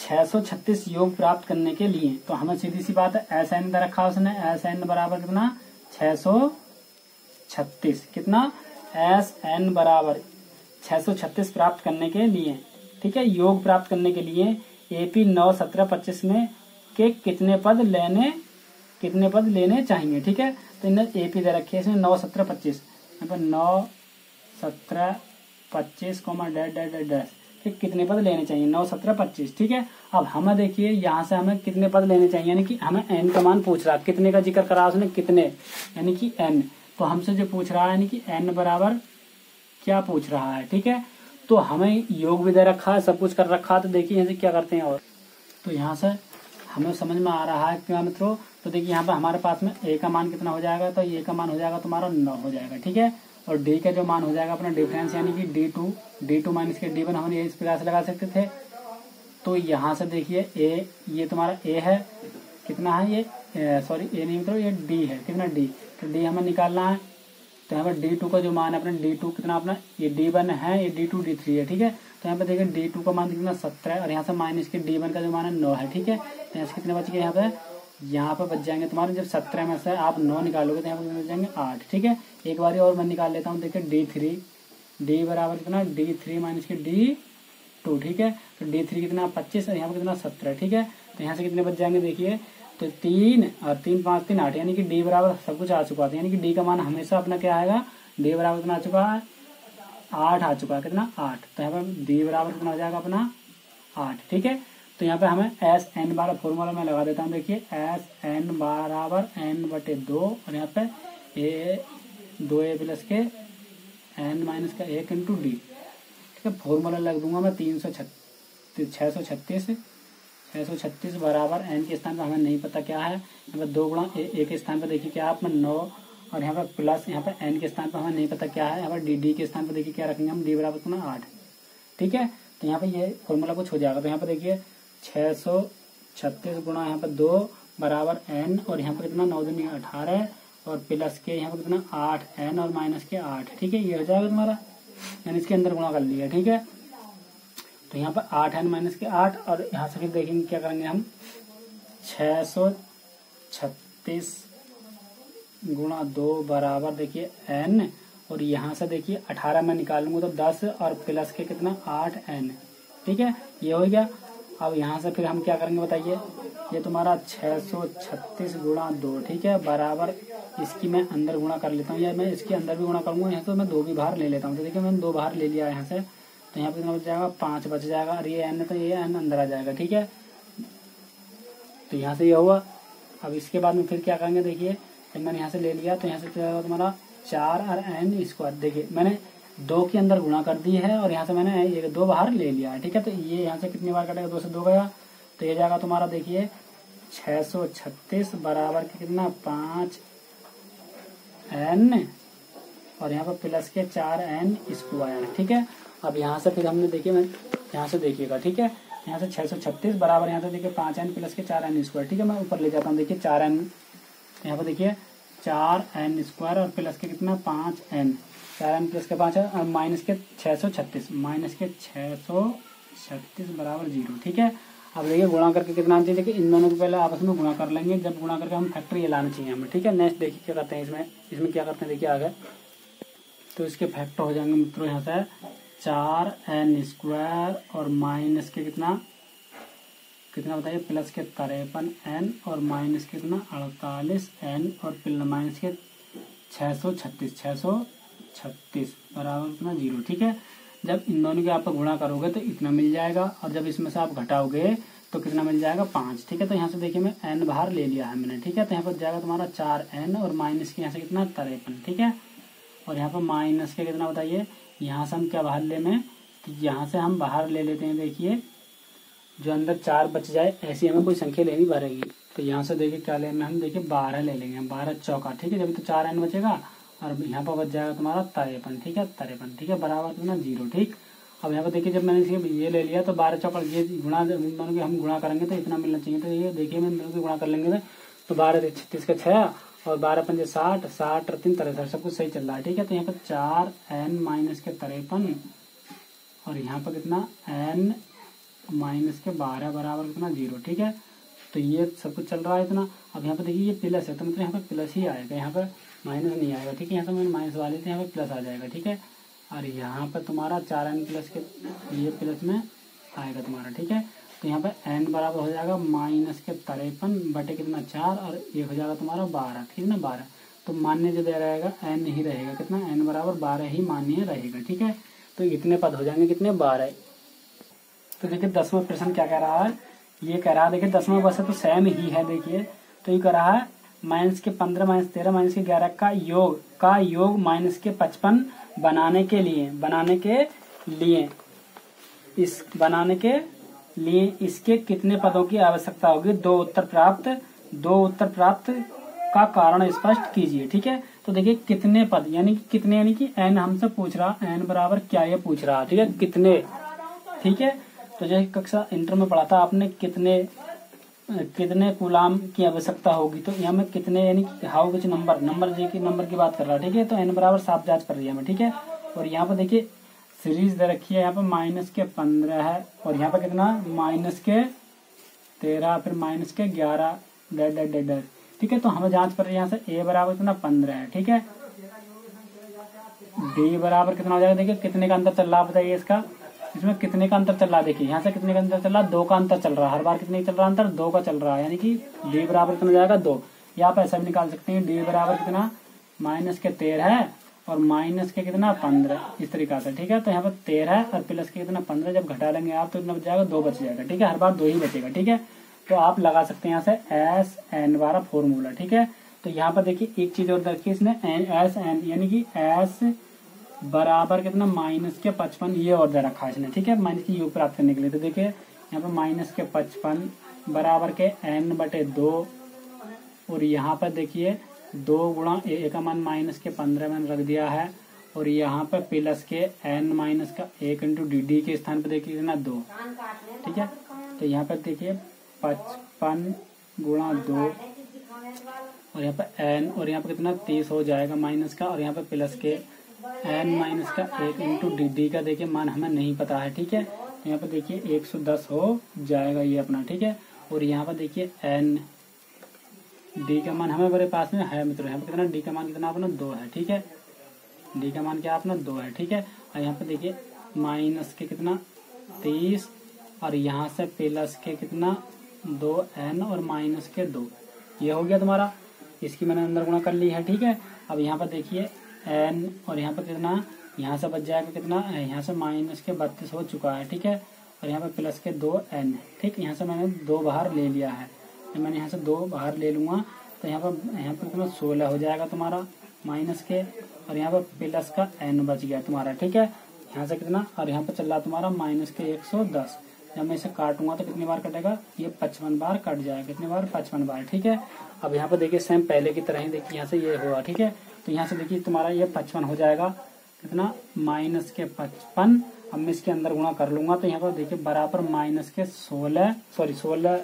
636 योग प्राप्त करने के लिए। तो हमें सीधी सी बात है एस एन रखा उसने एस एन बराबर कितना? 636 कितना? एस एन बराबर 636 प्राप्त करने के लिए। ठीक है, योग प्राप्त करने के लिए एपी नौ सत्रह पच्चीस में के कितने पद लेने, कितने पद लेने चाहिए? ठीक है तो इन्हें ए पी दे रखी है इसमें नौ सत्रह पच्चीस। यहाँ पर नौ सत्रह पच्चीस comma dot dot dot dash. ठीक कितने पद लेने चाहिए? नौ सत्रह पच्चीस। ठीक है, अब हमें देखिए यहाँ से हमें कितने पद लेने चाहिए? यानी कि हमें एन का मान पूछ रहा है। कितने का ज़िक्र करा उसने? कितने? यानी कि एन तो हमसे जो पूछ रहा है, यानी कि एन बराबर क्या पूछ रहा है, ठीक है? तो हमें योग भी दे रखा है सब कुछ कर रखा है तो देखिए यहाँ से क्या करते हैं और। तो यहाँ से हमें समझ में आ रहा है क्या मित्रों? तो देखिए यहाँ पर हमारे पास में ए का मान कितना हो जाएगा? तो ए का मान हो जाएगा तुम्हारा नौ हो जाएगा, ठीक है? और डी का जो मान हो जाएगा अपना डिफरेंस यानी कि D two D two minus के डी वन हम इस प्रकार से लगा सकते थे। तो यहाँ से देखिए ए ये तुम्हारा ए है। कितना है ये? सॉरी ए नहीं मतलब ये डी है। कितना डी तो डी हमें निकालना है। तो यहाँ पर डी टू का जो मान है, अपना डी टू कितना अपना, ये डी वन है, ये डी टू डी थ्री है, ठीक है? तो यहाँ पे देखिए डी टू का मान कितना, सत्रह है, और यहाँ से माइनस के डी वन का जो मान है, नौ है, ठीक है? तो यहाँ से कितने बच गए यहाँ पे यहाँ पे बच जाएँगे तुम्हारे, जब सत्रह में से आप नौ निकालोगे तो यहाँ पे बच जाएँगे आठ, ठीक है? एक बार और मैं निकाल लेता हूँ देखिए डी थ्री डी बराबर कितना डी थ्री माइनस के डी टू ठीक है? तो डी थ्री कितना, पच्चीस, और यहाँ पर कितना, सत्रह, ठीक है? तो यहाँ से कितने बच जाएँगे, देखिए तो तीन और तीन, पाँच, तीन, आठ, यानी कि डी बराबर सब कुछ आ चुका था यानी कि डी का मान हमेशा अपना क्या आएगा? डी बराबर कितना आ चुका है? आठ आ चुका है। कितना? आठ। तो यहाँ पर डी बराबर कितना हो जाएगा अपना? आठ। ठीक है? तो यहाँ पे हमें एस एन बार फॉर्मूला में लगा देता हूँ। देखिए, एस एन बराबर एन बटे दो, और यहाँ पे ए, दो ए प्लस के एन माइनस का एक इंटू डी। ठीक है? फॉर्मूला लग दूँगा मैं तीन सौ छत्तीस छः सौ छत्तीस। छः सौ छत्तीस बराबर एन के स्थान पर, हमें नहीं पता क्या है। यहाँ पर दो गुणा ए के स्थान पर देखिए क्या आप नौ, और यहाँ पर प्लस, यहाँ पर एन के स्थान पर हमें नहीं पता क्या है। यहाँ पर डी डी के स्थान पर देखिए क्या रखेंगे हम, डी बराबर कितना, आठ। ठीक है? तो यहाँ पर ये फॉर्मूला कुछ हो जाएगा। तो यहाँ पर देखिए छः सौ छत्तीस गुणा यहाँ पर दो बराबर एन, और यहाँ पर कितना नौ दिन अठारह और प्लस के यहाँ पर कितना आठ, एन और माइनस के आठ। ठीक है? ये हो जाएगा तुम्हारा। यानी इसके अंदर गुणा कर लिया। ठीक है? तो यहाँ पर आठ एन माइनस के आठ, और यहाँ से फिर देखेंगे क्या करेंगे हम? छ सौ छत्तीस गुणा दो बराबर देखिए एन और यहाँ से देखिए अठारह में निकालूँगा तो दस, और प्लस के कितना? आठ एन ठीक है? ये हो गया। अब यहाँ से फिर हम क्या करेंगे बताइए? ये तुम्हारा छः सौ छत्तीस गुणा दो, ठीक है? बराबर इसकी मैं अंदर गुणा कर लेता हूँ, या मैं इसके अंदर भी गुणा करूँगा यहाँ से तो मैं दो भी बाहर ले लेता हूँ। तो देखिए मैंने दो बाहर ले लिया यहाँ से। तो यहाँ पे कितना बच जाएगा, पाँच बच जाएगा, और ये एन तो ये एन अंदर आ जाएगा, ठीक है? तो यहाँ से ये हुआ। अब इसके बाद में फिर क्या करेंगे, देखिए, जब मैंने यहाँ से ले लिया तो यहाँ से क्या तुम्हारा चार और एन स्क्वायर देखिए, मैंने दो के अंदर गुणा कर दी है, और यहाँ से मैंने ये दो बाहर ले लिया है, ठीक है? तो ये यहाँ से कितनी बार कटेगा? दो से दो गया। तो ये जाएगा तुम्हारा, देखिए, छह सौ छत्तीस बराबर कितना? पाँच एन और यहाँ पर प्लस के चार एन स्क्वायर ठीक है? अब यहाँ से फिर हमने देखिए, मैं यहाँ से देखिएगा, ठीक है? यहाँ से छह सौ छत्तीस बराबर यहाँ से देखिए पाँच एन प्लस के चार एन स्क्वायर, ठीक है? मैं ऊपर ले जाता हूँ, देखिए चार एन, यहाँ पर देखिए, चार एन स्क्वायर और प्लस के कितना? पाँच एन। चार एन प्लस के पाँच और माइनस के छह सौ छत्तीस, माइनस के छह सौ छत्तीस बराबर ज़ीरो, ठीक है? अब देखिए गुणा करके कितना चाहिए? देखिए इन दोनों को पहले आपस में गुणा कर लेंगे, जब गुणा करके हम फैक्टर लाना चाहिए हमें, ठीक है? नेक्स्ट देखिए क्या करते हैं इसमें इसमें क्या करते हैं, देखिए आगे। तो इसके फैक्टर हो जाएँगे मित्रों, यहाँ से चार एन स्क्वायर और माइनस के कितना? कितना बताइए? प्लस के तिरपन एन और माइनस के कितना? अड़तालीस एन और माइनस के छः सौ छत्तीस छः सौ छत्तीस बराबर कितना? ज़ीरो, ठीक है? जब इन दोनों के आप गुणा करोगे तो इतना मिल जाएगा और जब इसमें से आप घटाओगे तो कितना मिल जाएगा? पाँच, ठीक है? तो यहाँ से देखिए मैं एन बाहर ले लिया है मैंने, ठीक है? तो यहाँ पर जाएगा तुम्हारा चार एन और माइनस के यहाँ से कितना? तिरपन, ठीक है? और यहाँ पर माइनस के कितना बताइए? यहाँ से हम क्या बाहर ले में तो यहाँ से हम बाहर ले लेते हैं, देखिए। जो अंदर चार बच जाए, ऐसी हमें कोई संख्या लेनी पड़ेगी। तो यहाँ से देखिए क्या लेना हम देखिए बारह ले लेंगे। हम बारह चौका, ठीक है? जब तो चार एन बचेगा, और यहाँ पर बच जाएगा तुम्हारा तरेपन, ठीक है? तरेपन, ठीक है? बराबर कितना ज़ीरो, ठीक? अब यहाँ पर देखिए, जब मैंने ये ले लिया तो बारह चौका, ये गुणा दोनों के हम गुणा करेंगे तो इतना मिलना चाहिए। तो ये देखिए मैं गुणा कर लेंगे तो बारह छत्तीस का छः और बारह पंजे साठ साठ और तीन तिरसठ सब कुछ सही चल रहा है। ठीक है तो यहाँ पर चार एन माइनस के तिरपन, और यहाँ पर कितना? एन माइनस के बारह बराबर कितना? ज़ीरो ठीक है? तो ये सब कुछ चल रहा है इतना। अब यहाँ पर देखिए, ये प्लस है तो मतलब यहाँ पर प्लस ही आएगा। यहाँ पर माइनस नहीं आएगा, ठीक है? यहाँ से मैंने माइनस वाले थे यहाँ पर प्लस आ जाएगा, ठीक है? और यहाँ पर तुम्हारा चार एन प्लस के, ये प्लस में आएगा तुम्हारा, ठीक है? तो यहाँ पर एन बराबर हो जाएगा माइनस के तिरपन बटे कितना चार और ये हो जाएगा तुम्हारा बारह। ठीक है ना? बारह। तो मान्य जो दे रहेगा एन ही रहेगा। कितना? एन बराबर बारह ही मान्य रहेगा। ठीक है? तो इतने पद हो जाएँगे कितने? बारह। तो देखिए, दसवां प्रश्न क्या कह रहा है? ये कह रहा है, देखिए, दसवां वर्ष तो सेम ही है, देखिए। तो ये कह रहा है माइनस के पंद्रह माइनस तेरह माइनस के ग्यारह का योग का योग माइनस के पचपन बनाने के लिए, बनाने के लिए। इस, बनाने के लिए इसके कितने पदों की आवश्यकता होगी? दो उत्तर प्राप्त, दो उत्तर प्राप्त का कारण स्पष्ट कीजिए, ठीक है? तो देखिए, कितने पद, यानी कि कितने, यानी कि एन हमसे पूछ रहा एन बराबर क्या ये पूछ रहा, ठीक है? कितने, ठीक है? तो जैसे कक्षा इंटर में पढ़ा था आपने, कितने कितने गुलाम की आवश्यकता होगी? तो यहाँ में कितने, यानी कि how which number number J की, नंबर की बात कर रहा है ठीक है? तो एन बराबर साफ़ जाँच कर रही है ठीक है? और यहाँ पर देखिए सीरीज़ दे रखी है। यहाँ पर माइनस के पंद्रह है और यहाँ पर कितना? माइनस के तेरह, फिर माइनस के ग्यारह। डेड डेड डेड डेड ठीक है तो हमें जाँच कर रही है यहाँ से ए बराबर कितना? पंद्रह है। ठीक है? डी बराबर कितना हो जाएगा? देखिए, कितने का अंतर चल रहा है, बताइए इसका। इसमें कितने का अंतर चल रहा है? देखिए, यहाँ से कितने का अंतर चल रहा है? दो का अंतर चल रहा है। हर बार कितने चल रहा है अंतर? दो का चल रहा है। यानी कि डी बराबर कितना जाएगा? दो। या आप ऐसा भी निकाल सकते हैं। डी बराबर कितना? माइनस के तेरह है। और माइनस के कितना? पंद्रह। इस तरीका से ठीक है? तो यहाँ पर तेरह और प्लस के कितना? पंद्रह। जब घटा लेंगे आप तो इतना बच जाएगा दो बच जाएगा, ठीक है? हर बार दो ही बचेगा, ठीक है? तो आप लगा सकते हैं यहाँ से एस एन वाला फॉर्मूला, ठीक है? तो यहाँ पर देखिए, एक चीज़ और देखिए इसने एस, एन, यानी कि एस बराबर कितना? माइनस के पचपन, ये और दे रखा इसने, ठीक है? माइनस की योग प्राप्त करने के लिए तो देखिए, यहाँ पर माइनस के पचपन बराबर के एन बटे दो, और यहाँ पर देखिए दो गुणा ए का मान माइनस के पंद्रह मैंने रख दिया है, और यहाँ पर प्लस के एन माइनस का एक इंटू डी डी के स्थान पर देखिए ना दो। ठीक है? तो यहाँ पर देखिए पचपन गुणा दो, और यहाँ पर एन, और यहाँ पर कितना तीस हो जाएगा माइनस का, और यहाँ पर प्लस के एन माइनस का एक इंटू डी डी का देखिए मान हमें नहीं पता है। ठीक है? यहाँ पर देखिए एक सौ दस हो जाएगा ये अपना। ठीक है? और यहाँ पर देखिए एन डी का मान हमें मेरे पास में है मित्रों, यहाँ पर कितना डी का मान, कितना अपना दो है, ठीक है? डी का मान क्या अपना दो है, ठीक है? और यहाँ पे देखिए माइनस के कितना? तीस, और यहाँ से प्लस के कितना? दो एन और माइनस के दो। ये हो गया तुम्हारा। इसकी मैंने अंदर गुणा कर ली है, ठीक है? अब यहाँ पर देखिए एन और यहाँ पर कितना? यहाँ से बच जाएगा कितना? यहाँ से माइनस के बत्तीस हो चुका है, ठीक है? और यहाँ पर प्लस के दो एन ठीक? यहाँ से मैंने दो बाहर ले लिया है। तो मैंने यहाँ से दो बाहर ले लूँगा तो यहाँ पर यहाँ पर सोलह हो जाएगा तुम्हारा माइनस के, और यहाँ पर प्लस का एन बच गया तुम्हारा, ठीक है? यहाँ से कितना? और यहाँ पर चल रहा तुम्हारा माइनस के एक सौ दस। जब मैं इसे काटूँगा तो कितनी बार कटेगा? ये पचपन बार कट जाएगा, कितनी बार? पचपन बार, ठीक है? अब यहाँ पर देखिए सेम पहले की तरह ही देखिए, यहाँ से ये हुआ, ठीक है? तो यहाँ से देखिए तुम्हारा ये पचपन हो जाएगा। कितना? माइनस के पचपन। अब मैं इसके अंदर गुणा कर लूँगा तो यहाँ पर देखिए बराबर माइनस के सोलह सॉरी सोलह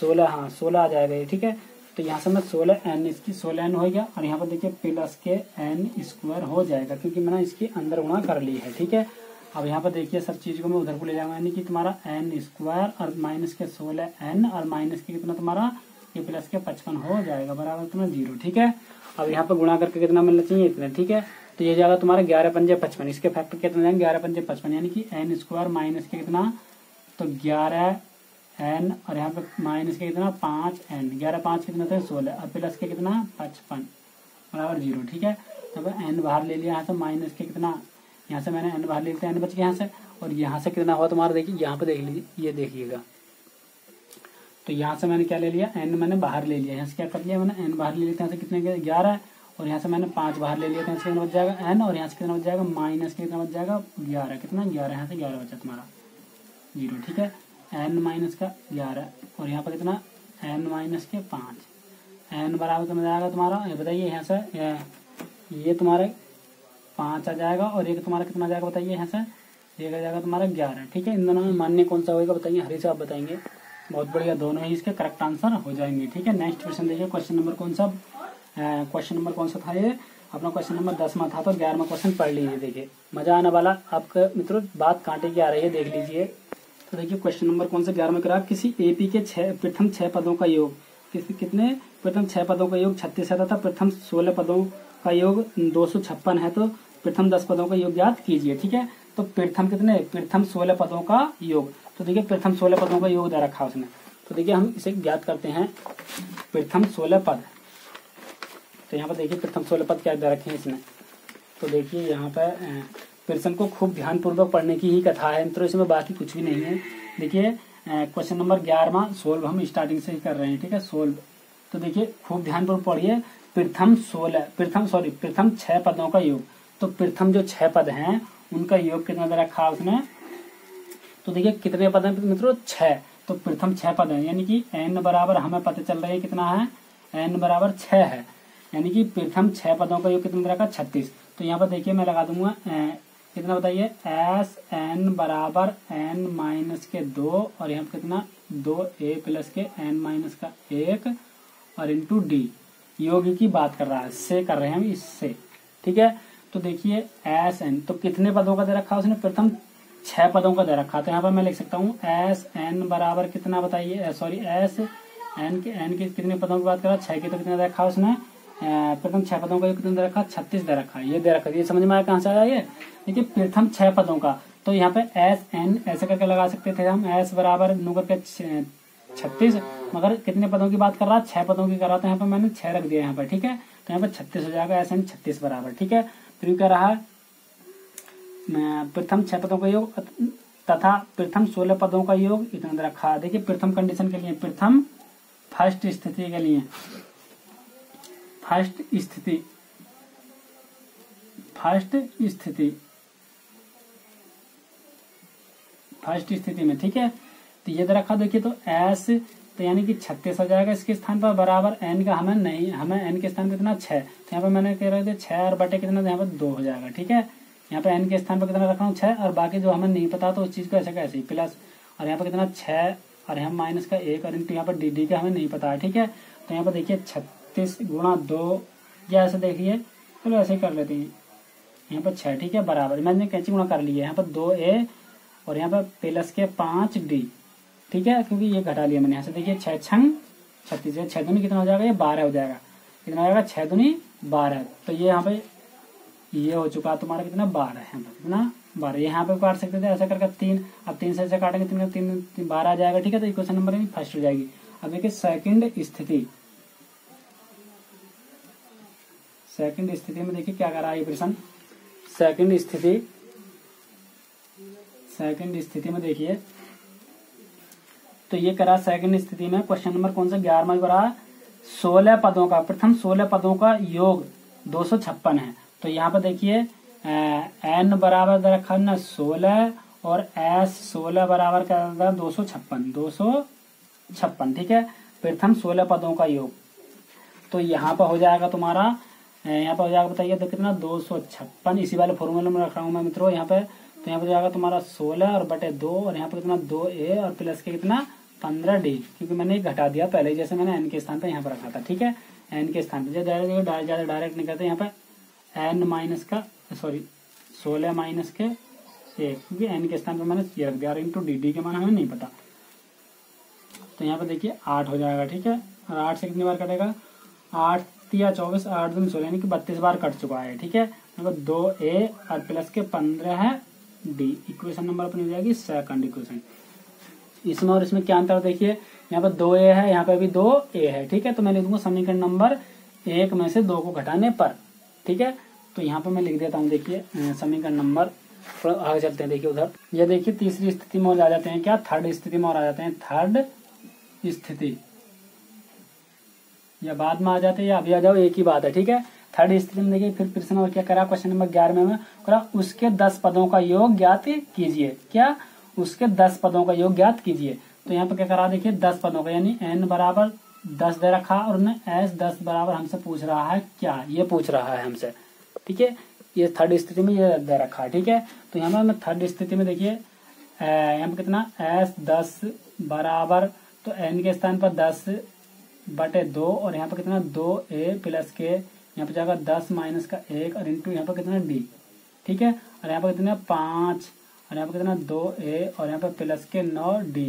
सोलह हाँ सोलह आ जाएगा ये, ठीक है? तो यहाँ से मैं सोलह एन इसकी सोलह एन हो गया और यहाँ पर देखिए प्लस के एन स्क्वायर हो जाएगा क्योंकि मैंने इसके अंदर गुणा कर ली है, ठीक है? अब यहाँ पर देखिए सब चीज़ को मैं उधर को ले जाऊँगा, यानी कि तुम्हारा एन स्क्वायर और माइनस के सोलह एन और माइनस के कितना तुम्हारा? ये प्लस के पचपन हो जाएगा, बराबर तुम्हारा ज़ीरो, ठीक है? अब यहाँ पर गुणा करके कितना मिलना चाहिए? इतना, ठीक है? तो ये जाएगा तुम्हारा ग्यारह पंजे पचपन, इसके फैक्टर कितना ग्यारह पंजे पचपन, यानी कि एन स्क्वायर माइनस के कितना? तो ग्यारह एन और यहाँ पे माइनस के कितना? पाँच एन। ग्यारह पाँच कितना थे? सोलह। और प्लस के कितना? पचपन। बराबर ज़ीरो, ठीक है? तब एन बाहर ले लिया यहाँ से, माइनस के कितना? यहाँ से मैंने एन बाहर ले लिया, एन बच गया यहाँ से। और यहाँ से कितना हुआ तुम्हारा? देखिए, यहाँ पे देख लीजिए, ये देखिएगा। तो यहाँ से मैंने क्या ले लिया? एन मैंने बाहर ले लिया। यहाँ से क्या कर लिया मैंने? एन बाहर ले लिया यहाँ से कितने ग्यारह। और यहाँ से मैंने पाँच बाहर ले लिया था कितना बच जाएगा? एन। और यहाँ से कितना बच जाएगा? माइनस कितना बच जाएगा? ग्यारह। कितना? ग्यारह। यहाँ से ग्यारह बचा तुम्हारा। ज़ीरो, ठीक है? एन माइनस का ग्यारह। और यहाँ पर कितना? एन माइनस के पाँच। एन बराबर कितना जाएगा तुम्हारा। ये बताइए यहाँ से ये तुम्हारे पाँच आ जाएगा और एक तुम्हारा कितना जाएगा बताइए यहाँ से? एक आ जाएगा तुम्हारा ग्यारह। ठीक है, इन दोनों में मान्य कौन सा होगा बताइए? हरी साहब बताएँगे। बहुत बढ़िया, दोनों ही इसके करेक्ट आंसर हो जाएँगे। ठीक है नेक्स्ट क्वेश्चन देखिए क्वेश्चन नंबर कौन सा? क्वेश्चन नंबर कौन सा था ये? अपना क्वेश्चन नंबर दस में था तो ग्यारहवा क्वेश्चन पढ़ लीजिए, देखिए। मज़ा आने वाला, आपका मित्रों, बात कांटे की आ रही है, देख लीजिए। तो देखिए क्वेश्चन नंबर कौन सा ग्यारहवा करा? किसी एपी के छह, प्रथम छह पदों का योग। किसी, कितने? प्रथम छह पदों का योग छत्तीस है तथा प्रथम सोलह पदों का योग दो सौ छप्पन है तो प्रथम दस पदों का योग ज्ञात कीजिए, ठीक है? तो प्रथम कितने? प्रथम सोलह पदों का योग। तो देखिए, प्रथम सोलह पदों का योग दे रखा उसने। तो देखिए, हम इसे ज्ञात करते हैं। प्रथम सोलह पद। तो यहाँ पर देखिए, प्रथम सोलह पद क्या दे रखे हैं इसने? तो देखिए, यहाँ पर प्रश्न को खूब ध्यानपूर्वक पढ़ने की ही कथा है। मित्रों, इसमें बाकी कुछ भी नहीं है। देखिए क्वेश्चन नंबर ग्यारहवा, सोल्व हम स्टार्टिंग से ही कर रहे हैं, ठीक है? सोल्व। तो देखिए, खूब ध्यानपूर्वक पढ़िए। प्रथम सोलह प्रथम सॉरी प्रथम छह पदों का योग। तो प्रथम जो छह पद हैं, उनका योग कितना दे रखा उसने तो देखिए, कितने पद हैं मित्रों? छह। तो प्रथम छह पद है, यानी कि एन बराबर हमें पता चल रहा है कितना है? एन बराबर छह है। यानी कि प्रथम छह पदों का योग कितना तरह का? छत्तीस। तो यहाँ पर देखिए, मैं लगा दूँगा कितना बताइए? एस एन बराबर एन माइनस के दो, और यहाँ कितना? दो ए प्लस के एन माइनस का एक, और इंटू डी योग की बात कर रहा है, से कर रहे हैं हम इससे, ठीक है? तो देखिए एस एन तो कितने पदों का दे रखा है उसने? प्रथम छह पदों का दे रखा तो यहाँ पर मैं लिख सकता हूँ एस एन बराबर कितना बताइए? सॉरी एस एन के एन के कितने पदों की बात कर रहा है? छह के तो कितना रखा उसने? प्रथम छह पदों का कितना दे रखा छत्तीस दे रखा है। ये दे रखा है ये समझ में आया कहाँ से आया ये? देखिए, प्रथम छह पदों का। तो यहाँ पे एस, एन, ऐसे करके लगा सकते थे हम। एस बराबर नु करके छत्तीस। मगर कितने पदों की बात कर रहा? छह पदों की कर रहा। था यहाँ पे मैंने छह रख दिया यहाँ पर ठीक है? तो यहाँ पे छत्तीस हो जाएगा, एस, एन, छत्तीस बराबर, ठीक है? फिर क्या रहा प्रथम छह पदों का योग तथा प्रथम सोलह पदों का योग इतना रखा देखिए, प्रथम कंडीशन के लिए, प्रथम फ़र्स्ट स्थिति के लिए। फ़र्स्ट स्थिति। फ़र्स्ट स्थिति। फ़र्स्ट स्थिति में, ठीक है? तो ये रखा देखिए तो एस तो यानी कि छत्तीस हो जाएगा इसके स्थान पर बराबर एन का हमें नहीं, हमें एन के स्थान पर कितना? छह। तो यहाँ पर मैंने कह रहे थे छह और बटे कितना? यहाँ पर दो हो जाएगा, ठीक है? यहाँ पर एन के स्थान पर कितना रखा हूँ? छह, और बाकी जो हमें नहीं पता तो उस चीज़ को ऐसे का ऐसे प्लस और यहाँ पर कितना? छह, और यहाँ माइनस का एक, और इंटू यहाँ पर डी का हमें नहीं पता है ठीक है? तो यहाँ पर देखिए छत्तीस गुणा दो या ऐसे देखिए चलो ऐसे ही कर लेते हैं। यहाँ पर छह ठीक है बराबर। मैंने कैंची गुणा कर लिया यहाँ पर दो ए और यहाँ पर प्लस के पाँच डी ठीक है क्योंकि ये घटा लिया मैंने। यहाँ से देखिए छह छंग छत्तीस छह दुनी कितना हो जाएगा? ये बारह हो जाएगा। कितना हो जाएगा? छह दुनी बारह। तो ये यहाँ पे ये हो चुका तुम्हारा कितना? बारह है। कितना? बारह। यहाँ पे काट सकते थे ऐसा करके तीन। अब तीन से ऐसे काटेंगे तीन तीन, तीन बारह आ जाएगा ठीक है तो क्वेश्चन नंबर फ़र्स्ट हो जाएगी। अब देखिए सेकंड स्थिति। सेकंड स्थिति में देखिए क्या कर रहा है ये प्रश्न। सेकंड स्थिति सेकंड स्थिति में देखिए। तो ये करा सेकंड स्थिति में क्वेश्चन नंबर कौन सा? ग्यारह ग्यारहवा करा सोलह पदों का, प्रथम सोलह पदों का योग दो सौ छप्पन है। तो यहाँ पर देखिए एन बराबर रखा ना सोलह और एस सोलह बराबर क्या दो सौ छप्पन, दो सौ छप्पन, ठीक है? प्रथम सोलह पदों का योग। तो यहाँ पर हो जाएगा तुम्हारा यहाँ पर हो जाएगा, बताइए तो कितना, दो सौ छप्पन। इसी वाले फॉर्मूले में रख रहा हूँ मैं, मित्रों, यहाँ पे। तो यहाँ पर जाएगा तुम्हारा सोलह और बटे दो, और यहाँ पर कितना, दो ए और प्लस के कितना, पंद्रह डी। क्योंकि मैंने घटा दिया पहले, जैसे मैंने एन के स्थान पे यहाँ पर रखा था, ठीक है? एन के स्थान पे डायरेक्ट ज़्यादा डायरेक्ट नहीं करते यहाँ पे। एन माइनस का सॉरी सोलह माइनस के एक, क्योंकि एन के स्थान पर मैंने ये रख दिया इंटू डी डी के मान हमें नहीं पता। तो यहाँ पे देखिए, आठ हो जाएगा, ठीक है? और आठ से कितनी बार कटेगा? आठ या चौबीस आठ दिन सोलह, यानी कि बत्तीस बार कट चुका है, ठीक है? मतलब दो ए और प्लस के पंद्रह है, डी इक्वेशन नंबर अपनी हो जाएगी सेकंड इक्वेशन इसमें और इसमें क्या अंतर देखिए? यहाँ पर दो ए है, यहाँ पे भी दो ए है, ठीक है? तो मैं लिख दूँगा समीकरण नंबर एक में से दो को घटाने पर, ठीक है? तो यहाँ पर मैं लिख देता हूँ, देखिए समीकरण नंबर आगे चलते हैं, देखिए उधर। ये देखिए तीसरी स्थिति में और आ जाते हैं क्या? थर्ड स्थिति में और आ जाते हैं। थर्ड स्थिति। या बाद में आ जाते या अभी आ जाओ, एक ही बात है, ठीक है? थर्ड स्थिति में देखिए, फिर प्रश्न और क्या करा? क्वेश्चन नंबर ग्यारह में करा, उसके दस पदों का योग ज्ञात कीजिए। क्या? उसके दस पदों का योग ज्ञात कीजिए। तो यहाँ पे क्या करा, देखिए, दस पदों का, यानी एन बराबर दस दे रखा और उन्हें एस दस बराबर हमसे पूछ रहा है क्या? ये पूछ रहा है हमसे। ठीक है? ये थर्ड स्थिति में ये दे रखा है, ठीक है? तो यहाँ पर थर्ड स्थिति में देखिए यहाँ पे कितना? एस दस बराबर तो एन के स्थान पर दस बटे दो और यहाँ पे कितना दो ए प्लस के, यहाँ पे जाएगा दस माइनस का एक और इंटू यहाँ पे कितना डी। ठीक है? और यहाँ पे कितना पाँच। और यहाँ पे कितना दो ए और यहाँ पे प्लस के नौ डी।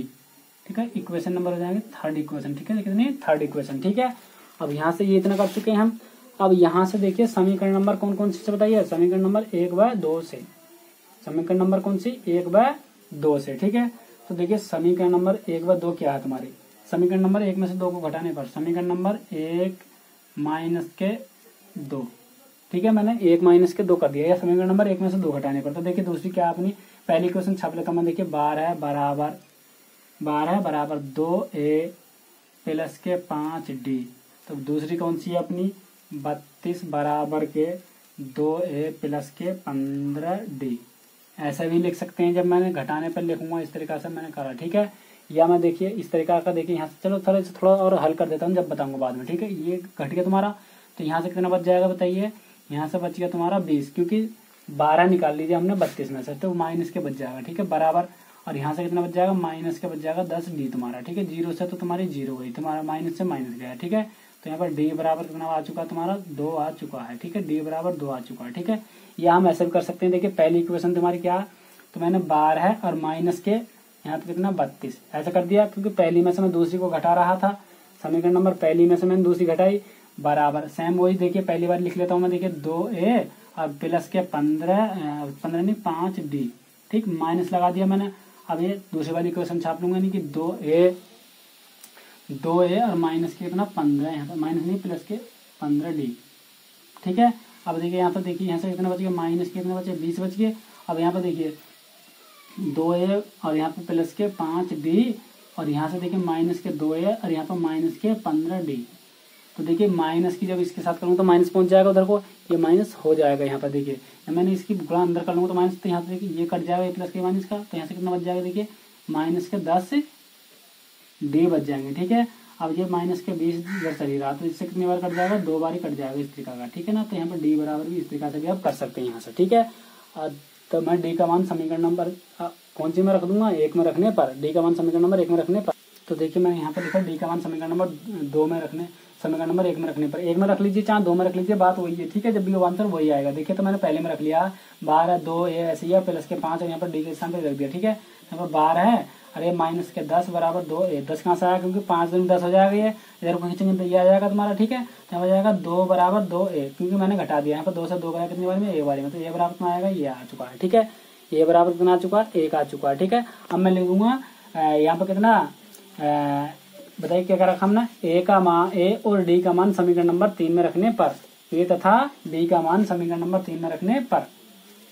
ठीक है? इक्वेशन नंबर हो जाएँगे थर्ड इक्वेशन। ठीक है? कितनी? Third equation. ठीक है? अब यहाँ से ये इतना कर चुके हैं हम। अब यहाँ से देखिए समीकरण नंबर कौन कौन सी से बताइए? समीकरण नंबर एक व दो से। समीकरण नंबर कौन सी? एक व दो से। ठीक है? तो देखिए समीकरण नंबर एक व दो क्या है तुम्हारी? समीकरण नंबर एक में से दो को घटाने पर समीकरण नंबर एक माइनस के दो। ठीक है, मैंने एक माइनस के दो कर दिया या समीकरण नंबर एक में से दो घटाने पर। तो देखिए, दूसरी क्या अपनी पहली क्वेश्चन छाप लेता मैं देखिए, बारह बराबर बारह बराबर दो ए प्लस के पाँच डी। तो दूसरी कौन सी है अपनी? बत्तीस बराबर के दो ए प्लस के पंद्रह डी। ऐसा भी लिख सकते हैं, जब मैंने घटाने पर लिखूँगा, इस तरीका से मैंने करा। ठीक है? या मैं देखिए, इस तरीका का देखिए, यहाँ से चलो, थोड़ा थोड़ा और हल कर देता हूँ, जब बताऊँगा बाद में, ठीक है? ये घट गया तुम्हारा तो यहाँ से कितना बच जाएगा बताइए? यहाँ से बच गया तुम्हारा बीस, क्योंकि बारह निकाल लीजिए हमने बत्तीस में से तो माइनस के बच जाएगा, ठीक है? बराबर, और यहाँ से कितना बच जाएगा? माइनस के बच जाएगा दस डी तुम्हारा, ठीक है? ज़ीरो से तो तुम्हारी ज़ीरो गई, तुम्हारा माइनस से माइनस गया, ठीक है? तो यहाँ पर डी बराबर कितना आ चुका है तुम्हारा? दो आ चुका है, ठीक है? डी बराबर दो आ चुका है, ठीक है? या हम ऐसे भी कर सकते हैं, देखिए, पहली इक्वेशन तुम्हारी क्या तो मैंने बारह और माइनस के यहाँ पे कितना बत्तीस। ऐसा कर दिया क्योंकि पहली में से मैं दूसरी को घटा रहा था। समीकरण नंबर पहली में से मैंने दूसरी घटाई। बराबर सेम वही देखिए, पहली बार लिख लेता हूँ मैं, देखिए, दो ए और प्लस के पंद्रह पंद्रह नहीं, पाँच डी ठीक माइनस लगा दिया मैंने। अब ये दूसरी वाली क्वेश्चन छाप लूँगा नहीं कि दो ए दो ए और माइनस के कितना, पंद्रह यहाँ पर। माइनस नहीं प्लस के पंद्रह डी ठीक है? अब देखिए, यहाँ पर देखिए, यहाँ से कितना बच गया माइनस के कितने बचे? बीस बच गए। अब यहाँ पर देखिए दो ए और यहाँ पे प्लस के पाँच डी और यहाँ से देखिए माइनस के दो ए और यहाँ पर माइनस के पंद्रह डी तो देखिए माइनस की जब इसके साथ करूँगा तो माइनस पहुँच जाएगा उधर को, ये माइनस हो जाएगा यहाँ पर देखिए। मैंने इसकी गुणा अंदर कर लूँगा तो माइनस तो यहाँ से देखिए ये कट जाएगा ए प्लस के माइनस का तो यहाँ से कितना बच जाएगा देखिए? माइनस के दस डी बच जाएँगे, ठीक है? अब ये माइनस के बीस इधर चली रहा तो इससे कितनी बार कट जाएगा? दो बार ही कट जाएगा इस तरीका का, ठीक है ना? तो यहाँ पर डी बराबर भी इस तरीका से भी आप कर सकते हैं यहाँ से, ठीक है? तो मैं डी का मान समीकरण नंबर कौन सी में रख दूँगा? एक में रखने पर। डी का मान समीकरण नंबर एक में रखने पर। तो देखिए मैंने यहाँ पर लिखा डी का मान समीकरण नंबर दो में रखने, समीकरण नंबर एक में रखने पर। एक में रख लीजिए चाहे दो में रख लीजिए, बात वही है, ठीक है? जब भी वो आंसर वही आएगा। देखिए तो मैंने पहले में रख लिया। बारह, दो, ए, ऐसे ही प्लस के पाँच और यहाँ पर डी के स्थान पर रख दिया, ठीक है? यहाँ पर बारह है अरे माइनस के दस बराबर दो ए दस कहाँ से आया? क्योंकि पाँच दिन दस हो जाएगा ये। इधर को खींचेंगे तो ये आ जाएगा तुम्हारा, ठीक है? तो हो जाएगा दो बराबर दो, ए, क्योंकि मैंने घटा दिया। यहाँ पर दो से दो गया कितनी बार में? ए बारी में। तो ए बराबर कितना आएगा, ये आ चुका है, ठीक है? ए बराबर कितना आ चुका? है एक आ चुका है, ठीक है? अब मैं लिखूँगा यहाँ पर कितना? बताइए क्या रखा हमने? ए का मान, ए और डी का मान समीकरण नंबर तीन में रखने पर। ए तथा डी का मान समीकरण नंबर तीन में रखने पर।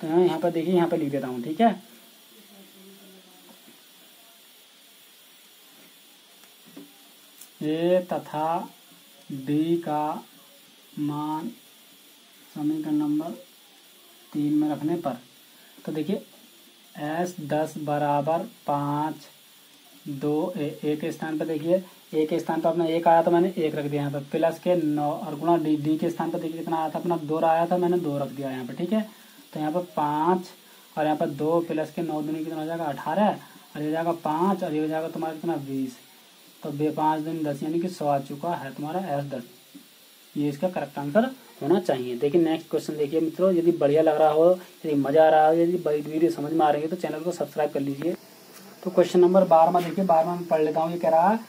तो यहाँ पर देखिए, यहाँ पर लिख देता हूँ, ठीक है? ए तथा डी का मान समीकरण नंबर तीन में रखने पर। तो देखिए एस दस बराबर पाँच दो ए, स्थान पर देखिए ए के स्थान पर अपना एक आया था मैंने एक रख दिया यहाँ पर। प्लस के नौ और गुणा डी डी के स्थान पर देखिए कितना आया था अपना दो आया था मैंने दो रख दिया यहाँ पर ठीक है? तो यहाँ पर पाँच और यहाँ पर दो प्लस के नौ दूनी कितना हो जाएगा अठारह और ये जाएगा पाँच और ये हो जाएगा तुम्हारा कितना बीस। तो बे पाँच दिन दस यानी कि सौ आ चुका है तुम्हारा एस दस। ये इसका करेक्ट आंसर होना चाहिए। देखिए नेक्स्ट क्वेश्चन देखिए मित्रों, यदि बढ़िया लग रहा हो, यदि मज़ा आ रहा हो, यदि वीडियो समझ में आ रही है तो चैनल को सब्सक्राइब कर लीजिए। तो क्वेश्चन नंबर बारहवा देखिए, बारहवा में पढ़ लेता हूँ, ये कह रहा है,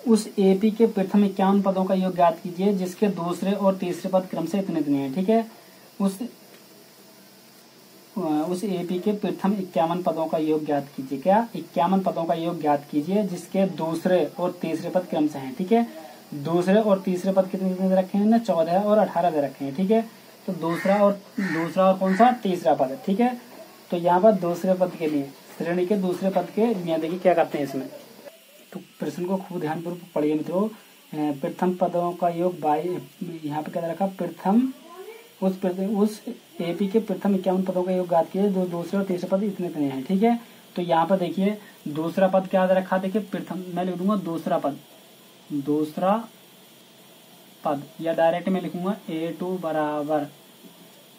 उस एपी के प्रथम इक्यावन पदों का योग ज्ञात कीजिए, जिसके दूसरे और तीसरे पद क्रम से इतने इतने हैं, ठीक है? उस उस ए एपी के प्रथम इक्यावन पदों का योग ज्ञात कीजिए। क्या? इक्यावन पदों का योग ज्ञात कीजिए, जिसके दूसरे और तीसरे पद क्रम से हैं, ठीक है? दूसरे और तीसरे पद कितने कितने रखे हैं चौदह और अठारह दे रखे हैं, ठीक है? तो दूसरा और दूसरा और कौन सा? तीसरा पद, ठीक है? तो यहाँ पर दूसरे पद के लिए, श्रेणी के दूसरे पद के यहाँ देखिए क्या करते हैं इसमें। तो प्रश्न को खूब ध्यानपूर्वक पढ़िए मित्रों। प्रथम पदों का योग बाई, यहाँ पे क्या रखा? प्रथम उस उस एपी के प्रथम इक्यावन पदों का योग गात किए जो दूसरे और तीसरे पद इतने इतने हैं, ठीक है? तो यहाँ पर देखिए, दूसरा पद क्या रखा? देखिए, प्रथम, मैं लिख दूँगा दूसरा पद। दूसरा पद, या डायरेक्ट में लिखूँगा ए टू बराबर।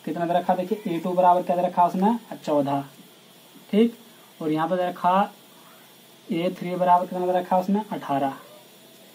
कितना दे रखा? देखिए ए टू बराबर क्या दे रखा उसने? चौदह, ठीक? और यहाँ पर रखा ए थ्री बराबर कितना दे रखा उसने? अठारह,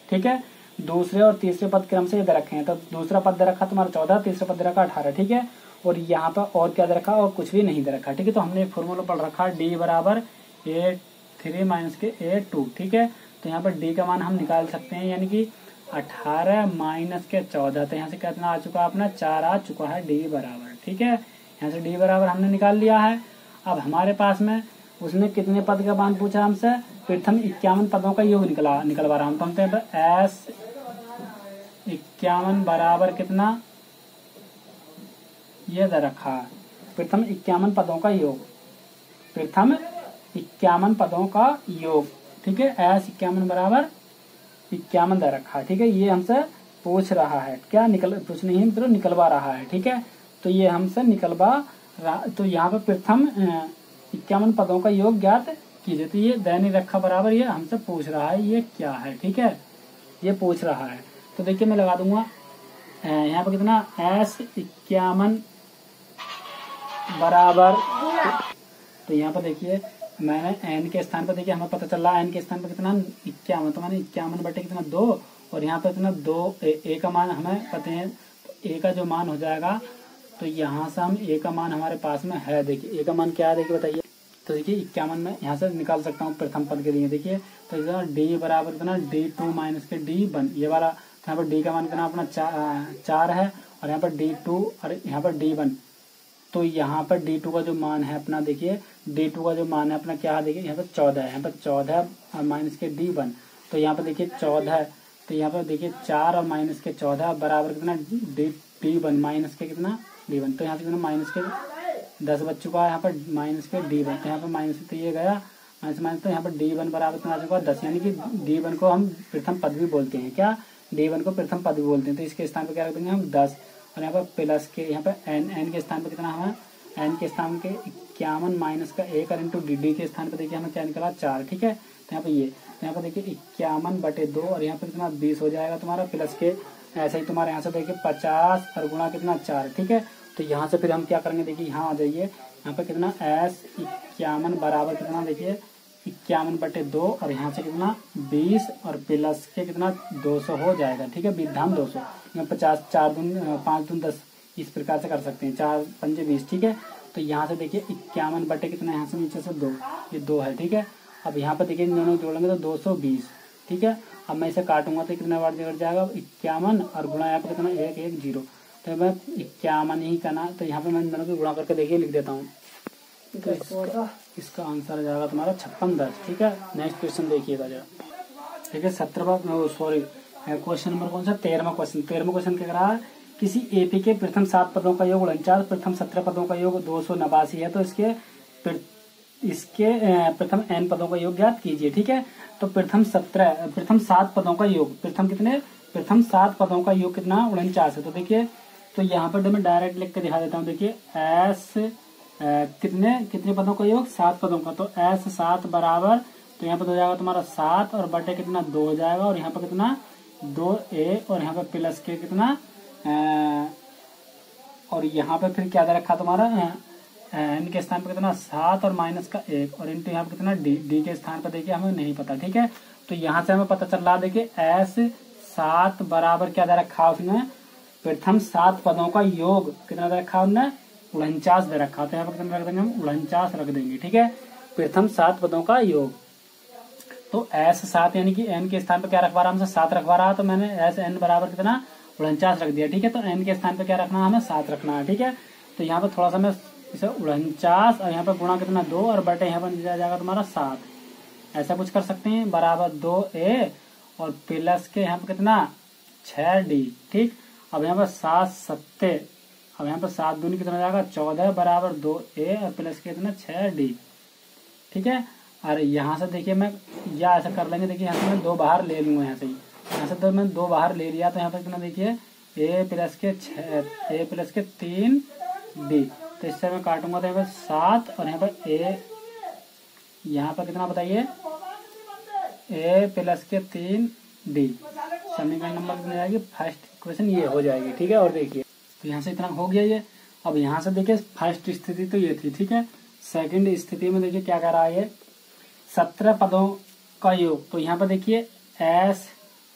ठीक है? दूसरे और तीसरे पद क्रम से इधर रखे हैं तो दूसरा पद दे रखा तुम्हारा चौदह, तीसरा पद दे रखा अठारह, ठीक है? और यहाँ पर और क्या दे रखा? और कुछ भी नहीं दे रखा, ठीक है? तो हमने फॉर्मूला पढ़ रखा डी बराबर ए थ्री माइनस के ए टू ठीक है? तो यहाँ पर डी का मान हम निकाल सकते हैं, यानी कि अठारह माइनस के चौदह तो यहाँ से कितना आ चुका अपना? चार आ चुका है डी बराबर, ठीक है? यहाँ से डी बराबर हमने निकाल लिया है। अब हमारे पास में उसने कितने पद का मान पूछा हमसे? प्रथम इक्यावन पदों का योग निकला, निकलवा रहा हूँ। तो हम एस इक्यावन बराबर कितना? ये दे रखा प्रथम इक्यावन पदों का योग। प्रथम इक्यावन पदों का योग। ठीक है? एस इक्यावन बराबर इक्यावन दे रखा ठीक है? ये हमसे पूछ रहा है। क्या निकल, पूछ नहीं मतलब निकलवा रहा है। ठीक है? तो ये हमसे निकलवा तो यहाँ पे प्रथम इक्यावन पदों का योग ज्ञात कीजिए। तो ये दैनिक रखा बराबर ये हमसे पूछ रहा है, ये क्या है? ठीक है? ये पूछ रहा है। तो देखिए मैं लगा दूँगा यहाँ पर कितना? एस इक्यावन बराबर। तो यहाँ पर देखिए मैंने एन के स्थान पर देखिए हमें पता चल रहा है एन के स्थान पर कितना? इक्यावन। तो मैंने इक्यावन बटे कितना? दो। और यहाँ पर कितना दो ए, ए का मान हमें पता है तो ए का जो मान हो जाएगा तो यहाँ से हम ए का मान हमारे पास में है। देखिए ए का मान क्या है? देखिए बताइए। तो देखिए इक्यावन में यहाँ से निकाल सकता हूँ प्रथम पद के लिए। देखिए तो डी बराबर कितना? डी टू माइनस के डी वन। ये वाला यहाँ पर डी का मान कितना अपना चा, चार है और यहाँ पर डी टू और यहाँ पर डी वन तो यहाँ पर डी टू का जो मान है अपना देखिए डी टू का जो मान है अपना क्या है देखिए यहाँ पर चौदह है यहाँ पर चौदह और माइनस के डी वन तो यहाँ पर देखिए चौदह तो यहाँ पर देखिए चार और माइनस के चौदह बराबर कितना डी डी वन माइनस के कितना डी वन तो यहाँ से कितना माइनस के दस बच चुका है यहाँ पर माइनस के डी वन तो यहाँ पर माइनस तो ये गया माइनस माइनस तो यहाँ पर डी वन बराबर कितना आ चुका है दस यानी कि डी वन को हम प्रथम पद भी बोलते हैं क्या डी वन को प्रथम पद भी बोलते हैं। तो इसके स्थान पर क्या रख देंगे हम? दस। और यहाँ पर प्लस के, यहाँ पर एन एन के स्थान पर कितना हमें एन के स्थान के इक्यावन माइनस का एक और इंटू डी डी के स्थान पर देखिए हमें क्या निकला चार, ठीक है? तो यहाँ पर ये तो यहाँ पर देखिए इक्यावन बटे दो और यहाँ पर कितना? बीस हो जाएगा तुम्हारा प्लस के। ऐसे ही तुम्हारे यहाँ से देखिए पचास और गुणा कितना? चार, ठीक है? तो यहाँ से फिर हम क्या करेंगे? देखिए यहाँ आ जाइए। यहाँ पर कितना? एस इक्यावन बराबर कितना? देखिए इक्यावन बटे दो और यहाँ से कितना? बीस और प्लस के कितना? दो सौ हो जाएगा, ठीक है? विधान दो सौ। पचास, चार दून, पाँच दून दस इस प्रकार से कर सकते हैं। चार पंजे बीस, ठीक है? तो यहाँ से देखिए, इक्यावन बटे कितना यहाँ से नीचे से दो। ये दो है, ठीक है? अब यहाँ पर देखिए दोनों जोड़ेंगे तो दो सौ बीस, ठीक है? अब मैं इसे काटूँगा तो कितना बार कट जाएगा? इक्यावन और गुणा यहाँ पर कितना? एक एक, ज़ीरो। तो मैं इक्यावन ही करना तो यहाँ पर मैं दोनों को गुणा करके देखिए लिख देता हूँ। तो इसका, इसका आंसर आ जाएगा तुम्हारा छप्पन दस ठीक है? नेक्स्ट क्वेश्चन देखिएगा जरा। ठीक है सत्रहवा सॉरी क्वेश्चन नंबर कौन सा? तेरहवा क्वेश्चन तेरहवा क्वेश्चन क्या रहा है किसी एपी के प्रथम सात पदों का योग उनचास प्रथम सत्रह पदों का योग दो सौ नवासी है तो इसके इसके प्रथम एन पदों का योग ज्ञात कीजिए ठीक है? तो प्रथम सत्रह प्रथम सात पदों का योग प्रथम कितने? प्रथम सात पदों का योग कितना? उनचास है तो देखिए तो यहाँ पर मैं डायरेक्ट लिख के दिखा देता हूँ देखिए एस कितने कितने पदों का योग? सात पदों का। तो एस सात बराबर तो यहाँ पे तो हो जाएगा तुम्हारा सात, और बटे कितना? दो हो जाएगा, और यहाँ पे कितना? दो ए, और यहाँ पे प्लस के कितना? और यहाँ पे फिर क्या दे रखा तुम्हारा? एन के स्थान पर कितना? सात, और माइनस का एक, और इंटू यहाँ पे कितना? डी डी के स्थान पर देखिए, हमें नहीं पता, ठीक है? तो यहाँ से हमें पता चल रहा देखिए, एस सात बराबर क्या दे रखा उसने? प्रथम सात पदों का योग कितना दे रखा उनने? उनचास दे रखा तो यहाँ पे कितना रख देंगे हम? उनचास रख देंगे, ठीक है? प्रथम सात पदों का योग। तो एस सात यानी कि एन के स्थान पे क्या रखवा रहा हमसे? सात रखवा रहा तो मैंने एस एन बराबर कितना? उनचास रख दिया, ठीक है? तो एन के स्थान पे क्या रखना हमें? सात रखना है, ठीक है? तो यहाँ पर थोड़ा सा मैं इसे उनचास और यहाँ पर गुणा कितना? दो और बटे यहाँ पर दिया जाएगा तुम्हारा सात। ऐसा कुछ कर सकते हैं? बराबर दो ए और प्लस के यहाँ पर कितना? छह डी, ठीक? अब यहाँ पर सात सत्ते अब यहाँ पर सात दूनी कितना जाएगा? चौदह बराबर दो ए और प्लस कितना? छह डी। ठीक है? और यहाँ से देखिए मैं, या ऐसा कर लेंगे, देखिए यहाँ से मैं दो बाहर ले लूँगा यहाँ से ही। यहाँ से तो मैं दो बाहर ले लिया तो यहाँ पर कितना देखिए? ए प्लस के छः ए प्लस के तीन डी। तो इससे मैं काटूँगा तो यहाँ पर सात और यहाँ पर ए। यहाँ पर कितना बताइए? ए प्लस के तीन डी। समीकरण नंबर कितनी जाएगी फ़र्स्ट क्वेश्चन ये हो जाएगी। ठीक है? और देखिए। तो यहाँ से इतना हो गया ये। अब यहाँ से देखिए फ़र्स्ट स्थिति तो ये थी, ठीक है? सेकंड स्थिति में देखिए क्या कर रहा है सत्रह पदों का योग। तो यहाँ पर देखिए एस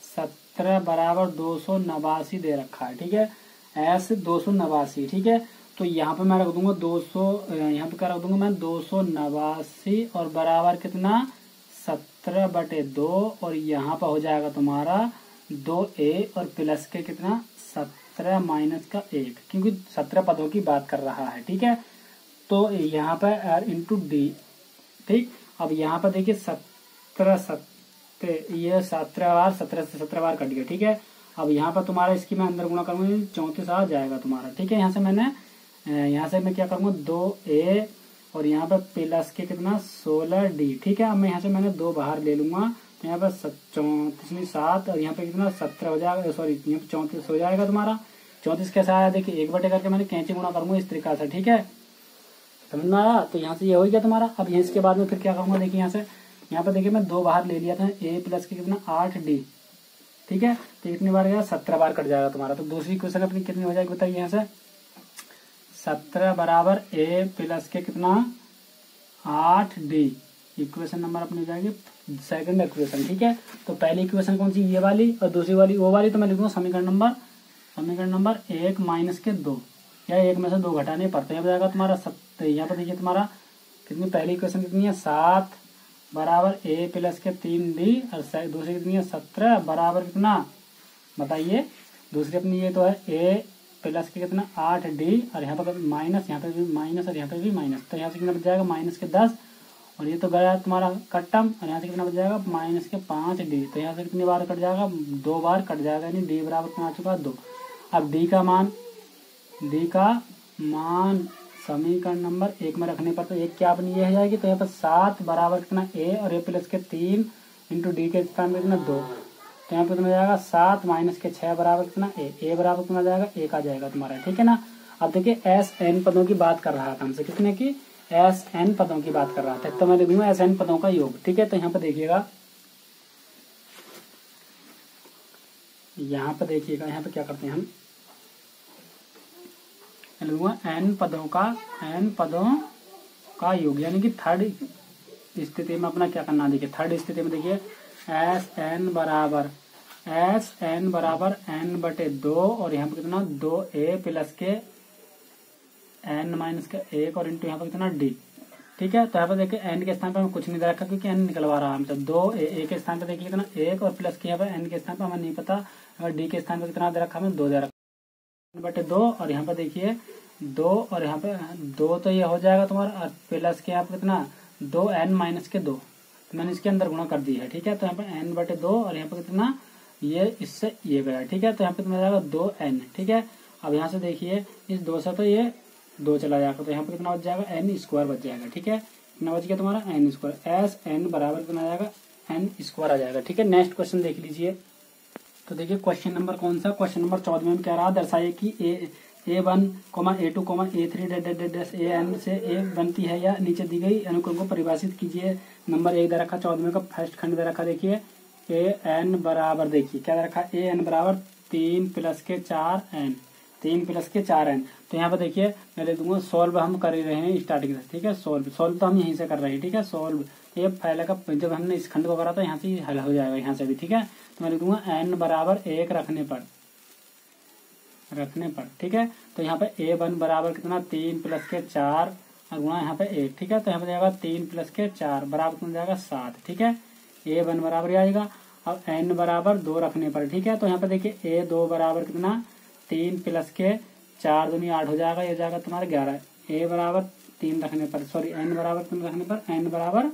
सत्रह बराबर दो सौ नवासी दे रखा है, ठीक है? एस दो सौ नवासी, ठीक है? तो यहाँ पे मैं रख दूँगा दो सौ, यहाँ पे क्या रख दूँगा मैं? दो सौ नवासी और बराबर कितना? सत्रह बटे दो, और यहाँ पर हो जाएगा तुम्हारा दो ए, और प्लस के कितना? सत्रह। माइनस का एक, क्योंकि सत्रह पदों की बात कर रहा है, ठीक है? तो यहाँ पर इंटू डी ठीक? अब यहाँ पर देखिए सत्रह सत्रह ये सत्रह बार, सत्रह से सत्रह बार कट गया, ठीक है? अब यहाँ पर तुम्हारा इसकी मैं अंदर गुणा करूँगा, चौंतीस आ जाएगा तुम्हारा, ठीक है? यहाँ से मैंने यहाँ से मैं क्या करूँगा, दो ए और यहाँ पर प्लस के कितना? सोलह डी ठीक है? अब मैं यहाँ से मैंने दो बाहर ले लूँगा यहाँ पर चौतीस सात, और यहाँ पे कितना, सत्रह हो जाएगा सॉरी यहाँ पे चौंतीस हो जाएगा तुम्हारा। चौंतीस कैसा आया? देखिए, एक बटे करके मैंने कैंची गुणा करूँगा इस तरीका से, ठीक है? समझ में आया? तो यहाँ से ये यह हो गया तुम्हारा। अब यहाँ इसके बाद में फिर क्या करूँगा? देखिए यहाँ से, यहाँ पे देखिए मैं दो बाहर ले लिया था, ए प्लस के कितना, आठ डी, ठीक है? तो कितनी बार गया सत्रह बार कट जाएगा तुम्हारा। तो दूसरी क्वेश्चन अपनी कितनी हो जाएगी बताइए यहाँ से? सत्रह बराबर ए प्लस के कितना, आठ डी। इक्वेशन नंबर अपनी हो जाएगी सेकंड इक्वेशन ठीक है? तो पहली इक्वेशन कौन सी? ये वाली और दूसरी वाली, वो वाली तो मैं लिखूँगा समीकरण नंबर समीकरण नंबर एक माइनस के दो। या एक में से दो घटाने पड़ते हैं जाएगा तुम्हारा सत्तर। यहाँ पर देखिए तुम्हारा कितनी, पहली इक्वेशन कितनी है? सात बराबर ए प्लस के तीन डी और दूसरी कितनी है? सत्रह बराबर कितना? बताइए। दूसरी अपनी ये तो है ए प्लस के कितना? आठ डी और यहाँ पर माइनस यहाँ पे भी माइनस और यहाँ पे भी माइनस तो यहाँ से कितना बच जाएगा? माइनस के दस। और ये तो गया तुम्हारा कट्टम, और यहाँ से कितना बच जाएगा? माइनस के पाँच डी। तो यहाँ से कितनी बार कट जाएगा? दो बार कट जाएगा, यानी डी बराबर कितना आ चुका दो। अब डी का मान, डी का मान समीकरण नंबर एक में रखने पर तो एक क्या अपनी ये जाएगी। तो यहाँ पर सात बराबर कितना ए, और ए प्लस के तीन इंटू डी के स्थान में कितना दो। तो यहाँ पर तुम्हें जाएगा? सात माइनस के छह बराबर कितना ए। ए बराबर कितना जाएगा? एक आ जाएगा तुम्हारा। ठीक है ना? अब देखिए, एस एन पदों की बात कर रहा था हमसे। कितने की? एस एन पदों की बात कर रहा था। तो मैं लिखूँगा एस एन पदों का योग। ठीक है तो यहाँ पर देखिएगा। यहाँ पे देखिएगा, यहाँ पे क्या करते हैं हम? लूँगा एन पदों का एन पदों का योग। यानी कि थर्ड स्थिति में अपना क्या करना देखिए थर्ड स्थिति में देखिए एस एन बराबर एस एन बराबर एन बटे दो, और यहाँ पर कितना? दो ए प्लस के एन माइनस का एक और इंटू यहाँ पर कितना डी ठीक है? तो यहाँ पे देखिए एन के स्थान पर हमें कुछ नहीं रखा क्योंकि एन निकलवा रहा है हमसे दो ए, ए के स्थान पर देखिए कितना एक और प्लस के यहाँ पर एन के स्थान पर हमें नहीं पता। अगर डी के स्थान पर कितना दे रखा हमें दो दे रखा। बटे दो और यहाँ पर देखिए दो और यहाँ पे दो तो ये हो जाएगा तुम्हारा और प्लस के यहाँ पर कितना दो एन माइनस के दो। तो मैंने इसके अंदर गुणा कर दी है ठीक है? तो यहाँ पे एन बटे दो और यहाँ पर कितना ये इससे ये गया ठीक है? तो यहाँ पे जाएगा दो एन ठीक है? अब यहाँ से देखिए इस दो से तो ये दो चला जाएगा तो यहाँ पर कितना बच जाएगा? एन स्क्वायर बच जाएगा, ठीक है? कितना बच गया तुम्हारा? एन स्क्वायर एस एन बराबर कितना जाएगा? एन स्क्वायर आ जाएगा, ठीक है? नेक्स्ट क्वेश्चन देख लीजिए। तो देखिए क्वेश्चन नंबर कौन सा? क्वेश्चन नंबर चौदह में क्या रहा दर्शाइए कि A A one comma A two comma A three dot dot dot A N से ए बनती है या नीचे दी गई अनुक्रम को परिभाषित कीजिए। नंबर एक दे रखा चौदहवें का फ़र्स्ट खंड दे रखा, देखिए। ए एन बराबर, देखिए, क्या दे रखा? ए एन बराबर तीन प्लस के चार एन तीन प्लस के चार एन तो यहाँ पर देखिए, मैं लिख दूँगा सोल्व हम कर रहे हैं स्टार्टिंग से ठीक है? सोल्व सोल्व तो हम यहीं से कर रहे हैं, ठीक है? सोल्व ये फैला का जब हमने इस खंड को करा था, यहाँ से हल हो जाएगा, यहाँ से भी, ठीक है? तो मैं लिख दूँगा एन बराबर एक रखने पर रखने पर, ठीक है? तो यहाँ पे ए वन बराबर कितना? तीन प्लस के चार गुणा यहाँ पे एक, ठीक है? तो यहाँ पे जाएगा तीन प्लस के चार बराबर कितना जाएगा? सात, ठीक है? ए वन बराबर आएगा अब एन बराबर दो रखने पर, ठीक है? तो यहाँ पे देखिए ए दो बराबर कितना? तीन प्लस के चार दुनिया आठ हो जाएगा, ये जाएगा तुम्हारा ग्यारह। ए बराबर तीन रखने पर सॉरी एन बराबर तीन रखने पर एन बराबर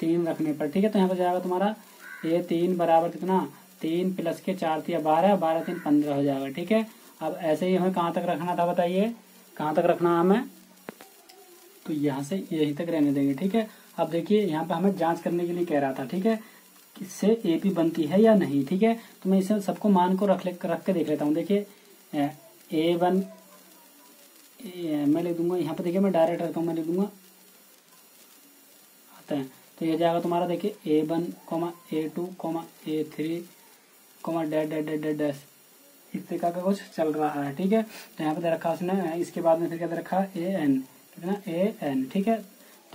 तीन रखने पर, ठीक है? तो यहाँ पर जाएगा तुम्हारा ए तीन बराबर कितना? तीन प्लस के चार थिया बारह बारह तीन पंद्रह हो जाएगा, ठीक है? अब ऐसे ही हमें कहाँ तक रखना था बताइए? कहाँ तक रखना हमें? तो यहाँ से यहीं तक रहने देंगे, ठीक है? अब देखिए, यहाँ पे हमें जाँच करने के लिए कह रहा था, ठीक है? इससे एपी बनती है या नहीं, ठीक है? तो मैं इसे सबको मान को रख ले, रख के देख लेता हूँ। देखिए, ए वन मैं लिख दूँगा, यहाँ पे देखिए मैं डायरेक्ट रखता हूँ, मैं लिख दूँगा। आता है। तो ये जाएगा तुम्हारा, देखिए A one, comma A two, comma A three, comma dot dot dot dot dash इस तरीका का कुछ चल रहा है, ठीक है? तो यहाँ पे दे रखा उसने, इसके बाद में फिर क्या दे रखा? ए एन कितना ए एन ठीक है?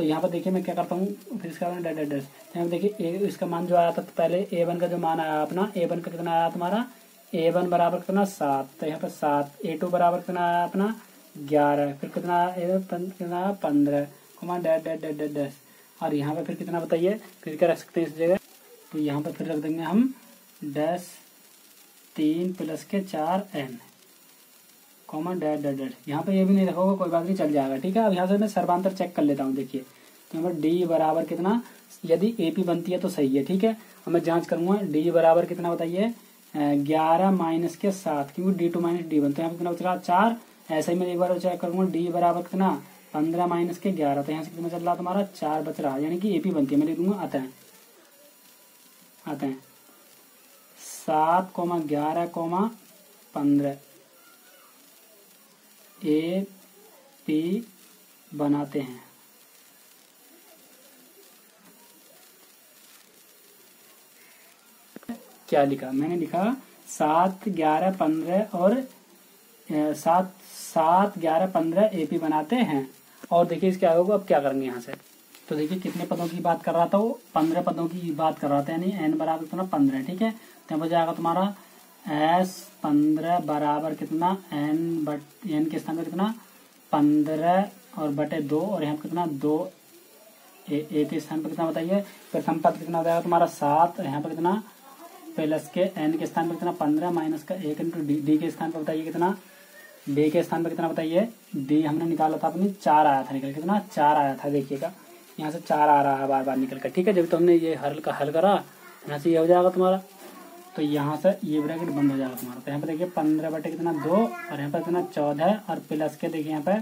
तो यहाँ पर देखिए मैं क्या करता हूँ, फिर इसके डेड डेड तो यहाँ पे देखिए इसका मान जो आया था तो पहले ए वन का जो मान आया अपना, ए वन का कितना आया तुम्हारा? ए वन बराबर कितना? सात। तो यहाँ पे सात। ए टू बराबर कितना आया अपना? ग्यारह। फिर कितना कितना पंद्रह। Comma dot dot dot dot dash. और यहाँ पर फिर कितना बताइए? फिर क्या रख सकते हैं इस जगह? तो यहाँ पर फिर रख देंगे हम डैश तीन प्लस के चार N. Comma dot dot dot यहाँ पे ये भी नहीं रखोगे कोई बात नहीं, चल जाएगा, ठीक है? अब यहाँ से मैं सर्वांतर चेक कर लेता हूँ, देखिए। तो डी बराबर कितना? यदि एपी बनती है तो सही है, ठीक है? अब मैं जाँच करूँगा डी बराबर कितना बताइए? ग्यारह माइनस के सात, क्योंकि डी टू माइनस डी बनता है कितना बच रहा? है चार। ऐसे ही मैं एक बार चेक करूँगा डी बराबर कितना? पंद्रह माइनस के ग्यारह तो यहाँ से कितना चल रहा तुम्हारा? चार बच रहा है यानी कि एपी बनती है, मैं लिख दूँगा आता है। आता है। सात कोमा ग्यारह कोमा पंद्रह। ए, पी बनाते हैं। क्या लिखा? मैंने लिखा सात, ग्यारह, पंद्रह और सात सात, ग्यारह, पंद्रह एपी बनाते हैं। और देखिए इसके आगे को अब क्या करेंगे यहाँ से? तो देखिए कितने पदों की बात कर रहा था वो? पंद्रह पदों की बात कर रहा था, यानी एन बराबर पंद्रह, ठीक है? तो जाएगा तुम्हारा एस पंद्रह बराबर कितना? एन बट एन के स्थान पर कितना? पंद्रह और बटे दो और यहाँ पर कितना? दो। ए, ए के स्थान पर कितना बताइए? प्रथम पद कितना हो जाएगा तुम्हारा सात यहाँ पर कितना? प्लस के एन के स्थान पर कितना? पंद्रह माइनस का एक इंटू डी डी के स्थान पर बताइए कितना? डी के स्थान पर कितना बताइए? डी हमने निकाला था अपनी चार आया था निकल कितना? चार आया था देखिएगा। यहाँ से चार आ रहा है बार बार निकल कर ठीक है? जब तो हमने ये हल का हल करा यहाँ से ये हो जाएगा तुम्हारा। तो यहाँ से ये ब्रैकेट बंद हो जाएगा तुम्हारा। तो यहाँ पे देखिए पंद्रह बटे कितना दो, और यहाँ पे कितना चौदह और प्लस के देखिए यहाँ पे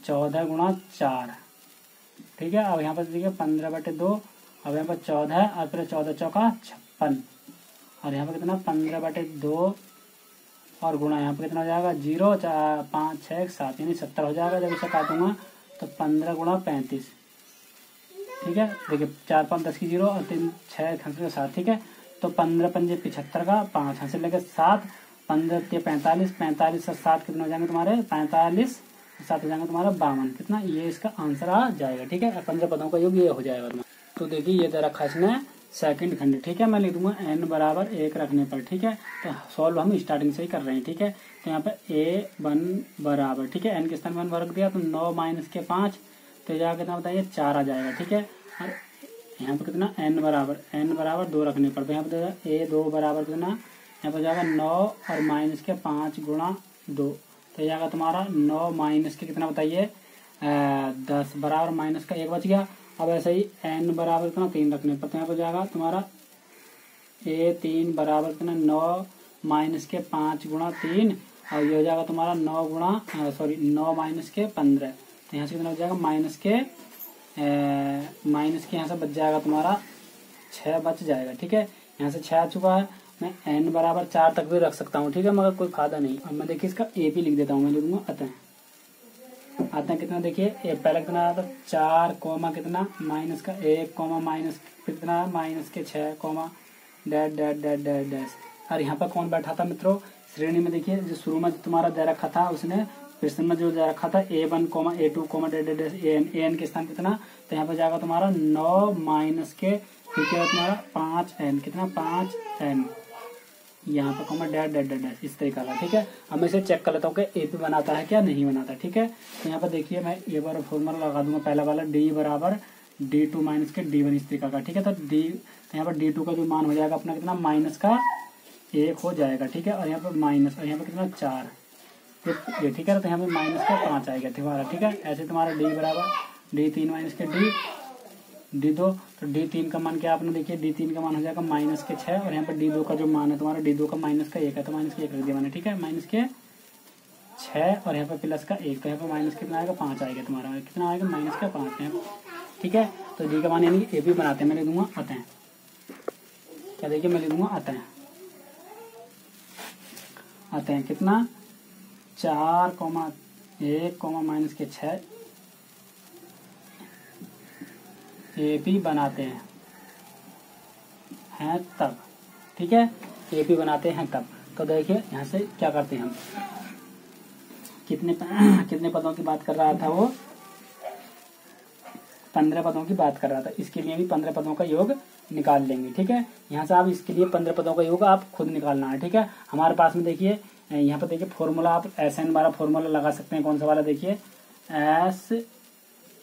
चौदह गुणा चार। ठीक है, अब यहाँ पे देखिए पंद्रह बटे दो, अब यहाँ पे चौदह और फिर चौदह चौका छप्पन। और यहाँ पे कितना पंद्रह बटे दो, और गुणा यहाँ पे कितना हो जाएगा, ज़ीरो पाँच छः सात, यानी सत्तर हो जाएगा जब इसे काटूँगा तो पंद्रह गुणा पैंतीस। ठीक है, देखिए चार पाँच दस की ज़ीरो, और तीन छः खंसर सात, ठीक है तो पंद्रह पंजे पिछहत्तर का, पाँच यहाँ से लेकर सात, पंद्रह के पैंतालीस पैंतालीस से सात कितने हो जाएँगे तुम्हारे? पैंतालीस, सात हो जाएँगे तुम्हारा बावन। कितना? ये इसका आंसर आ जाएगा, ठीक है? पंद्रह पदों का योग ये हो जाएगा तो देखिए, ये दे रखा इसने सेकंड खंड, ठीक है? मैं लिख दूँगा एन बराबर एक रखने पर, ठीक है? तो सॉल्व हम स्टार्टिंग से ही कर रहे हैं, ठीक है? तो यहाँ पे ए वन बराबर, ठीक है? एन के स्थान वन वर्ग दिया तो नौ माइनस के पाँच तो कितना बताइए? चार आ जाएगा, ठीक है? और यहाँ पर कितना? एन बराबर एन बराबर दो रखने पर तो यहाँ पे ए दो बराबर कितना? यहाँ पर जाएगा नौ और माइनस के पाँच गुणा दो। तो जाएगा तुम्हारा नौ माइनस के कितना बताइए? दस बराबर माइनस का एक बच गया। अब ऐसे ही एन बराबर कितना? तीन रखने पर तो यहाँ पर जाएगा तुम्हारा ए तीन बराबर कितना? नौ माइनस के पाँच गुणा तीन। और ये हो जाएगा तुम्हारा नौ गुणा सॉरी नौ माइनस के पंद्रह। तो यहाँ से कितना हो जाएगा? माइनस के माइनस के यहाँ से बच जाएगा तुम्हारा छः बच जाएगा, ठीक है? यहाँ से छः आ चुका है, मैं एन बराबर चार तक भी रख सकता हूँ, ठीक है? मगर कोई फ़ायदा नहीं। अब मैं देखिए इसका ए पी लिख देता हूँ, मैं लिख दूँगा अतः आता है कितना देखिए? ए पहले कितना आता चार कोमा कितना? माइनस का एक कोमा माइनस कितना माइनस के छह comma dot dot dot dot dash और यहाँ पर कौन बैठा था मित्रों? श्रेणी में देखिए, जो शुरू में तुम्हारा दे रखा था, उसने प्रश्न में जो रखा था A one comma A two comma dot dot A N N के स्थान कितना? तो यहाँ पर जाएगा तुम्हारा नौ माइनस के, फिर क्या तुम्हारा? पाँच एन कितना? पाँच एन यहाँ पर कॉमा डैट डैट डैट इस तरीका का, ठीक है? अब मैं इसे चेक कर लेता हूँ कि ए पी बनाता है क्या, नहीं बनाता, ठीक है? तो यहाँ पर देखिए, मैं ए बार फॉर्मूला लगा दूँगा, पहला वाला डी बराबर डी टू माइनस के डी वन इस तरीका का, ठीक है? तो डी तो यहाँ पर डी टू का जो मान हो जाएगा, अपना कितना? माइनस का एक हो जाएगा, ठीक है? और यहाँ पर माइनस और यहाँ पर कितना? चार। ये ठीक है तो यहाँ पर माइनस का पाँच आएगा तुम्हारा ठीक है? ऐसे तुम्हारा डी बराबर, डी तीन माइनस के डी डी दो तो डी तीन का मान क्या आपने देखिए, डी तीन का मान हो जाएगा माइनस के छह, और यहाँ पर डी दो का जो मान है तुम्हारा, डी दो का माइनस का एक है तो माइनस के एक रख दिया मैंने, ठीक है? माइनस के छह, और यहाँ पर प्लस का एक तो यहाँ पर माइनस कितना आएगा? पाँच आएगा तुम्हारा कितना आएगा? माइनस का पाँच यहाँ ठीक है? तो डी का मान यानी ए भी बनाते हैं, मैं लिख दूँगा आते हैं। क्या देखिए, मैं लिख दूँगा आते हैं। आते हैं कितना? चार कॉमा एक कॉमा माइनस के छह एपी बनाते हैं। हैं तब। ठीक है? एपी बनाते हैं तब। तो देखिए, यहाँ से क्या करते हैं हम? कितने कितने पदों की बात कर रहा था वो? पंद्रह पदों की बात कर रहा था। इसके लिए भी पंद्रह पदों का योग निकाल लेंगे। ठीक है? यहाँ से आप इसके लिए पंद्रह पदों का योग आप खुद निकालना है। ठीक है? हमारे पास में देखिए यहाँ पर देखिए फॉर्मूला आप एस एन वाला फॉर्मूला लगा सकते हैं। कौन सा वाला देखिए? एस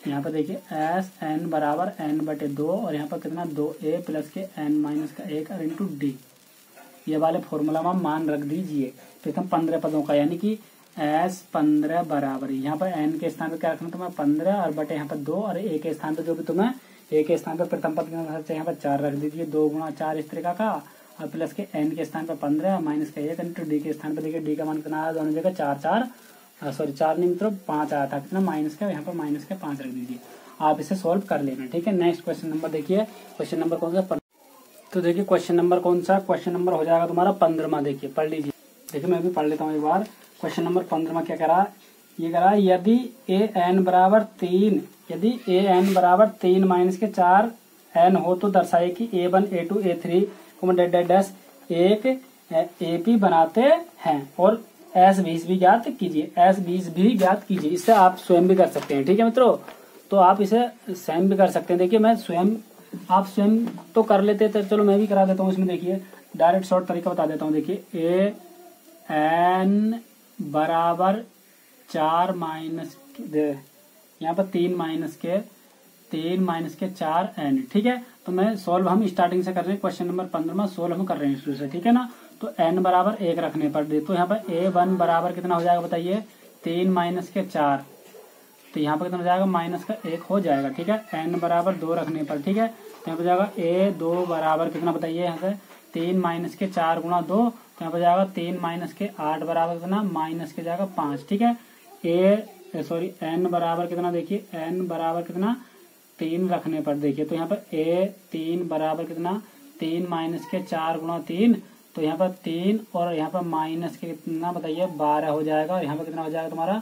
यहाँ पर देखिए एस एन बराबर एन बटे दो, और यहाँ पर कितना? दो ए प्लस के एन माइनस का एक, और इंटू डी ये वाले फॉर्मूला में मान रख दीजिए। प्रथम पंद्रह पदों का, यानी कि एस पंद्रह बराबर। यहाँ पर एन के स्थान पर क्या रखना तुम्हें? पंद्रह, और बटे यहाँ पर दो, और ए के स्थान पर जो भी तुम्हें ए के स्थान पर प्रथम पद के यहाँ पर चार रख दीजिए। दो गुणा चार इस तरीका का और प्लस के एन के स्थान पर पंद्रह, माइनस का एक इंटू डी के स्थान पर देखिए डी का मान कितना दोनों जगह चार चार। सॉरी चार नहीं, मित्रों, पाँच आया था। कितना? माइनस का, यहाँ पर माइनस का पाँच रख दीजिए। आप इसे सॉल्व कर लेना, ठीक है? नेक्स्ट क्वेश्चन नंबर देखिए। क्वेश्चन नंबर कौन सा? तो देखिए क्वेश्चन नंबर कौन सा? क्वेश्चन नंबर हो जाएगा तुम्हारा पंद्रमा, देखिए, पढ़ लीजिए। देखिए, मैं भी पढ़ लेता हूँ एक बार। क्वेश्चन नंबर पंद्रमा क्या करा? ये करा, यदि ए एन बराबर तीन, यदि ए एन बराबर तीन माइनस के चार एन हो तो दर्शाए कि A one, A two, A three dash एक, ए पी बनाते हैं। और एस बीस भी ज्ञात कीजिए एस बीस भी ज्ञात कीजिए। इससे आप स्वयं भी कर सकते हैं, ठीक है मित्रों? तो आप इसे स्वयं भी कर सकते हैं। देखिए, मैं स्वयं, आप स्वयं तो कर लेते थे चलो मैं भी करा देता हूँ इसमें, देखिए। डायरेक्ट शॉर्ट तरीका बता देता हूँ, देखिए। ए एन बराबर चार माइनस यहाँ पर तीन माइनस के तीन माइनस के चार एन ठीक है? तो मैं सोल्व हम स्टार्टिंग से कर रहे हैं क्वेश्चन नंबर पंद्रह में सोल्व हम कर रहे हैं शुरू से, ठीक है ना? तो एन बराबर एक रखने पर तो यहाँ पर ए वन बराबर कितना हो जाएगा बताइए? तीन माइनस के चार। तो यहाँ पर कितना हो जाएगा? माइनस का एक हो जाएगा, ठीक है? एन बराबर दो रखने पर, ठीक है? तो यहाँ पर जाएगा ए दो बराबर कितना बताइए यहाँ से? तीन माइनस के चार गुणा दो तो यहाँ पर जाएगा तीन माइनस के आठ बराबर कितना? माइनस के जाएगा पाँच, ठीक है? ए सॉरी एन बराबर कितना देखिए? एन बराबर कितना? तीन रखने पर देखिए तो यहाँ पर ए तीन बराबर कितना? तीन माइनस के चार गुणा तीन तो यहाँ पर तीन और यहाँ पर माइनस के कितना बताइए? बारह हो जाएगा और यहाँ पर कितना हो जाएगा तुम्हारा?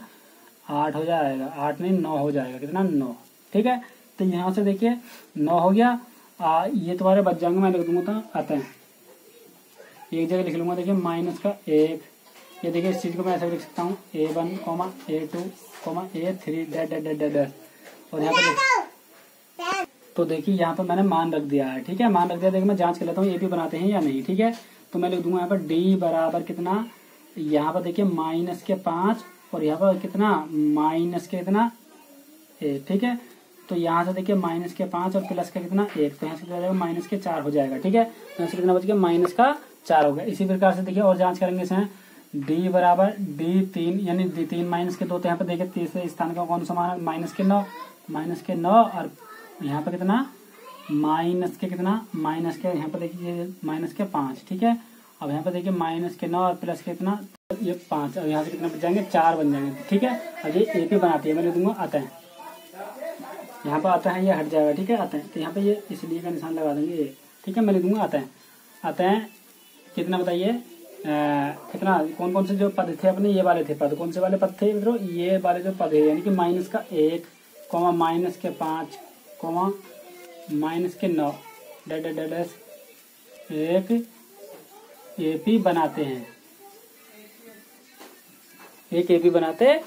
आठ हो जाएगा। आठ नहीं नौ हो जाएगा। कितना? नौ। ठीक है? तो यहाँ से देखिए नौ हो गया। आ, ये तुम्हारे बच जाएँगे मैं लिख दूँगा तो आते हैं। एक जगह लिख लूँगा देखिए माइनस का एक। ये देखिए इस चीज़ को मैं ऐसे लिख सकता हूँ। A one comma A two comma A three dot dot dot dot. और यहाँ पर तो देखिए, यहाँ पर मैंने मान रख दिया है, ठीक है? मान रख दिया देखिए मैं जाँच कर लेता हूँ पी बनाते हैं या नहीं, ठीक है? तो मैं लिख दूँगा यहाँ पर डी बराबर कितना? यहाँ पर देखिए, माइनस के पाँच, और यहाँ पर कितना? माइनस के कितना? एक, ठीक है? तो यहाँ से देखिए, माइनस के पाँच और प्लस का कितना? एक तो यहाँ से जाएगा? माइनस के चार हो जाएगा, ठीक है? तो यहाँ से कितना बच गया? माइनस का चार हो गया। इसी प्रकार से देखिए, और जाँच करेंगे इसमें डी बराबर डी तीन, यानी डी तीन माइनस के दो तो यहाँ पर देखिए, तीसरे स्थान का कौन सा माइनस के नौ, माइनस के नौ, और यहाँ पर कितना? माइनस के कितना? माइनस के, यहाँ पर देखिए, माइनस के पाँच, ठीक है? अब यहाँ पर देखिए, माइनस के नौ और प्लस के कितना? ये पाँच। अब यहाँ से कितना बच जाएँगे? चार बन जाएँगे, ठीक है? अब ये ए पे बनाती है, मैं लिख दूँगा आता है। यहाँ पर आता है, ये हट जाएगा, ठीक है? आता है। तो यहाँ पे ये इसलिए का निशान लगा देंगे ये, ठीक है? मैं लिख दूँगा आता है। आता है, कितना बताइए? कितना? कौन कौन से जो पद थे अपने? ये वाले थे पद। कौन से वाले पद थे मित्रों? ये वाले जो पद है, यानी कि माइनस का एक, कोमा माइनस के पाँच कोमा माइनस के नौ। डेड डेड एक ए पी बनाते हैं। एक ए पी बनाते हैं।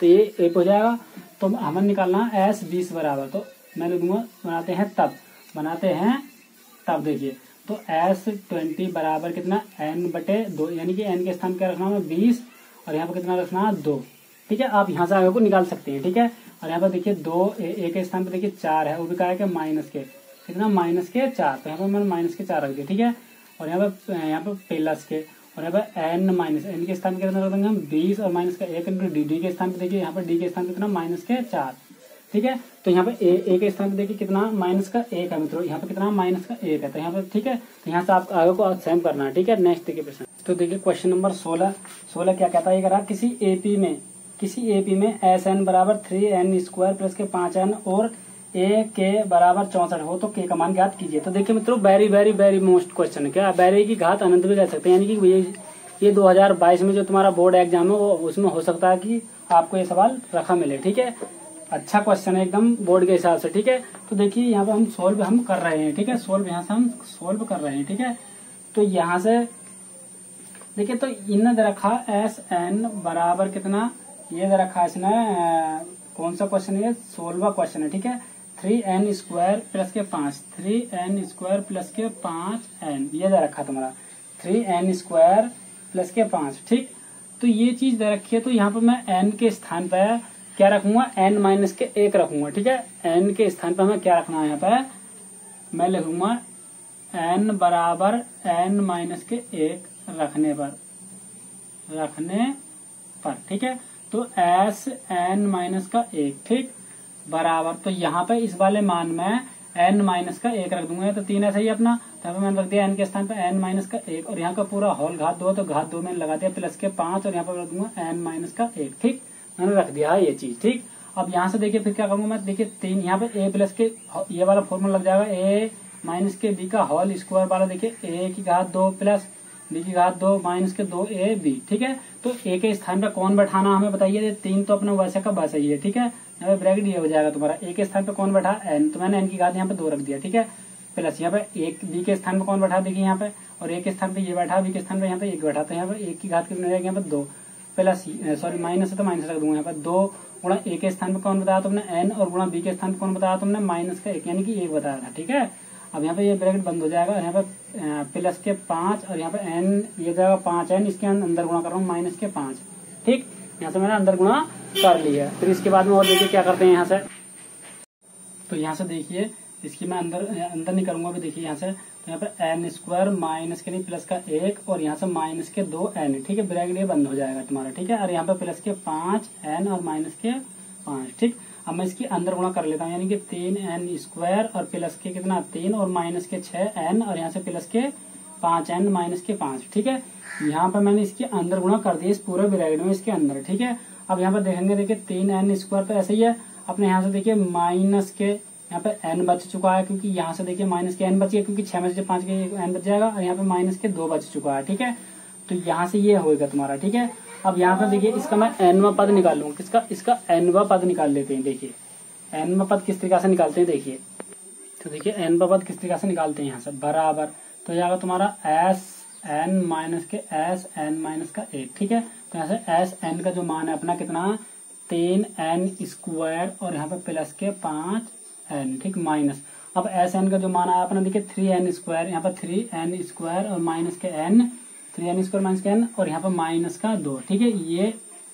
तो ये एक हो जाएगा। तो हमें निकालना है एस बीस बराबर। तो मैं लिखूँगा, बनाते हैं तब। बनाते हैं तब, देखिए। तो एस ट्वेंटी बराबर कितना? एन बटे दो। यानी कि एन के स्थान क्या रखना है बीस और यहाँ पर कितना रखना है दो। ठीक है? आप यहाँ से आगे को निकाल सकते हैं। ठीक है? और यहाँ पर देखिए दो ए, एक के स्थान पर देखिए चार है वो भी कहा माइनस के कितना? माइनस के चार। तो यहाँ पर मैंने माइनस के चार रख दिया ठीक है? और यहाँ पर यहाँ पर प्लस के। और यहाँ पर एन माइनस एन के स्थान कितना रख देंगे हम? बीस और माइनस का एक डी डी के स्थान पर देखिए यहाँ पर डी के स्थान पर कितना? माइनस के चार। ठीक है? तो यहाँ पे ए, ए के स्थान पे देखिए कितना? माइनस का एक है मित्रों। यहाँ पे कितना? माइनस का एक है। तो यहाँ पे ठीक है? तो यहाँ से आप आगे को सेम करना है ठीक है? नेक्स्ट देखिए प्रश्न। तो देखिए क्वेश्चन नंबर सोलह। सोलह क्या कहता है? अगर आप किसी एपी में किसी एपी में एस एन बराबर थ्री एन स्क्वायर प्लस के पाँच एन और ए के बराबर चौसठ हो तो के का मान ज्ञात कीजिए। तो देखिए मित्रों very very very most question क्या वेरी की घात अनंत भी कह सकते हैं? यानी कि ये ये 2022 में जो तुम्हारा बोर्ड एग्ज़ाम है, वो उसमें हो सकता है कि आपको ये सवाल रखा मिले, ठीक है? अच्छा क्वेश्चन है एकदम बोर्ड के हिसाब से, ठीक है? तो देखिए, यहाँ पे हम सोल्व हम कर रहे हैं, ठीक है? सोल्व यहाँ से हम सोल्व कर रहे हैं, ठीक है? तो यहाँ से, देखिए तो इन रखा एस एन बराबर कितना ये दे रखा इसने कौन सा क्वेश्चन है? सोलवा क्वेश्चन है, ठीक है? थ्री एन स्क्वायर प्लस के पाँच थ्री एन स्क्वायर प्लस के पाँच एन ये दे रखा तुम्हारा। थ्री एन स्क्वायर प्लस के पाँच, ठीक? तो ये चीज़ दे रखी है तो यहाँ पर मैं एन के स्थान पर क्या रखूँगा? एन माइनस के एक रखूँगा, ठीक है? एन के स्थान पर हमें क्या रखना है यहाँ पर? मैं लिखूँगा एन बराबर एन माइनस के एक रखने पर रखने पर, ठीक है? तो एस एन माइनस का एक, ठीक? बराबर। तो यहाँ पे इस वाले मान में एन माइनस का एक रख दूँगा तो तीन ऐसा ही अपना। तो मैंने रख दिया एन के स्थान पर एन माइनस का एक, और यहाँ का पूरा होल घात दो तो घात दो मैंने लगा दिया प्लस के पाँच, और यहाँ पर रख दूँगा एन माइनस का एक, ठीक? मैंने रख दिया है ये चीज़, ठीक? अब यहाँ से देखिए फिर क्या करूँगा मैं? देखिए तीन, यहाँ पे ए प्लस के ये वाला फॉर्मूला लग जाएगा ए माइनस के बी का होल स्क्वायर वाला, देखिए ए की घात दो प्लस बी की घात दो, माइनस के दो, ए, बी, ठीक है? तो ए के स्थान पर कौन बैठाना हमें बताइए? तीन तो अपना वैसे का वैसे ही है ठीक है? यहाँ पे ब्रैकेट ये हो जाएगा तुम्हारा। ए के स्थान पर कौन बैठा? एन। तो मैंने एन की घात यहाँ पे दो रख दिया, ठीक है? प्लस यहाँ पे एक बी के स्थान पे कौन बैठा? देखिए यहाँ पे। और ए के स्थान पे ये बैठा, बी के स्थान पे यहाँ पे एक बैठा तो यहाँ पे एक की घात कितनी जाएगी? यहाँ पे दो। प्लस सॉरी, माइनस है तो माइनस रख दूँगा यहाँ पर दो गुणा ए के स्थान पर कौन बताया तुमने? एन। और गुणा बी के स्थान पर कौन बताया तुमने? माइनस का एक, यानी कि एक बताया था, ठीक है? अब यहाँ पे ये ब्रैकेट बंद हो जाएगा यहाँ पे प्लस के पाँच और यहाँ पे एन, ये जाएगा पाँच एन इसके अंदर गुणा कर रहा हूँ, माइनस के पाँच। ठीक? यहाँ से मैंने अंदर गुणा कर लिया। फिर इसके बाद में और देखिए क्या करते हैं यहाँ से। तो यहाँ से देखिए, इसकी मैं अंदर अंदर नहीं करूँगा अभी देखिए यहाँ से। तो यहाँ पे एन स्क्वायर माइनस के नहीं, प्लस का एक और यहाँ से माइनस के दो एन। ठीक है? ब्रैकेट ये बंद हो जाएगा तुम्हारा। ठीक है? और यहाँ पे प्लस के पाँच एन और माइनस के पाँच। ठीक? अब मैं इसकी अंदर गुणा कर लेता हूँ, यानी कि तीन एन स्क्वायर और प्लस के कितना? तीन और माइनस के छह एन और यहाँ से प्लस के पाँच एन माइनस के पाँच, ठीक है? यहाँ पर मैंने इसके अंदर गुणा कर दिया इस पूरे ब्रैकेट में इसके अंदर, ठीक है? अब यहाँ पर देखेंगे, देखिए, तीन एन स्क्वायर तो ऐसे ही है। अपने यहाँ से देखिए माइनस के यहाँ पे एन बच चुका है, क्योंकि यहाँ से देखिए माइनस के एन बच गया, क्योंकि छह में से पाँच के एन बच जाएगा, और यहाँ पे माइनस के दो बच चुका है, ठीक है? तो यहाँ से ये होगा तुम्हारा, ठीक है? अब यहाँ पे देखिए, इसका मैं एनवा पद निकाल लूँगा किसका? इसका एनवा पद निकाल लेते हैं, देखिए। एनवा पद किस तरीका से निकालते हैं, देखिए। तो देखिए एनवा पद किस तरीका से निकालते हैं यहाँ से? बराबर। तो जाएगा तुम्हारा एस एन माइनस के एस एन माइनस का एक ठीक है? तो यहाँ से एस एन का जो मान है, अपना कितना? तीन एन स्क्वायर और यहाँ पे प्लस के पाँच एन ठीक? माइनस अब एस एन का जो मान आया, अपना देखिए थ्री एन स्क्वायर यहाँ पर थ्री एन स्क्वायर और माइनस के N three N square minus N और यहाँ पर माइनस का दो, ठीक है? ये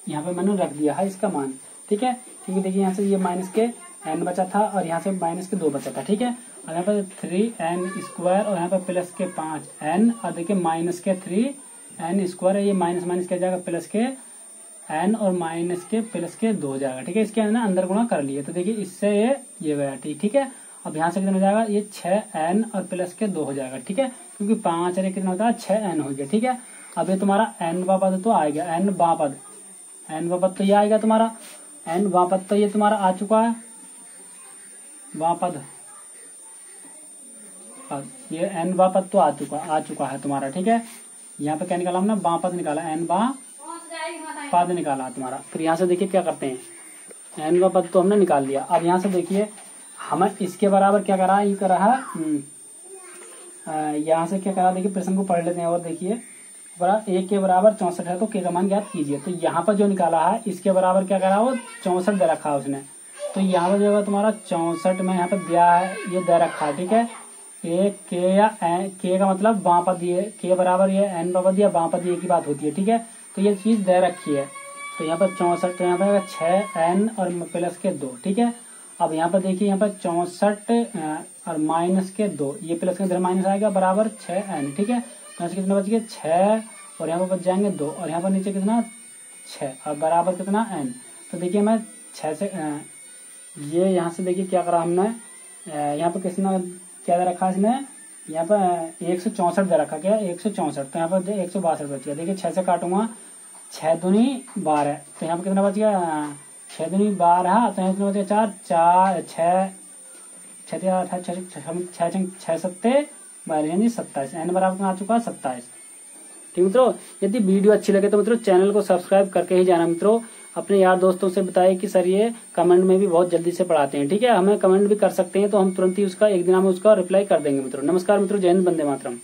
यहाँ पे मैंने रख दिया है इसका मान, ठीक है? क्योंकि देखिए यहाँ से ये माइनस के एन बचा था और यहाँ से माइनस के दो बचा था, ठीक है? और यहाँ पर थ्री एन स्क्वायर और यहाँ पर प्लस के पाँच एन, और देखिए माइनस के थ्री एन स्क्वायर है, ये माइनस माइनस क्या जाएगा? प्लस के एन और माइनस के प्लस के दो जाएगा, ठीक है? इसके अंदर अंदर गुणा कर लिए तो देखिए इससे ये ये गया ठीक ठीक है? अब यहाँ से कितना जाएगा? ये छह एन और प्लस के दो हो जाएगा, ठीक है? क्योंकि पाँच अरे कितना होता है? छह एन हो गया ठीक है? अब ये तुम्हारा एन वा पद तो आएगा एन बा पद। एन वा पद तो ये आएगा तुम्हारा। एन वा पद तो ये तुम्हारा आ चुका है। वा पद। ये एन वा पद तो आ चुका आ चुका है तुम्हारा ठीक है? यहाँ पे क्या निकाला हमने? बाँ पद निकाला एन बा पद निकाला तुम्हारा। फिर यहाँ से देखिए क्या करते हैं। एन का पद तो हमने निकाल लिया। अब यहाँ से देखिए हमें इसके बराबर क्या करा ये करा है हम्म, यहाँ से क्या करा, देखिए, प्रश्न को पढ़ लेते हैं और देखिए एक के बराबर चौसठ है तो के का मान ज्ञात कीजिए। तो यहाँ पर जो निकाला है, इसके बराबर क्या करा, वो चौसठ दे रखा है उसने। तो यहाँ पर जो है, तुम्हारा चौसठ में यहाँ पर दिया है, ये दे रखा है, ठीक है? एक के या एन के का मतलब बाँ पद ये के बराबर ये एन पद या बाँ पद ये की बात होती है, ठीक है? तो ये चीज़ दे रखी है। तो यहाँ पर चौसठ तो यहाँ पर छः एन और प्लस के दो, ठीक है? अब यहाँ पर देखिए, यहाँ पर चौसठ और माइनस के दो, ये प्लस के इधर माइनस आएगा बराबर छः एन ठीक है? यहाँ कितना बच गया? छः और यहाँ पर बच जाएँगे दो, और यहाँ पर नीचे कितना? छः और बराबर कितना एन तो देखिए मैं छः से ये यहाँ से देखिए क्या करा हमने यहाँ पर कितना क्या दे रखा इसने? यहाँ पर एक सौ चौसठ दे रखा क्या? एक सौ चौसठ तो यहाँ पर एक सौ बासठ बच गया। देखिए छः से काटूँगा छः दूनी बारह तो यहाँ पर कितना बच गया? छः दूनी बारह तो यहाँ कितना बच गया? चार चार छः छः छः सत्ते बारह यानी सत्ताईस। एन बराबर आ चुका है? सत्ताईस। ठीक मित्रों, यदि वीडियो अच्छी लगे तो मित्रों, चैनल को सब्सक्राइब करके ही जाना मित्रों। अपने यार दोस्तों से बताए कि सर ये कमेंट में भी बहुत जल्दी से पढ़ाते हैं। ठीक है, हमें कमेंट भी कर सकते हैं तो हम तुरंत ही उसका, एक दिन में उसका रिप्लाई कर देंगे मित्रों। नमस्कार मित्रों जयंत बंदे मातरम।